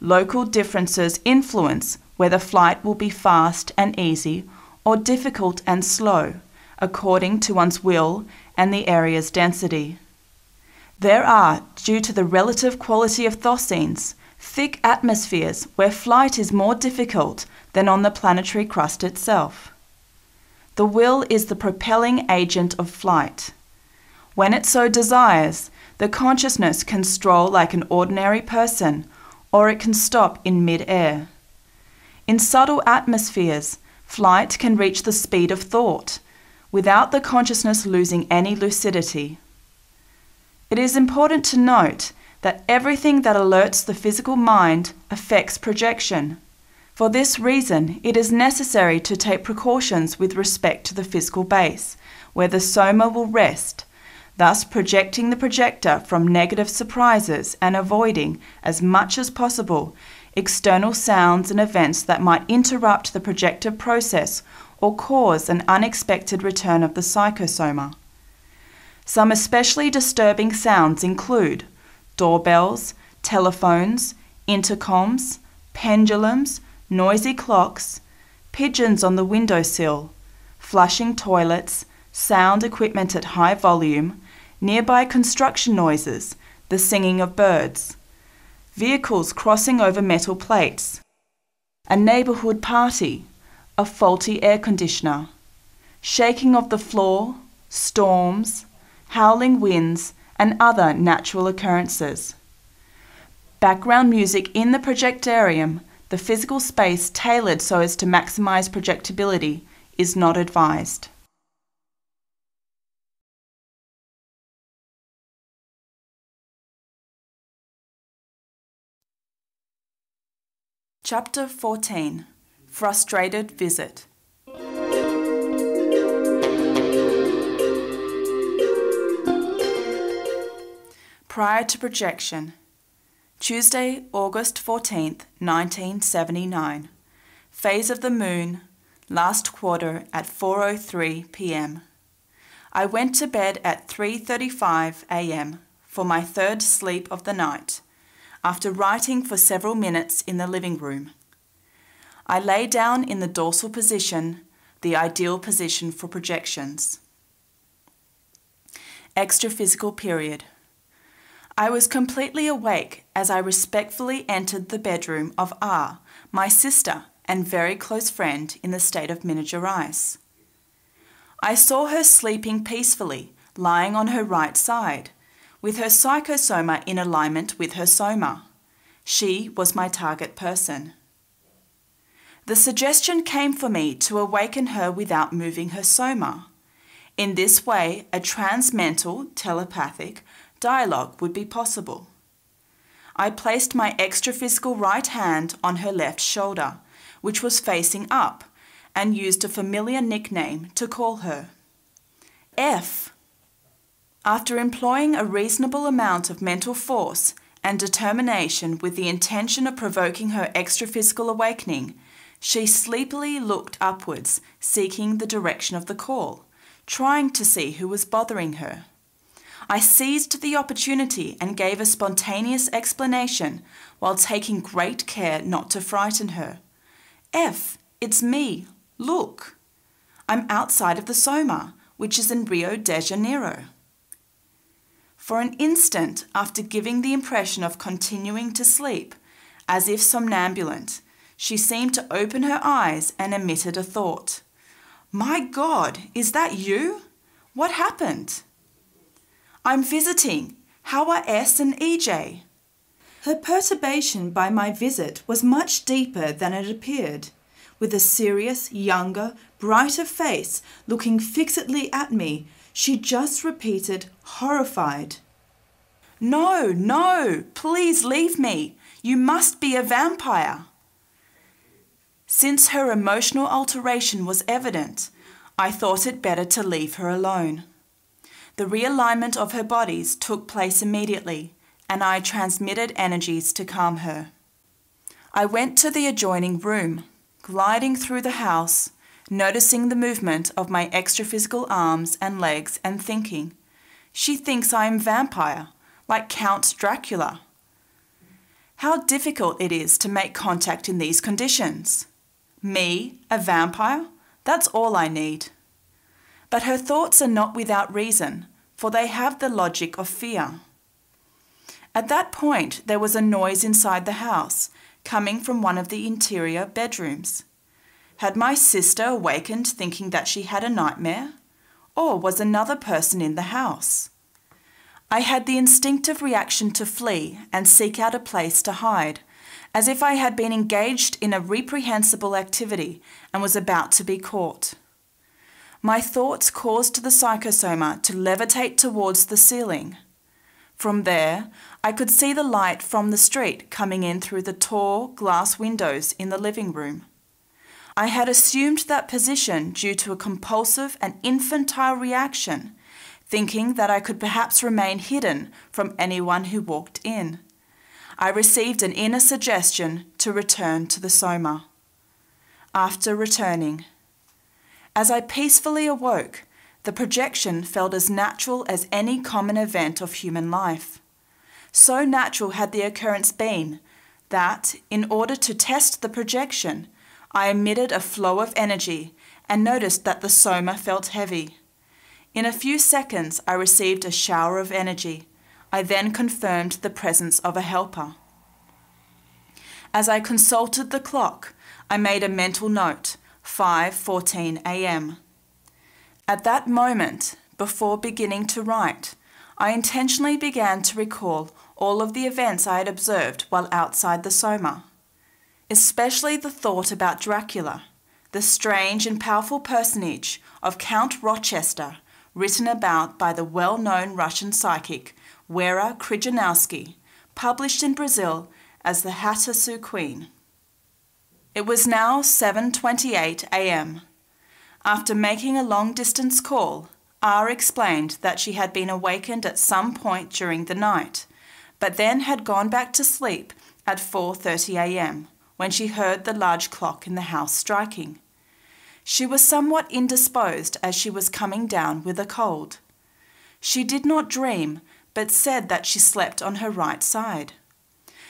Local differences influence whether flight will be fast and easy or difficult and slow, according to one's will and the area's density. There are, due to the relative quality of thosenes, thick atmospheres where flight is more difficult than on the planetary crust itself. The will is the propelling agent of flight. When it so desires, the consciousness can stroll like an ordinary person, or it can stop in mid air. In subtle atmospheres, flight can reach the speed of thought, without the consciousness losing any lucidity. It is important to note that everything that alerts the physical mind affects projection. For this reason, it is necessary to take precautions with respect to the physical base, where the soma will rest, thus projecting the projector from negative surprises and avoiding, as much as possible, external sounds and events that might interrupt the projective process or cause an unexpected return of the psychosoma. Some especially disturbing sounds include doorbells, telephones, intercoms, pendulums, noisy clocks, pigeons on the windowsill, flushing toilets, sound equipment at high volume, nearby construction noises, the singing of birds, vehicles crossing over metal plates, a neighbourhood party, a faulty air conditioner, shaking of the floor, storms, howling winds, and other natural occurrences. Background music in the projectarium the physical space tailored so as to maximize projectability is not advised. Chapter 14 Frustrated Visit Prior to projection, Tuesday, August 14th, 1979. Phase of the moon, last quarter at 4:03 p.m. I went to bed at 3:35 a.m. for my third sleep of the night, after writing for several minutes in the living room. I lay down in the dorsal position, the ideal position for projections. Extra physical period. I was completely awake as I respectfully entered the bedroom of R, my sister and very close friend in the state of Minas. I saw her sleeping peacefully, lying on her right side, with her psychosoma in alignment with her soma. She was my target person. The suggestion came for me to awaken her without moving her soma. In this way, a transmental, telepathic dialogue would be possible. I placed my extraphysical right hand on her left shoulder, which was facing up, and used a familiar nickname to call her. F. After employing a reasonable amount of mental force and determination with the intention of provoking her extraphysical awakening, she sleepily looked upwards, seeking the direction of the call, trying to see who was bothering her. I seized the opportunity and gave a spontaneous explanation while taking great care not to frighten her. F, it's me. Look. I'm outside of the Soma, which is in Rio de Janeiro. For an instant, after giving the impression of continuing to sleep, as if somnambulant, she seemed to open her eyes and emitted a thought. My God, is that you? What happened? I'm visiting. How are S and EJ? Her perturbation by my visit was much deeper than it appeared. With a serious, younger, brighter face looking fixedly at me, she just repeated, horrified. No, no, please leave me. You must be a vampire. Since her emotional alteration was evident, I thought it better to leave her alone. The realignment of her bodies took place immediately, and I transmitted energies to calm her. I went to the adjoining room, gliding through the house, noticing the movement of my extraphysical arms and legs, and thinking, She thinks I am vampire, like Count Dracula. How difficult it is to make contact in these conditions. Me, a vampire? That's all I need. But her thoughts are not without reason, for they have the logic of fear. At that point, there was a noise inside the house, coming from one of the interior bedrooms. Had my sister awakened thinking that she had a nightmare? Or was another person in the house? I had the instinctive reaction to flee and seek out a place to hide, as if I had been engaged in a reprehensible activity and was about to be caught. My thoughts caused the psychosoma to levitate towards the ceiling. From there, I could see the light from the street coming in through the tall glass windows in the living room. I had assumed that position due to a compulsive and infantile reaction, thinking that I could perhaps remain hidden from anyone who walked in. I received an inner suggestion to return to the Soma. After returning, as I peacefully awoke, the projection felt as natural as any common event of human life. So natural had the occurrence been that, in order to test the projection, I emitted a flow of energy and noticed that the soma felt heavy. In a few seconds, I received a shower of energy. I then confirmed the presence of a helper. As I consulted the clock, I made a mental note 5:14 a.m. At that moment, before beginning to write, I intentionally began to recall all of the events I had observed while outside the Soma, especially the thought about Dracula, the strange and powerful personage of Count Rochester, written about by the well known Russian psychic Vera Krijanowski, published in Brazil as the Hatasu Queen. It was now 7:28 a.m. After making a long distance call, R explained that she had been awakened at some point during the night, but then had gone back to sleep at 4:30 a.m. when she heard the large clock in the house striking. She was somewhat indisposed as she was coming down with a cold. She did not dream, but said that she slept on her right side.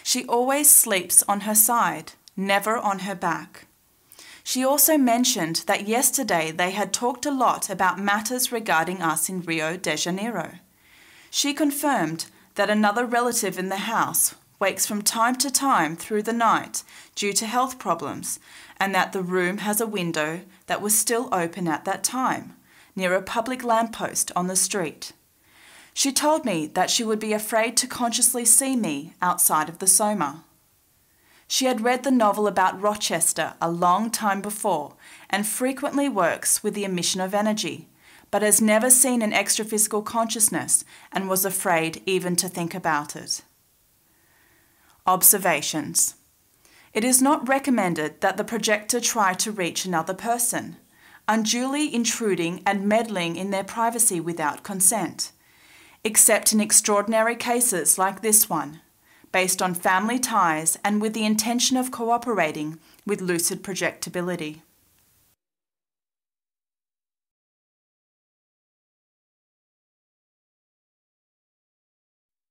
She always sleeps on her side never on her back. She also mentioned that yesterday they had talked a lot about matters regarding us in Rio de Janeiro. She confirmed that another relative in the house wakes from time to time through the night due to health problems, and that the room has a window that was still open at that time, near a public lamppost on the street. She told me that she would be afraid to consciously see me outside of the soma. She had read the novel about Rochester a long time before and frequently works with the emission of energy, but has never seen an extraphysical consciousness and was afraid even to think about it. Observations It is not recommended that the projector try to reach another person, unduly intruding and meddling in their privacy without consent, except in extraordinary cases like this one based on family ties and with the intention of cooperating with lucid projectability.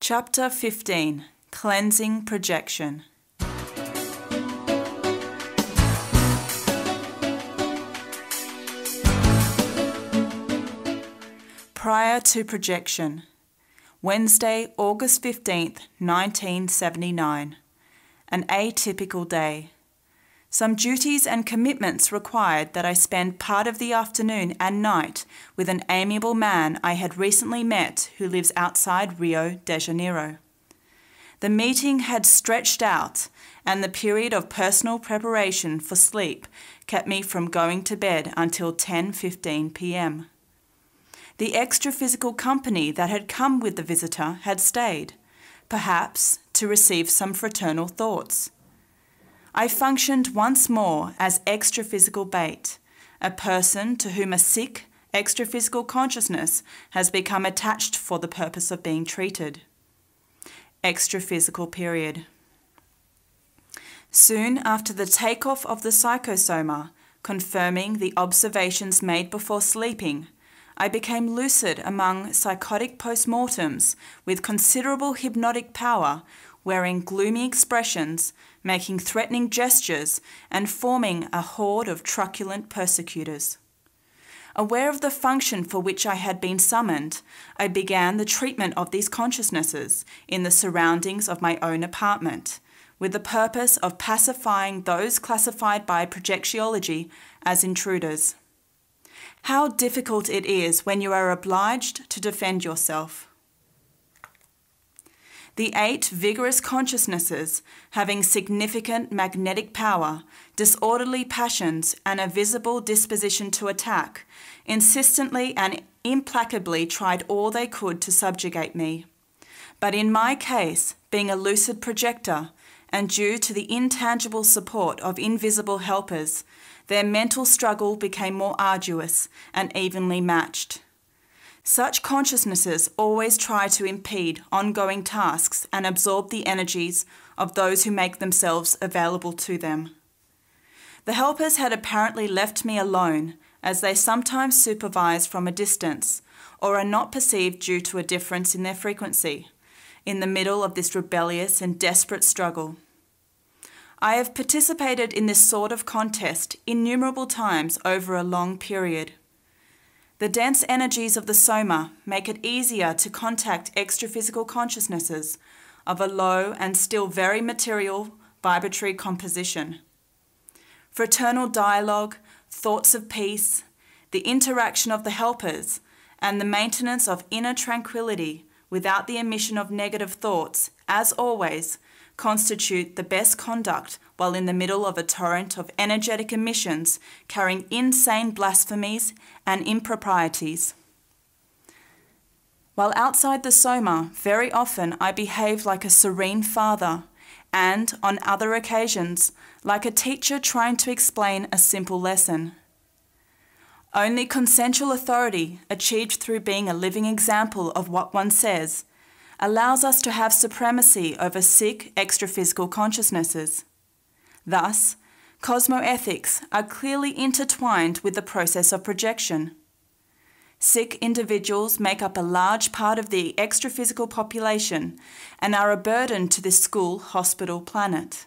Chapter 15 Cleansing Projection Prior to projection Wednesday, August 15th, 1979. An atypical day. Some duties and commitments required that I spend part of the afternoon and night with an amiable man I had recently met who lives outside Rio de Janeiro. The meeting had stretched out, and the period of personal preparation for sleep kept me from going to bed until 10:15 p.m. The extra physical company that had come with the visitor had stayed, perhaps to receive some fraternal thoughts. I functioned once more as extra physical bait, a person to whom a sick extra physical consciousness has become attached for the purpose of being treated. Extra physical period. Soon after the takeoff of the psychosoma, confirming the observations made before sleeping, I became lucid among psychotic postmortems with considerable hypnotic power, wearing gloomy expressions, making threatening gestures, and forming a horde of truculent persecutors. Aware of the function for which I had been summoned, I began the treatment of these consciousnesses in the surroundings of my own apartment, with the purpose of pacifying those classified by projectiology as intruders. How difficult it is when you are obliged to defend yourself. The eight vigorous consciousnesses, having significant magnetic power, disorderly passions, and a visible disposition to attack, insistently and implacably tried all they could to subjugate me. But in my case, being a lucid projector, and due to the intangible support of invisible helpers, their mental struggle became more arduous and evenly matched. Such consciousnesses always try to impede ongoing tasks and absorb the energies of those who make themselves available to them. The helpers had apparently left me alone, as they sometimes supervise from a distance or are not perceived due to a difference in their frequency, in the middle of this rebellious and desperate struggle. I have participated in this sort of contest innumerable times over a long period. The dense energies of the soma make it easier to contact extraphysical consciousnesses of a low and still very material vibratory composition. Fraternal dialogue, thoughts of peace, the interaction of the helpers, and the maintenance of inner tranquility without the emission of negative thoughts, as always, constitute the best conduct while in the middle of a torrent of energetic emissions carrying insane blasphemies and improprieties. While outside the Soma, very often I behave like a serene father, and on other occasions, like a teacher trying to explain a simple lesson. Only consensual authority, achieved through being a living example of what one says, allows us to have supremacy over sick extraphysical consciousnesses. Thus, cosmoethics are clearly intertwined with the process of projection. Sick individuals make up a large part of the extraphysical population and are a burden to this school hospital planet.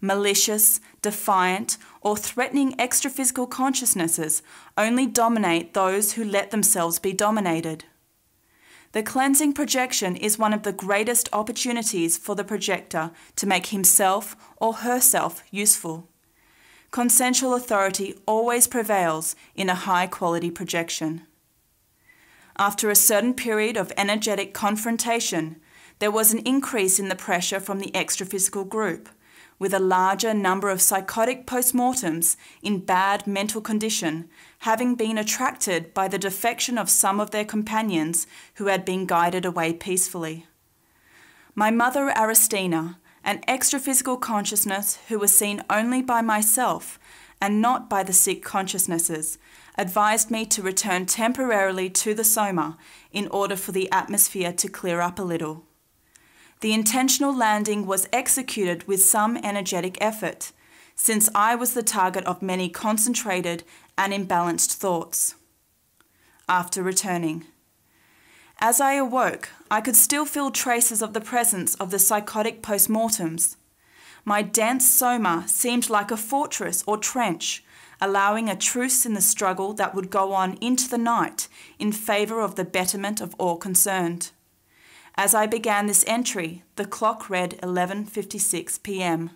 Malicious, defiant, or threatening extraphysical consciousnesses only dominate those who let themselves be dominated. The cleansing projection is one of the greatest opportunities for the projector to make himself or herself useful. Consensual authority always prevails in a high quality projection. After a certain period of energetic confrontation, there was an increase in the pressure from the extraphysical group, with a larger number of psychotic postmortems in bad mental condition having been attracted by the defection of some of their companions who had been guided away peacefully. My mother, Aristina, an extraphysical consciousness who was seen only by myself and not by the sick consciousnesses, advised me to return temporarily to the Soma in order for the atmosphere to clear up a little. The intentional landing was executed with some energetic effort, since I was the target of many concentrated and imbalanced thoughts. After returning, as I awoke, I could still feel traces of the presence of the psychotic postmortems. My dense soma seemed like a fortress or trench, allowing a truce in the struggle that would go on into the night in favour of the betterment of all concerned. As I began this entry, the clock read 11:56 p.m.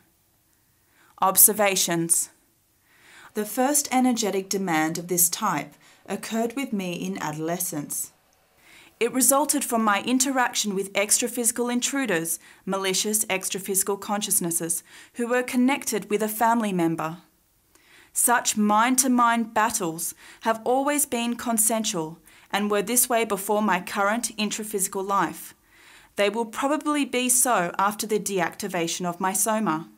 Observations. The first energetic demand of this type occurred with me in adolescence. It resulted from my interaction with extraphysical intruders, malicious extraphysical consciousnesses, who were connected with a family member. Such mind to mind battles have always been consensual and were this way before my current intraphysical life. They will probably be so after the deactivation of my soma.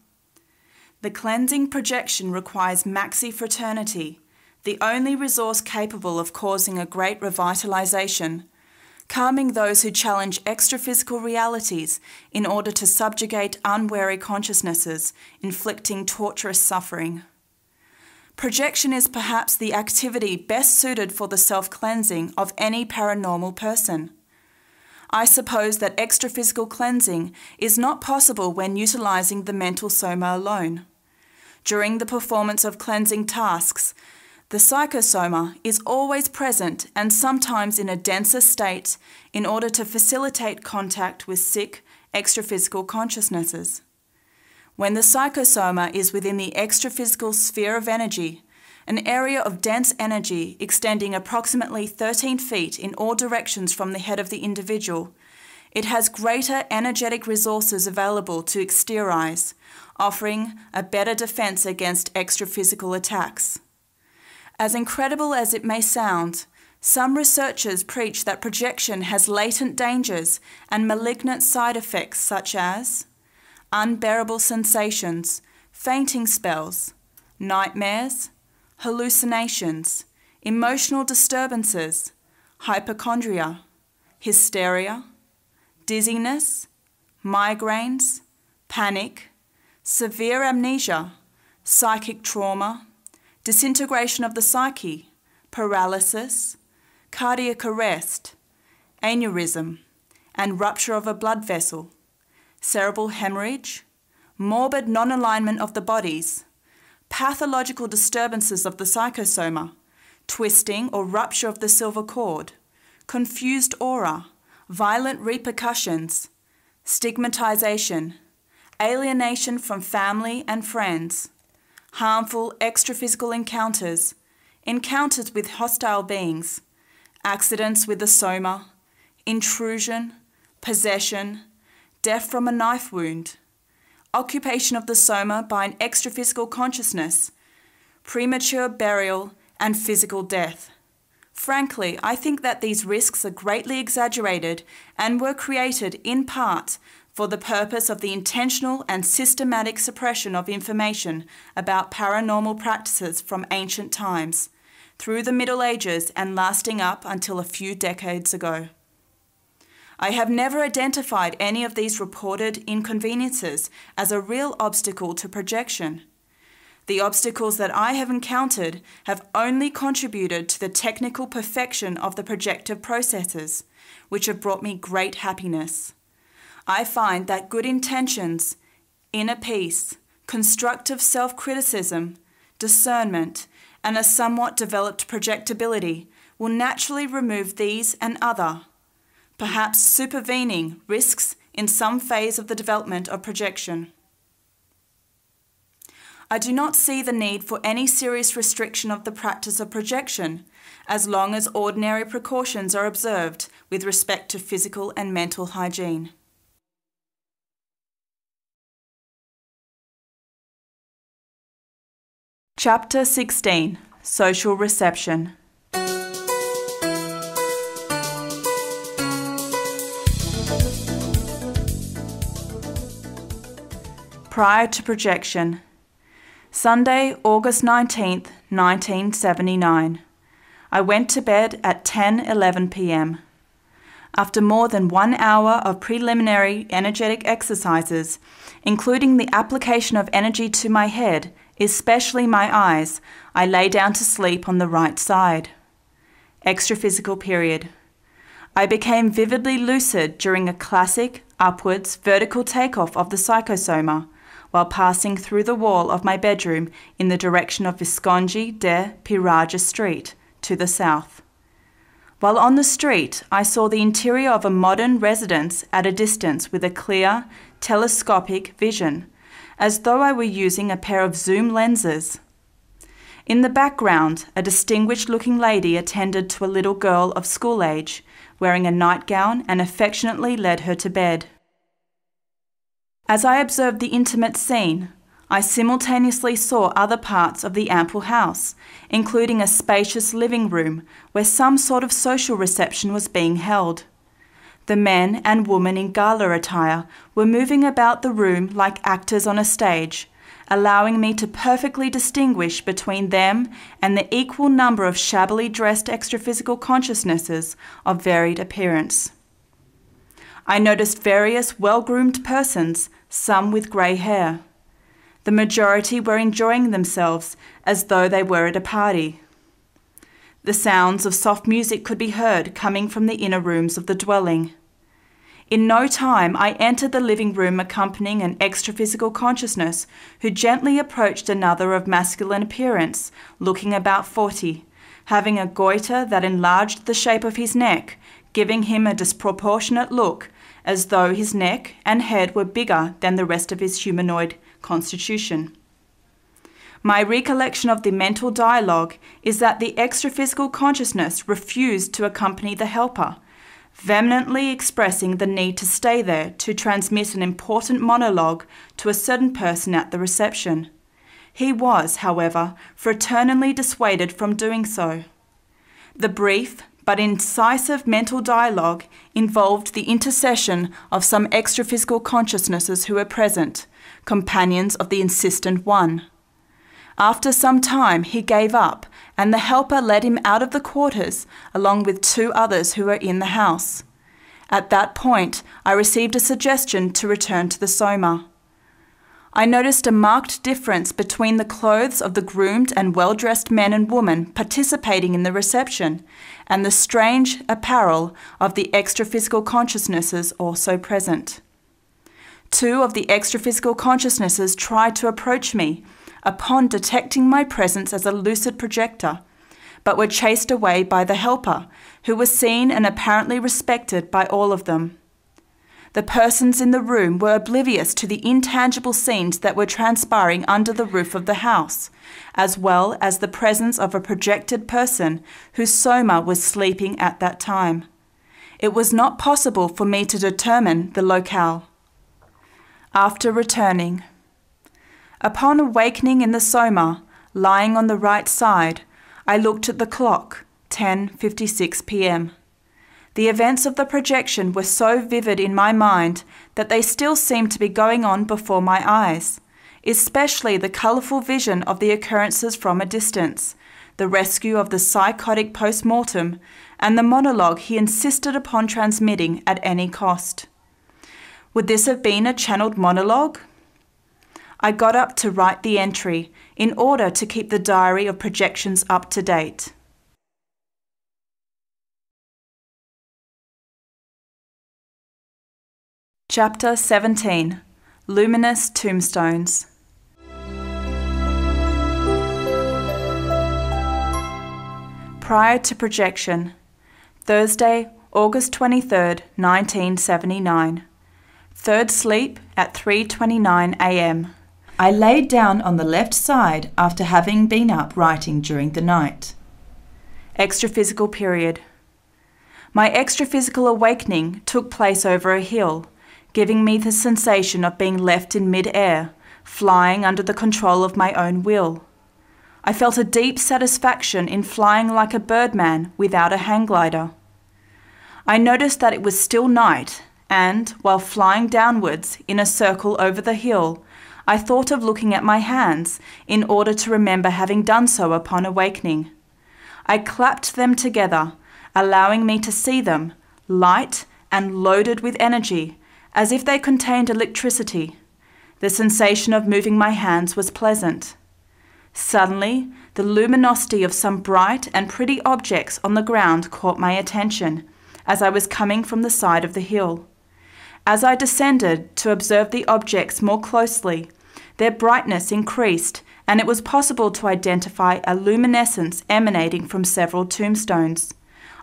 The cleansing projection requires maxi fraternity, the only resource capable of causing a great revitalization calming those who challenge extraphysical realities in order to subjugate unwary consciousnesses, inflicting torturous suffering. Projection is perhaps the activity best suited for the self cleansing of any paranormal person. I suppose that extraphysical cleansing is not possible when utilizing the mental soma alone. During the performance of cleansing tasks, the psychosoma is always present and sometimes in a denser state in order to facilitate contact with sick extraphysical consciousnesses. When the psychosoma is within the extraphysical sphere of energy, an area of dense energy extending approximately 13 feet in all directions from the head of the individual, it has greater energetic resources available to exteriorize, offering a better defense against extraphysical attacks. As incredible as it may sound, some researchers preach that projection has latent dangers and malignant side effects such as unbearable sensations, fainting spells, nightmares, hallucinations, emotional disturbances, hypochondria, hysteria, dizziness, migraines, panic, severe amnesia, psychic trauma, disintegration of the psyche, paralysis, cardiac arrest, aneurysm, and rupture of a blood vessel, cerebral hemorrhage, morbid non alignment of the bodies, pathological disturbances of the psychosoma, twisting or rupture of the silver cord, confused aura, violent repercussions, stigmatization, alienation from family and friends, harmful extraphysical encounters, encounters with hostile beings, accidents with the soma, intrusion, possession, death from a knife wound, occupation of the soma by an extraphysical consciousness, premature burial, and physical death. Frankly, I think that these risks are greatly exaggerated and were created in part for the purpose of the intentional and systematic suppression of information about paranormal practices from ancient times, through the Middle Ages and lasting up until a few decades ago. I have never identified any of these reported inconveniences as a real obstacle to projection. The obstacles that I have encountered have only contributed to the technical perfection of the projective processes, which have brought me great happiness. I find that good intentions, inner peace, constructive self criticism, discernment, and a somewhat developed projectability will naturally remove these and other, perhaps supervening, risks in some phase of the development of projection. I do not see the need for any serious restriction of the practice of projection, as long as ordinary precautions are observed with respect to physical and mental hygiene. Chapter 16 Social Reception Prior to projection Sunday, August 19th, 1979. I went to bed at 10:11 p.m. After more than 1 hour of preliminary energetic exercises, including the application of energy to my head, especially my eyes, I lay down to sleep on the right side. Extraphysical period. I became vividly lucid during a classic upwards vertical takeoff of the psychosoma while passing through the wall of my bedroom in the direction of Visconde de Pirajá Street to the south. While on the street, I saw the interior of a modern residence at a distance with a clear, telescopic vision, as though I were using a pair of zoom lenses. In the background, a distinguished looking lady attended to a little girl of school age, wearing a nightgown and affectionately led her to bed. As I observed the intimate scene, I simultaneously saw other parts of the ample house, including a spacious living room where some sort of social reception was being held. The men and women in gala attire were moving about the room like actors on a stage, allowing me to perfectly distinguish between them and the equal number of shabbily dressed extraphysical consciousnesses of varied appearance. I noticed various well groomed persons some with grey hair. The majority were enjoying themselves as though they were at a party. The sounds of soft music could be heard coming from the inner rooms of the dwelling. In no time, I entered the living room accompanying an extraphysical consciousness who gently approached another of masculine appearance, looking about forty, having a goiter that enlarged the shape of his neck, giving him a disproportionate look as though his neck and head were bigger than the rest of his humanoid constitution. My recollection of the mental dialogue is that the extraphysical consciousness refused to accompany the helper, vehemently expressing the need to stay there to transmit an important monologue to a certain person at the reception. He was, however, fraternally dissuaded from doing so. The brief, but incisive mental dialogue involved the intercession of some extraphysical consciousnesses who were present, companions of the insistent one. After some time, he gave up, and the helper led him out of the quarters along with two others who were in the house. At that point, I received a suggestion to return to the Soma. I noticed a marked difference between the clothes of the groomed and well dressed men and women participating in the reception and the strange apparel of the extraphysical consciousnesses also present. Two of the extraphysical consciousnesses tried to approach me upon detecting my presence as a lucid projector, but were chased away by the helper, who was seen and apparently respected by all of them. The persons in the room were oblivious to the intangible scenes that were transpiring under the roof of the house, as well as the presence of a projected person whose soma was sleeping at that time. It was not possible for me to determine the locale. After returning, upon awakening in the soma, lying on the right side, I looked at the clock, 10:56 p.m. The events of the projection were so vivid in my mind that they still seemed to be going on before my eyes, especially the colourful vision of the occurrences from a distance, the rescue of the psychotic post mortem, and the monologue he insisted upon transmitting at any cost. Would this have been a channeled monologue? I got up to write the entry in order to keep the diary of projections up to date. Chapter 17 Luminous Tombstones Prior to projection Thursday, August 23rd, 1979. Third sleep at 3:29 a.m. I laid down on the left side after having been up writing during the night. Extra physical period. My extra physical awakening took place over a hill, giving me the sensation of being left in mid-air, flying under the control of my own will. I felt a deep satisfaction in flying like a birdman without a hang glider. I noticed that it was still night, and, while flying downwards in a circle over the hill, I thought of looking at my hands in order to remember having done so upon awakening. I clapped them together, allowing me to see them, light and loaded with energy, as if they contained electricity. The sensation of moving my hands was pleasant. Suddenly, the luminosity of some bright and pretty objects on the ground caught my attention as I was coming from the side of the hill. As I descended to observe the objects more closely, their brightness increased and it was possible to identify a luminescence emanating from several tombstones.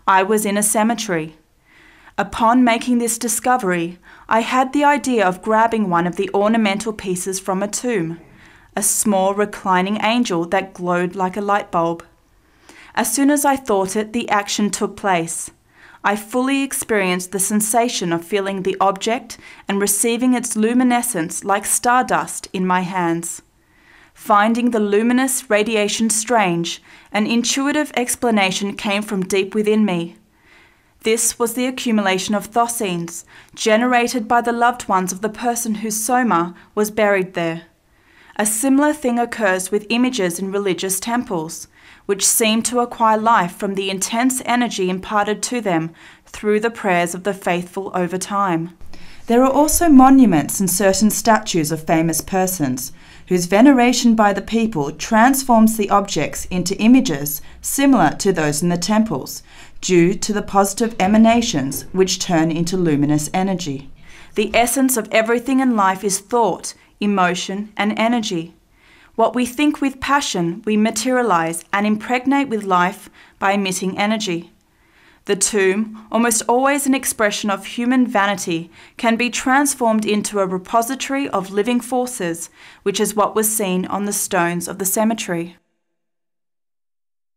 I was in a cemetery. Upon making this discovery, I had the idea of grabbing one of the ornamental pieces from a tomb, a small reclining angel that glowed like a light bulb. As soon as I thought it, the action took place. I fully experienced the sensation of feeling the object and receiving its luminescence like stardust in my hands. Finding the luminous radiation strange, an intuitive explanation came from deep within me. This was the accumulation of thosenes, generated by the loved ones of the person whose soma was buried there. A similar thing occurs with images in religious temples, which seem to acquire life from the intense energy imparted to them through the prayers of the faithful over time. There are also monuments and certain statues of famous persons, whose veneration by the people transforms the objects into images similar to those in the temples, due to the positive emanations which turn into luminous energy. The essence of everything in life is thought, emotion, and energy. What we think with passion, we materialize and impregnate with life by emitting energy. The tomb, almost always an expression of human vanity, can be transformed into a repository of living forces, which is what was seen on the stones of the cemetery.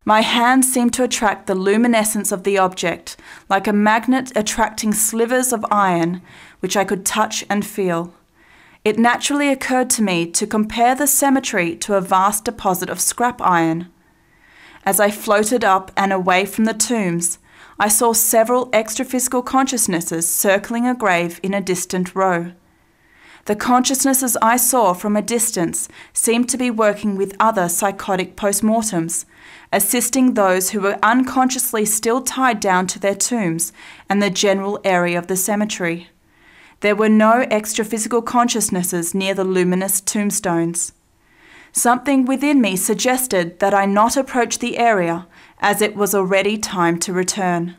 My hands seemed to attract the luminescence of the object, like a magnet attracting slivers of iron, which I could touch and feel. It naturally occurred to me to compare the cemetery to a vast deposit of scrap iron. As I floated up and away from the tombs, I saw several extraphysical consciousnesses circling a grave in a distant row. The consciousnesses I saw from a distance seemed to be working with other psychotic postmortems, assisting those who were unconsciously still tied down to their tombs and the general area of the cemetery. There were no extra physical consciousnesses near the luminous tombstones. Something within me suggested that I not approach the area as it was already time to return.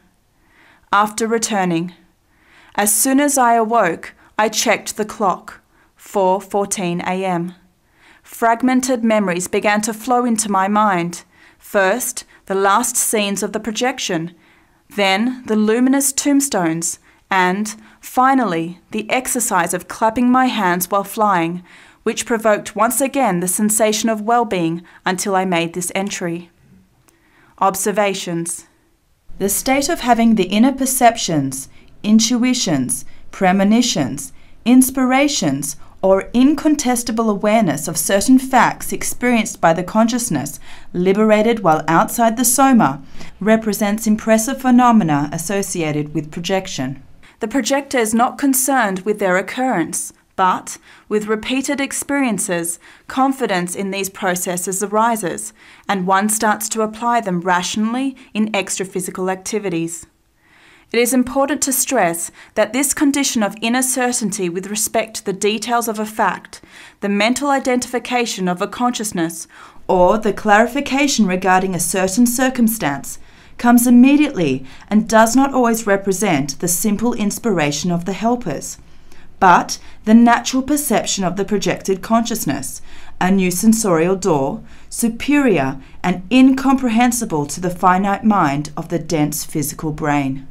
After returning, as soon as I awoke, I checked the clock, 4:14 a.m. Fragmented memories began to flow into my mind. First, the last scenes of the projection, then the luminous tombstones, and finally, the exercise of clapping my hands while flying, which provoked once again the sensation of well being until I made this entry. Observations The state of having the inner perceptions, intuitions, premonitions, inspirations, or incontestable awareness of certain facts experienced by the consciousness liberated while outside the soma represents impressive phenomena associated with projection. The projector is not concerned with their occurrence, but with repeated experiences, confidence in these processes arises, and one starts to apply them rationally in extraphysical activities. It is important to stress that this condition of inner certainty with respect to the details of a fact, the mental identification of a consciousness, or the clarification regarding a certain circumstance, comes immediately and does not always represent the simple inspiration of the helpers but the natural perception of the projected consciousness, a new sensorial door, superior and incomprehensible to the finite mind of the dense physical brain.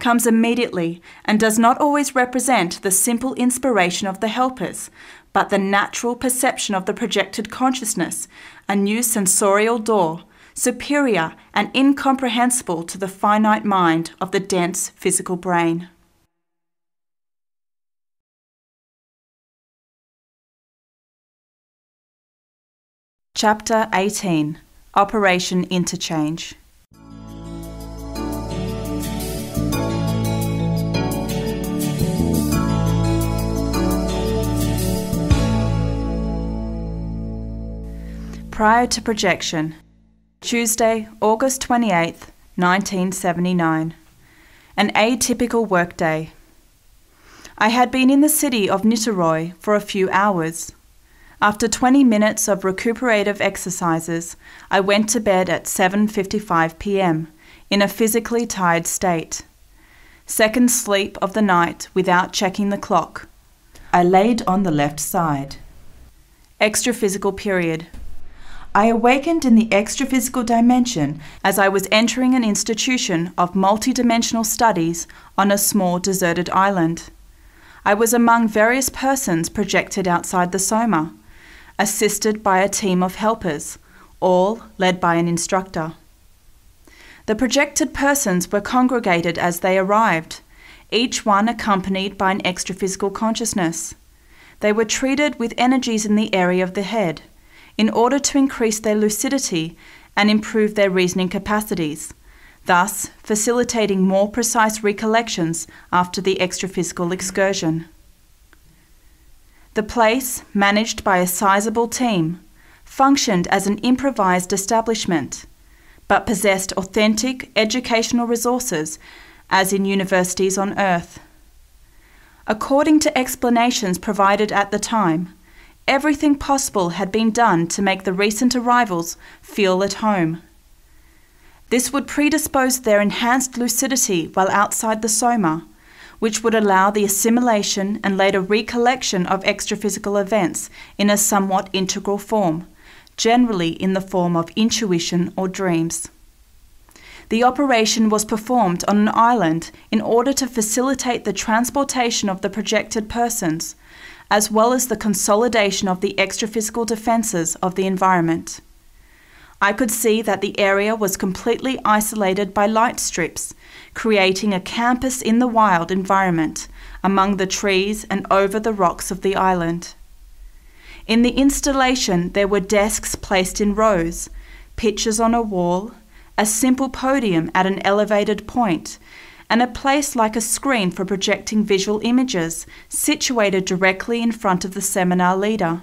Comes immediately and does not always represent the simple inspiration of the helpers, but the natural perception of the projected consciousness, a new sensorial door, superior and incomprehensible to the finite mind of the dense physical brain. Chapter 18 Operation Interchange Prior to projection, Tuesday, August 28th, 1979. An atypical workday. I had been in the city of Niteroi for a few hours. After 20 minutes of recuperative exercises, I went to bed at 7:55 p.m. in a physically tired state. Second sleep of the night without checking the clock. I laid on the left side. Extra physical period. I awakened in the extra physical dimension as I was entering an institution of multidimensional studies on a small deserted island. I was among various persons projected outside the soma, assisted by a team of helpers, all led by an instructor. The projected persons were congregated as they arrived, each one accompanied by an extra physical consciousness. They were treated with energies in the area of the head in order to increase their lucidity and improve their reasoning capacities, thus facilitating more precise recollections after the extraphysical excursion. The place, managed by a sizable team, functioned as an improvised establishment, but possessed authentic educational resources as in universities on Earth. According to explanations provided at the time, everything possible had been done to make the recent arrivals feel at home. This would predispose their enhanced lucidity while outside the soma, which would allow the assimilation and later recollection of extraphysical events in a somewhat integral form, generally in the form of intuition or dreams. The operation was performed on an island in order to facilitate the transportation of the projected persons as well as the consolidation of the extraphysical defences of the environment. I could see that the area was completely isolated by light strips, creating a campus in the wild environment among the trees and over the rocks of the island. In the installation, there were desks placed in rows, pictures on a wall, a simple podium at an elevated point, and a place like a screen for projecting visual images situated directly in front of the seminar leader.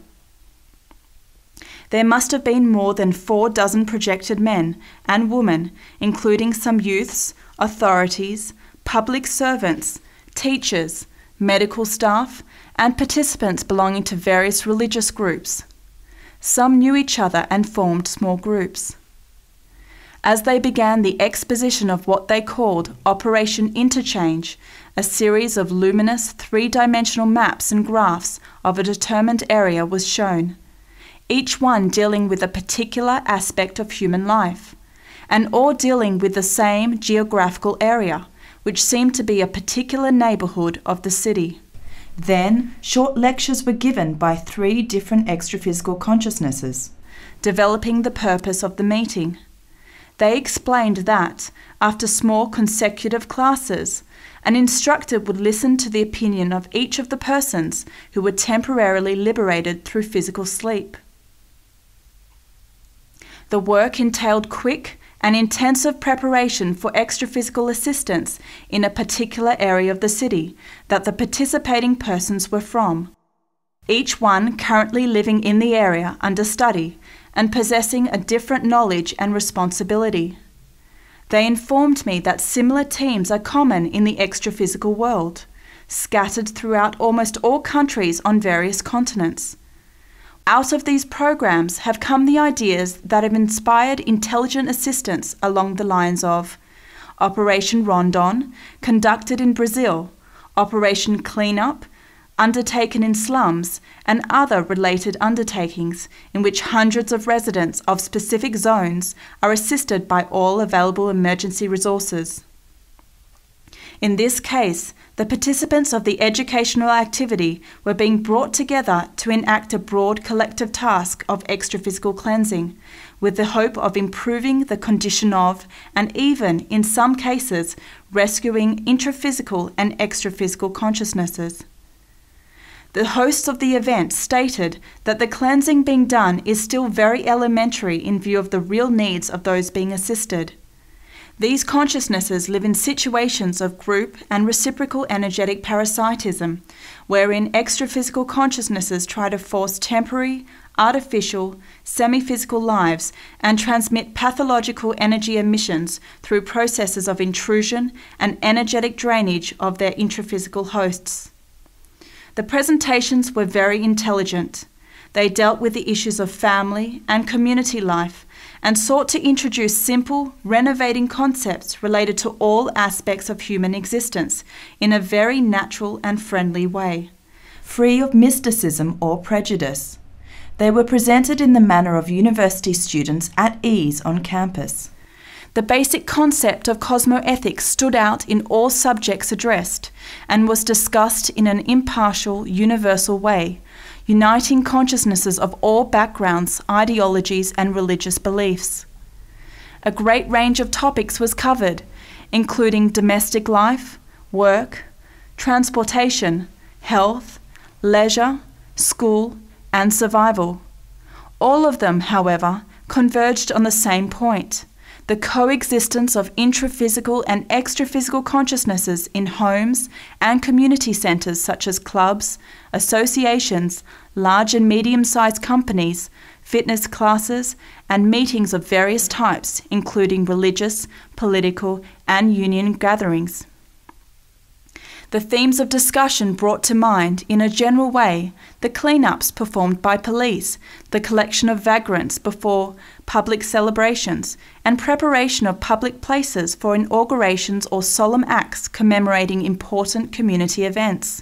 There must have been more than four dozen projected men and women, including some youths, authorities, public servants, teachers, medical staff, and participants belonging to various religious groups. Some knew each other and formed small groups as they began the exposition of what they called Operation Interchange, a series of luminous three dimensional maps and graphs of a determined area was shown, each one dealing with a particular aspect of human life, and all dealing with the same geographical area, which seemed to be a particular neighborhood of the city. Then, short lectures were given by three different extraphysical consciousnesses, developing the purpose of the meeting. They explained that, after small consecutive classes, an instructor would listen to the opinion of each of the persons who were temporarily liberated through physical sleep. The work entailed quick and intensive preparation for extra-physical assistance in a particular area of the city that the participating persons were from. Each one currently living in the area under study and possessing a different knowledge and responsibility. They informed me that similar teams are common in the extraphysical world, scattered throughout almost all countries on various continents. Out of these programs have come the ideas that have inspired intelligent assistance along the lines of Operation Rondon, conducted in Brazil, Operation Cleanup, undertaken in slums, and other related undertakings in which hundreds of residents of specific zones are assisted by all available emergency resources. In this case, the participants of the educational activity were being brought together to enact a broad collective task of extraphysical cleansing, with the hope of improving the condition of, and even, in some cases, rescuing intraphysical and extraphysical consciousnesses. The hosts of the event stated that the cleansing being done is still very elementary in view of the real needs of those being assisted. These consciousnesses live in situations of group and reciprocal energetic parasitism, wherein extraphysical consciousnesses try to force temporary, artificial, semi physical lives and transmit pathological energy emissions through processes of intrusion and energetic drainage of their intraphysical hosts. The presentations were very intelligent. They dealt with the issues of family and community life and sought to introduce simple, renovating concepts related to all aspects of human existence in a very natural and friendly way, free of mysticism or prejudice. They were presented in the manner of university students at ease on campus. The basic concept of cosmoethics stood out in all subjects addressed and was discussed in an impartial, universal way, uniting consciousnesses of all backgrounds, ideologies, and religious beliefs. A great range of topics was covered, including domestic life, work, transportation, health, leisure, school, and survival. All of them, however, converged on the same point the coexistence of intraphysical and extraphysical consciousnesses in homes and community centres such as clubs, associations, large and medium sized companies, fitness classes, and meetings of various types, including religious, political, and union gatherings. The themes of discussion brought to mind, in a general way, the clean-ups performed by police, the collection of vagrants before public celebrations, and preparation of public places for inaugurations or solemn acts commemorating important community events.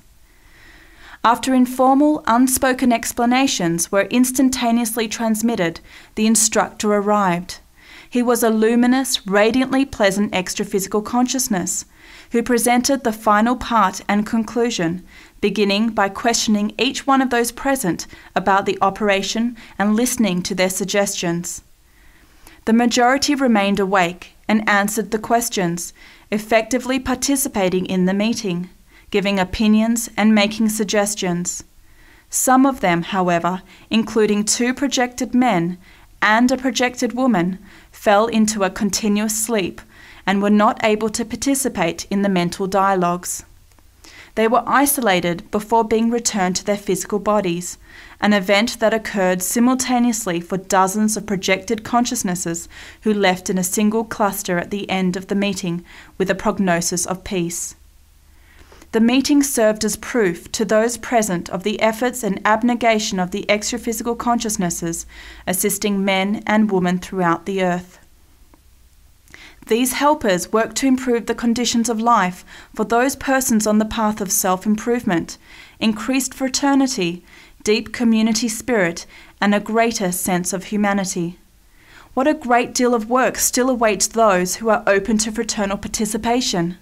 After informal, unspoken explanations were instantaneously transmitted, the instructor arrived. He was a luminous, radiantly pleasant extra physical consciousness who presented the final part and conclusion, beginning by questioning each one of those present about the operation and listening to their suggestions. The majority remained awake and answered the questions, effectively participating in the meeting, giving opinions and making suggestions. Some of them, however, including two projected men and a projected woman, fell into a continuous sleep and were not able to participate in the mental dialogues. They were isolated before being returned to their physical bodies, an event that occurred simultaneously for dozens of projected consciousnesses who left in a single cluster at the end of the meeting with a prognosis of peace. The meeting served as proof to those present of the efforts and abnegation of the extraphysical consciousnesses assisting men and women throughout the earth. These helpers work to improve the conditions of life for those persons on the path of self improvement, increased fraternity, deep community spirit, and a greater sense of humanity. What a great deal of work still awaits those who are open to fraternal participation.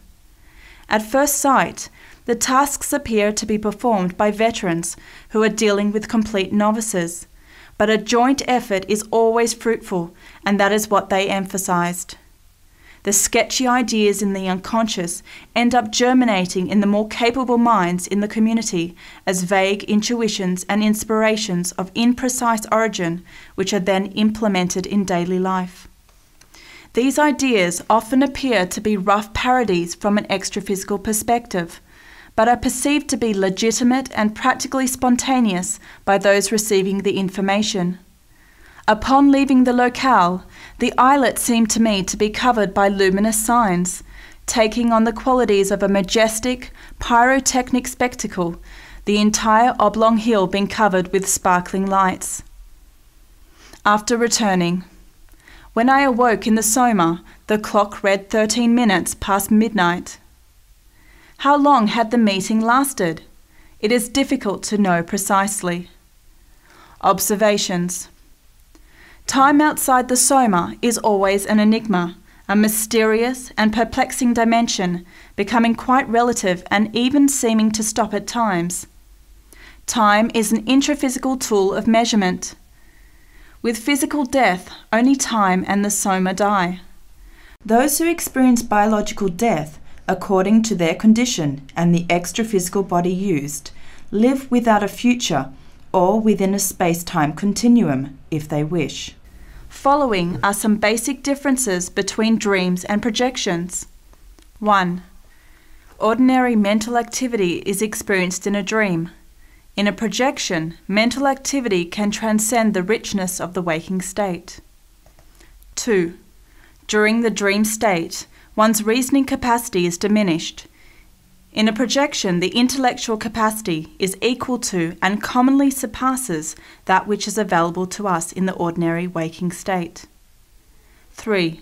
At first sight, the tasks appear to be performed by veterans who are dealing with complete novices, but a joint effort is always fruitful, and that is what they emphasized. The sketchy ideas in the unconscious end up germinating in the more capable minds in the community as vague intuitions and inspirations of imprecise origin, which are then implemented in daily life. These ideas often appear to be rough parodies from an extraphysical perspective, but are perceived to be legitimate and practically spontaneous by those receiving the information. Upon leaving the locale, the islet seemed to me to be covered by luminous signs, taking on the qualities of a majestic, pyrotechnic spectacle, the entire oblong hill being covered with sparkling lights. After returning, when I awoke in the Soma, the clock read 13 minutes past midnight. How long had the meeting lasted? It is difficult to know precisely. Observations Time outside the soma is always an enigma, a mysterious and perplexing dimension, becoming quite relative and even seeming to stop at times. Time is an intraphysical tool of measurement. With physical death, only time and the soma die. Those who experience biological death, according to their condition and the extraphysical body used, live without a future or within a space time continuum if they wish. Following are some basic differences between dreams and projections. 1. Ordinary mental activity is experienced in a dream. In a projection, mental activity can transcend the richness of the waking state. 2. During the dream state, one's reasoning capacity is diminished. In a projection, the intellectual capacity is equal to and commonly surpasses that which is available to us in the ordinary waking state. 3.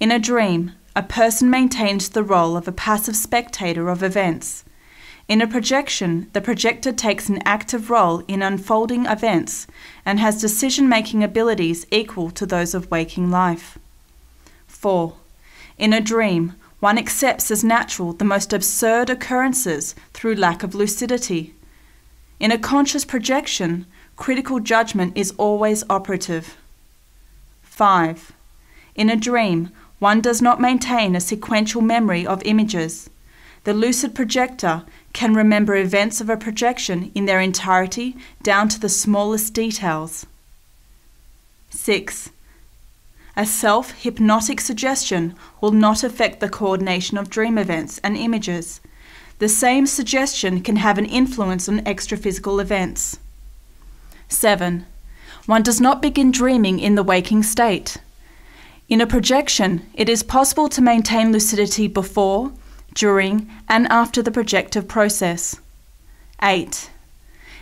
In a dream, a person maintains the role of a passive spectator of events. In a projection, the projector takes an active role in unfolding events and has decision making abilities equal to those of waking life. 4. In a dream, one accepts as natural the most absurd occurrences through lack of lucidity. In a conscious projection, critical judgment is always operative. 5. In a dream, one does not maintain a sequential memory of images. The lucid projector can remember events of a projection in their entirety down to the smallest details. 6. A self hypnotic suggestion will not affect the coordination of dream events and images. The same suggestion can have an influence on extraphysical events. 7. One does not begin dreaming in the waking state. In a projection, it is possible to maintain lucidity before, during, and after the projective process. 8.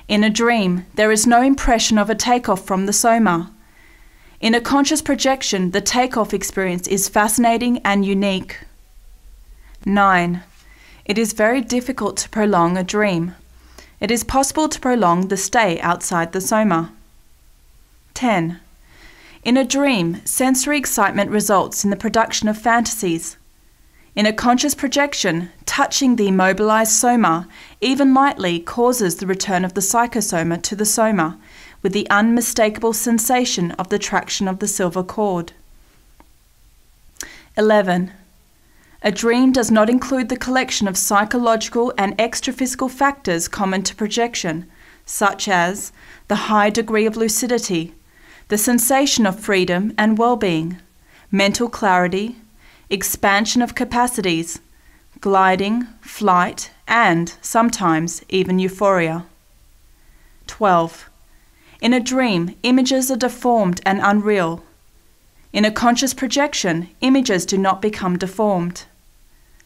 In a dream, there is no impression of a takeoff from the soma. In a conscious projection, the takeoff experience is fascinating and unique. 9. It is very difficult to prolong a dream. It is possible to prolong the stay outside the soma. 10. In a dream, sensory excitement results in the production of fantasies. In a conscious projection, touching the immobilized soma, even lightly, causes the return of the psychosoma to the soma, with the unmistakable sensation of the traction of the silver cord. 11. A dream does not include the collection of psychological and extraphysical factors common to projection, such as the high degree of lucidity, the sensation of freedom and well being, mental clarity, expansion of capacities, gliding, flight, and sometimes even euphoria. 12. In a dream, images are deformed and unreal. In a conscious projection, images do not become deformed.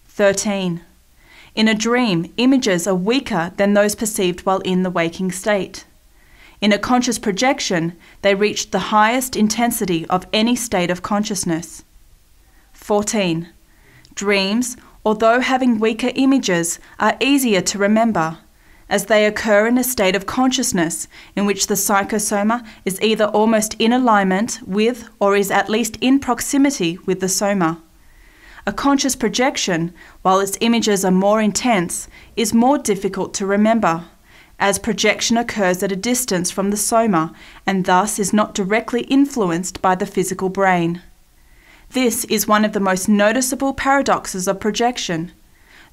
13. In a dream, images are weaker than those perceived while in the waking state. In a conscious projection, they reach the highest intensity of any state of consciousness. 14. Dreams, although having weaker images, are easier to remember as they occur in a state of consciousness in which the psychosoma is either almost in alignment with or is at least in proximity with the soma. A conscious projection, while its images are more intense, is more difficult to remember, as projection occurs at a distance from the soma and thus is not directly influenced by the physical brain. This is one of the most noticeable paradoxes of projection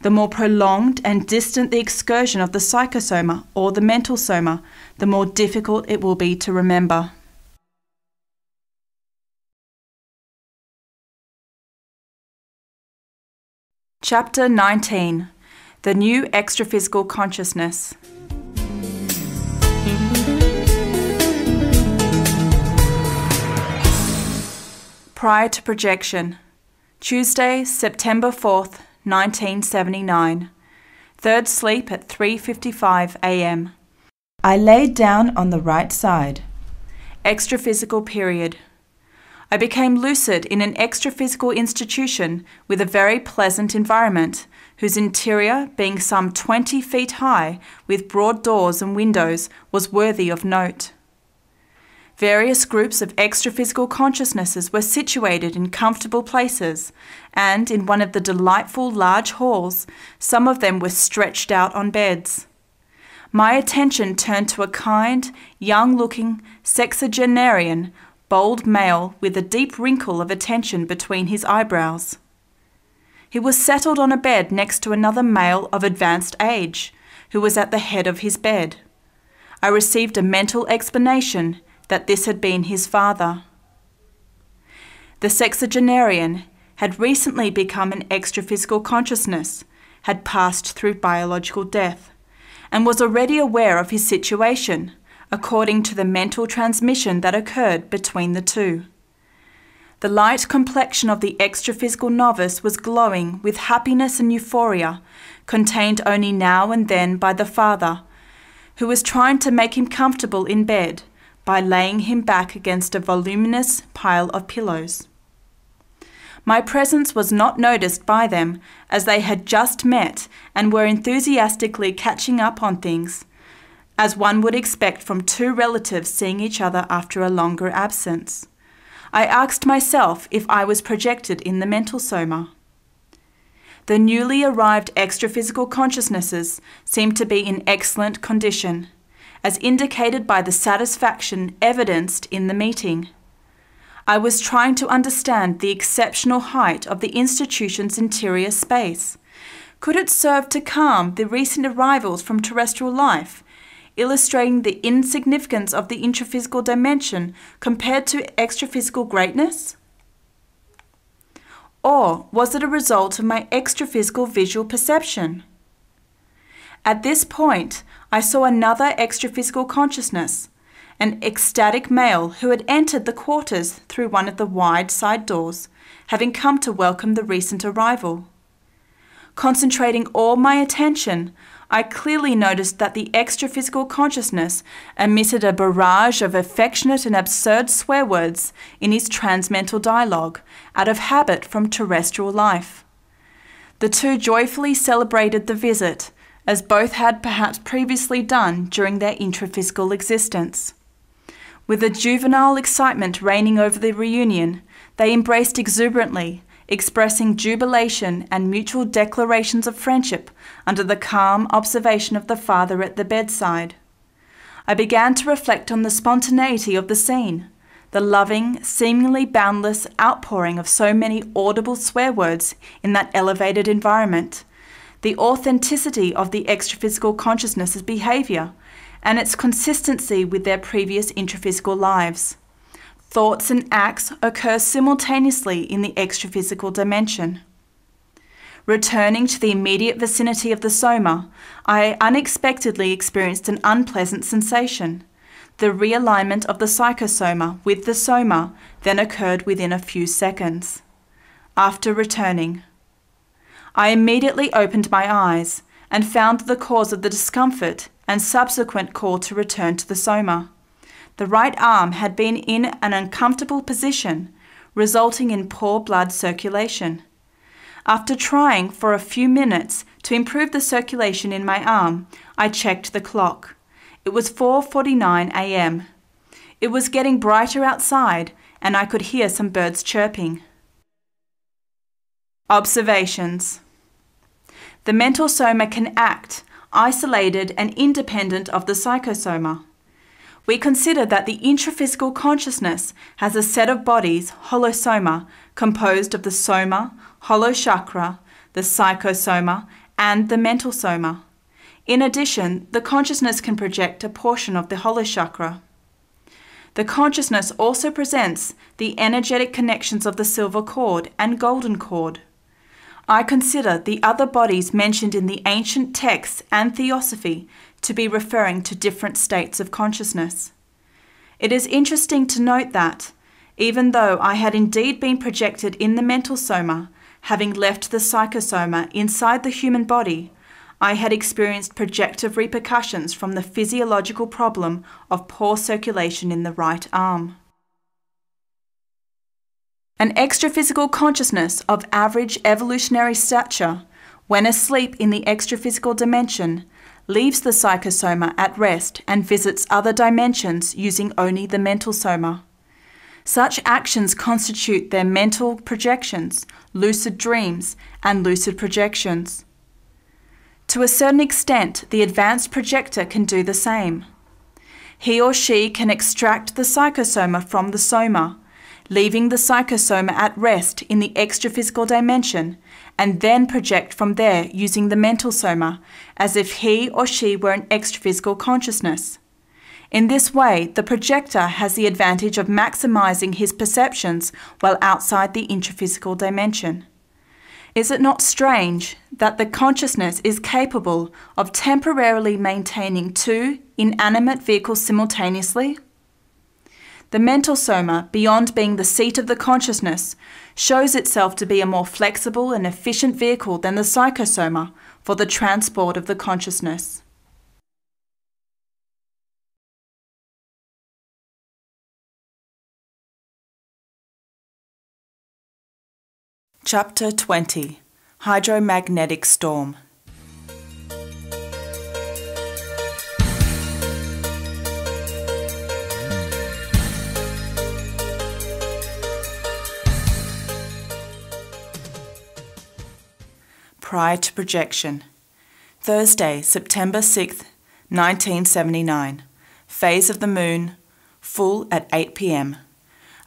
the more prolonged and distant the excursion of the psychosoma or the mental soma, the more difficult it will be to remember. Chapter 19 The New Extraphysical Consciousness. Prior to projection, Tuesday, September 4th, 1979. Third sleep at 3:55 a.m. I laid down on the right side. Extraphysical period. I became lucid in an extraphysical institution with a very pleasant environment, whose interior, being some 20 feet high, with broad doors and windows, was worthy of note. Various groups of extraphysical consciousnesses were situated in comfortable places, and in one of the delightful large halls, some of them were stretched out on beds. My attention turned to a kind, young looking, sexagenarian, bold male with a deep wrinkle of attention between his eyebrows. He was settled on a bed next to another male of advanced age, who was at the head of his bed. I received a mental explanation that this had been his father. The sexagenarian had recently become an extraphysical consciousness, had passed through biological death, and was already aware of his situation, according to the mental transmission that occurred between the two. The light complexion of the extraphysical novice was glowing with happiness and euphoria, contained only now and then by the father, who was trying to make him comfortable in bed by laying him back against a voluminous pile of pillows. My presence was not noticed by them, as they had just met and were enthusiastically catching up on things, as one would expect from two relatives seeing each other after a longer absence. I asked myself if I was projected in the mental soma. The newly arrived extraphysical consciousnesses seemed to be in excellent condition as indicated by the satisfaction evidenced in the meeting. I was trying to understand the exceptional height of the institution's interior space. Could it serve to calm the recent arrivals from terrestrial life, illustrating the insignificance of the intraphysical dimension compared to extraphysical greatness? Or was it a result of my extraphysical visual perception? At this point, I saw another extraphysical consciousness, an ecstatic male who had entered the quarters through one of the wide side doors, having come to welcome the recent arrival. Concentrating all my attention, I clearly noticed that the extraphysical consciousness emitted a barrage of affectionate and absurd swear words in his transmental dialogue, out of habit from terrestrial life. The two joyfully celebrated the visit, as both had perhaps previously done during their intraphysical existence. With a juvenile excitement reigning over the reunion, they embraced exuberantly, expressing jubilation and mutual declarations of friendship under the calm observation of the father at the bedside. I began to reflect on the spontaneity of the scene, the loving, seemingly boundless outpouring of so many audible swear words in that elevated environment, the authenticity of the extraphysical consciousness's behavior and its consistency with their previous intraphysical lives. Thoughts and acts occur simultaneously in the extraphysical dimension. Returning to the immediate vicinity of the soma, I unexpectedly experienced an unpleasant sensation. The realignment of the psychosoma with the soma then occurred within a few seconds. After returning, I immediately opened my eyes and found the cause of the discomfort and subsequent call to return to the soma. The right arm had been in an uncomfortable position, resulting in poor blood circulation. After trying for a few minutes to improve the circulation in my arm, I checked the clock. It was 4:49 a.m. It was getting brighter outside and I could hear some birds chirping. Observations the mental soma can act, isolated and independent of the psychosoma. We consider that the intraphysical consciousness has a set of bodies, holosoma, composed of the soma, holochakra, the psychosoma, and the mental soma. In addition, the consciousness can project a portion of the holochakra. The consciousness also presents the energetic connections of the silver cord and golden cord. I consider the other bodies mentioned in the ancient texts and theosophy to be referring to different states of consciousness. It is interesting to note that, even though I had indeed been projected in the mental soma, having left the psychosoma inside the human body, I had experienced projective repercussions from the physiological problem of poor circulation in the right arm. An extraphysical consciousness of average evolutionary stature, when asleep in the extraphysical dimension, leaves the psychosoma at rest and visits other dimensions using only the mental soma. Such actions constitute their mental projections, lucid dreams, and lucid projections. To a certain extent, the advanced projector can do the same. He or she can extract the psychosoma from the soma, leaving the psychosoma at rest in the extraphysical dimension, and then project from there using the mental soma, as if he or she were an extraphysical consciousness. In this way, the projector has the advantage of maximizing his perceptions while outside the intraphysical dimension. Is it not strange that the consciousness is capable of temporarily maintaining two inanimate vehicles simultaneously? The mental soma, beyond being the seat of the consciousness, shows itself to be a more flexible and efficient vehicle than the psychosoma for the transport of the consciousness. Chapter 20 Hydromagnetic Storm Prior to projection Thursday, September 6, 1979. Phase of the moon, full at 8 pm.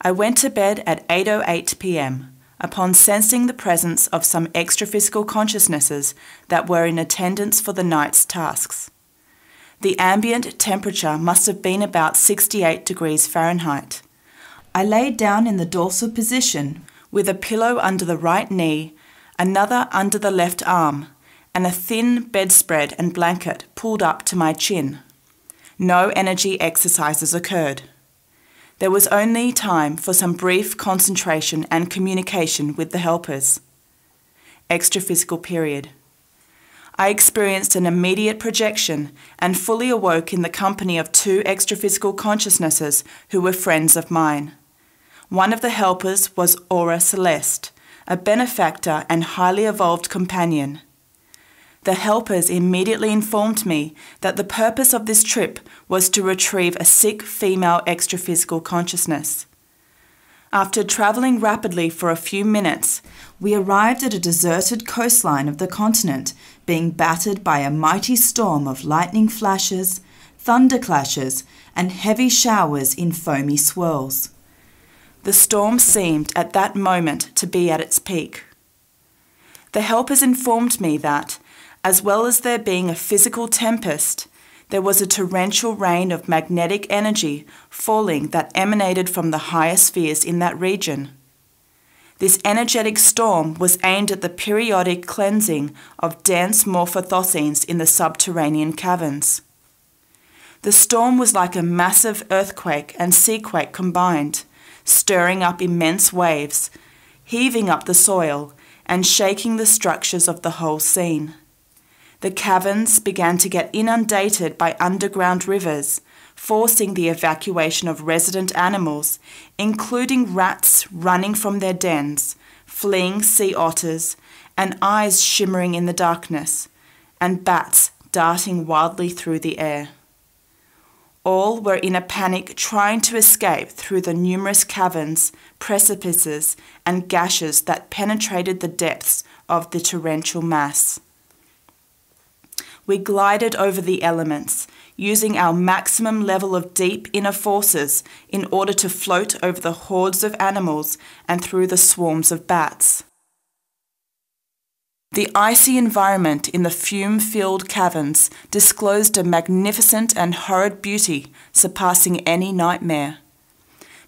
I went to bed at 8:08 pm upon sensing the presence of some extraphysical consciousnesses that were in attendance for the night's tasks. The ambient temperature must have been about 68 degrees Fahrenheit. I laid down in the dorsal position with a pillow under the right knee, another under the left arm, and a thin bedspread and blanket pulled up to my chin. No energy exercises occurred. There was only time for some brief concentration and communication with the helpers. Extra physical period. I experienced an immediate projection and fully awoke in the company of two extra physical consciousnesses who were friends of mine. One of the helpers was Aura Celeste, a benefactor and highly evolved companion. The helpers immediately informed me that the purpose of this trip was to retrieve a sick female extraphysical consciousness. After travelling rapidly for a few minutes, we arrived at a deserted coastline of the continent, being battered by a mighty storm of lightning flashes, thunder clashes, and heavy showers in foamy swirls. The storm seemed at that moment to be at its peak. The helpers informed me that as well as there being a physical tempest, there was a torrential rain of magnetic energy falling that emanated from the higher spheres in that region. This energetic storm was aimed at the periodic cleansing of dense morphothosenes in the subterranean caverns. The storm was like a massive earthquake and seaquake combined, stirring up immense waves, heaving up the soil, and shaking the structures of the whole scene the caverns began to get inundated by underground rivers, forcing the evacuation of resident animals, including rats running from their dens, fleeing sea otters, and eyes shimmering in the darkness, and bats darting wildly through the air. All were in a panic trying to escape through the numerous caverns, precipices, and gashes that penetrated the depths of the torrential mass we glided over the elements, using our maximum level of deep inner forces in order to float over the hordes of animals and through the swarms of bats. The icy environment in the fume filled caverns disclosed a magnificent and horrid beauty surpassing any nightmare.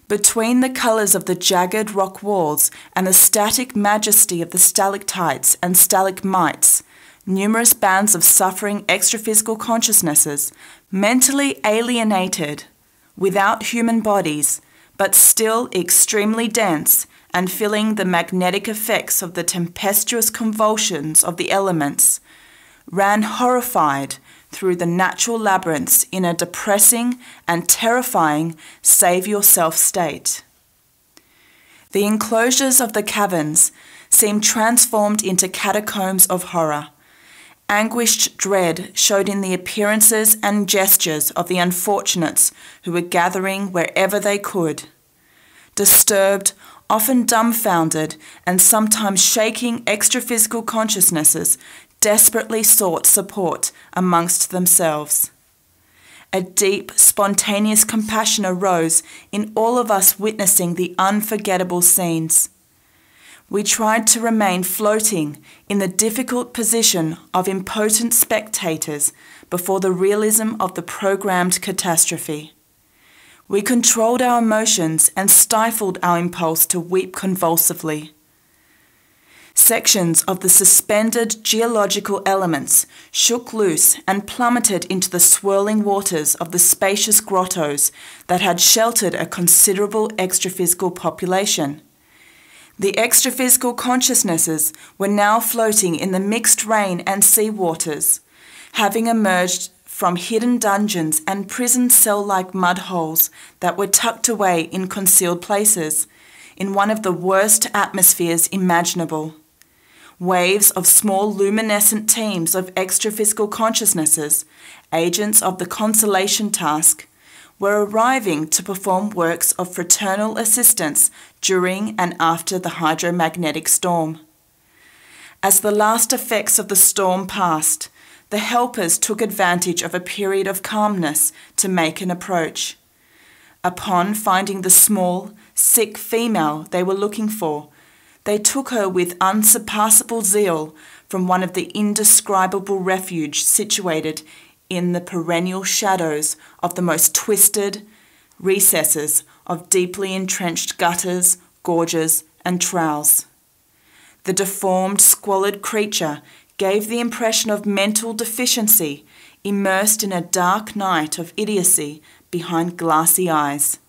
Between the colours of the jagged rock walls and the static majesty of the stalactites and stalagmites, numerous bands of suffering extraphysical consciousnesses, mentally alienated, without human bodies, but still extremely dense and feeling the magnetic effects of the tempestuous convulsions of the elements, ran horrified through the natural labyrinths in a depressing and terrifying save yourself state. The enclosures of the caverns seemed transformed into catacombs of horror Anguished dread showed in the appearances and gestures of the unfortunates who were gathering wherever they could. Disturbed, often dumbfounded, and sometimes shaking extraphysical consciousnesses desperately sought support amongst themselves. A deep, spontaneous compassion arose in all of us witnessing the unforgettable scenes. We tried to remain floating in the difficult position of impotent spectators before the realism of the programmed catastrophe. We controlled our emotions and stifled our impulse to weep convulsively. Sections of the suspended geological elements shook loose and plummeted into the swirling waters of the spacious grottos that had sheltered a considerable extraphysical population. The extraphysical consciousnesses were now floating in the mixed rain and sea waters, having emerged from hidden dungeons and prison cell like mud holes that were tucked away in concealed places in one of the worst atmospheres imaginable. Waves of small luminescent teams of extraphysical consciousnesses, agents of the consolation task, were arriving to perform works of fraternal assistance during and after the hydromagnetic storm. As the last effects of the storm passed, the helpers took advantage of a period of calmness to make an approach. Upon finding the small, sick female they were looking for, they took her with unsurpassable zeal from one of the indescribable refuge situated in the perennial shadows of the most twisted recesses of deeply entrenched gutters, gorges, and troughs. The deformed, squalid creature gave the impression of mental deficiency, immersed in a dark night of idiocy behind glassy eyes.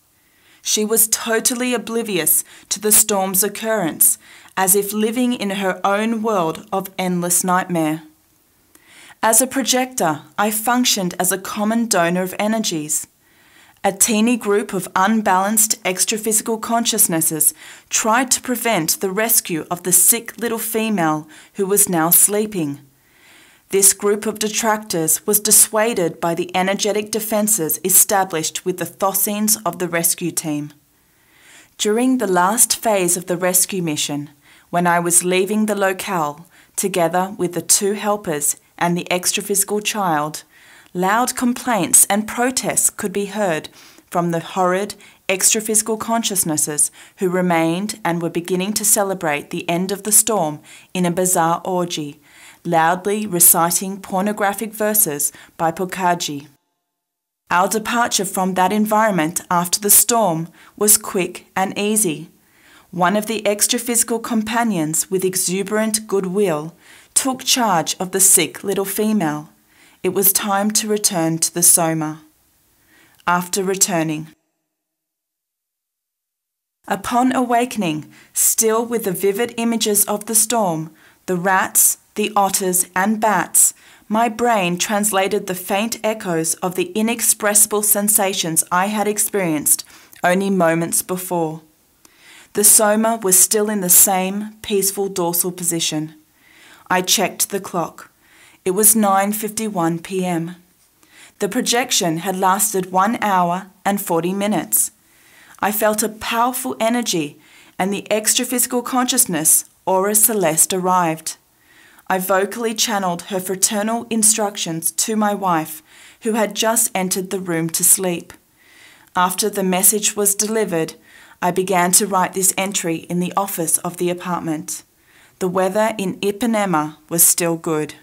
She was totally oblivious to the storm's occurrence, as if living in her own world of endless nightmare. As a projector, I functioned as a common donor of energies. A teeny group of unbalanced extraphysical consciousnesses tried to prevent the rescue of the sick little female who was now sleeping. This group of detractors was dissuaded by the energetic defences established with the Thosenes of the rescue team. During the last phase of the rescue mission, when I was leaving the locale, together with the two helpers and the extraphysical child, loud complaints and protests could be heard from the horrid extraphysical consciousnesses who remained and were beginning to celebrate the end of the storm in a bizarre orgy loudly reciting pornographic verses by Boccaccio. Our departure from that environment after the storm was quick and easy. One of the extraphysical companions with exuberant goodwill took charge of the sick little female. It was time to return to the Soma. After returning, Upon awakening, still with the vivid images of the storm, the rats, the otters, and bats, my brain translated the faint echoes of the inexpressible sensations I had experienced only moments before. The soma was still in the same peaceful dorsal position. I checked the clock. It was 9:51 p.m. The projection had lasted 1 hour and 40 minutes. I felt a powerful energy and the extraphysical consciousness Aura Celeste arrived. I vocally channeled her fraternal instructions to my wife, who had just entered the room to sleep. After the message was delivered, I began to write this entry in the office of the apartment. The weather in Ipanema was still good.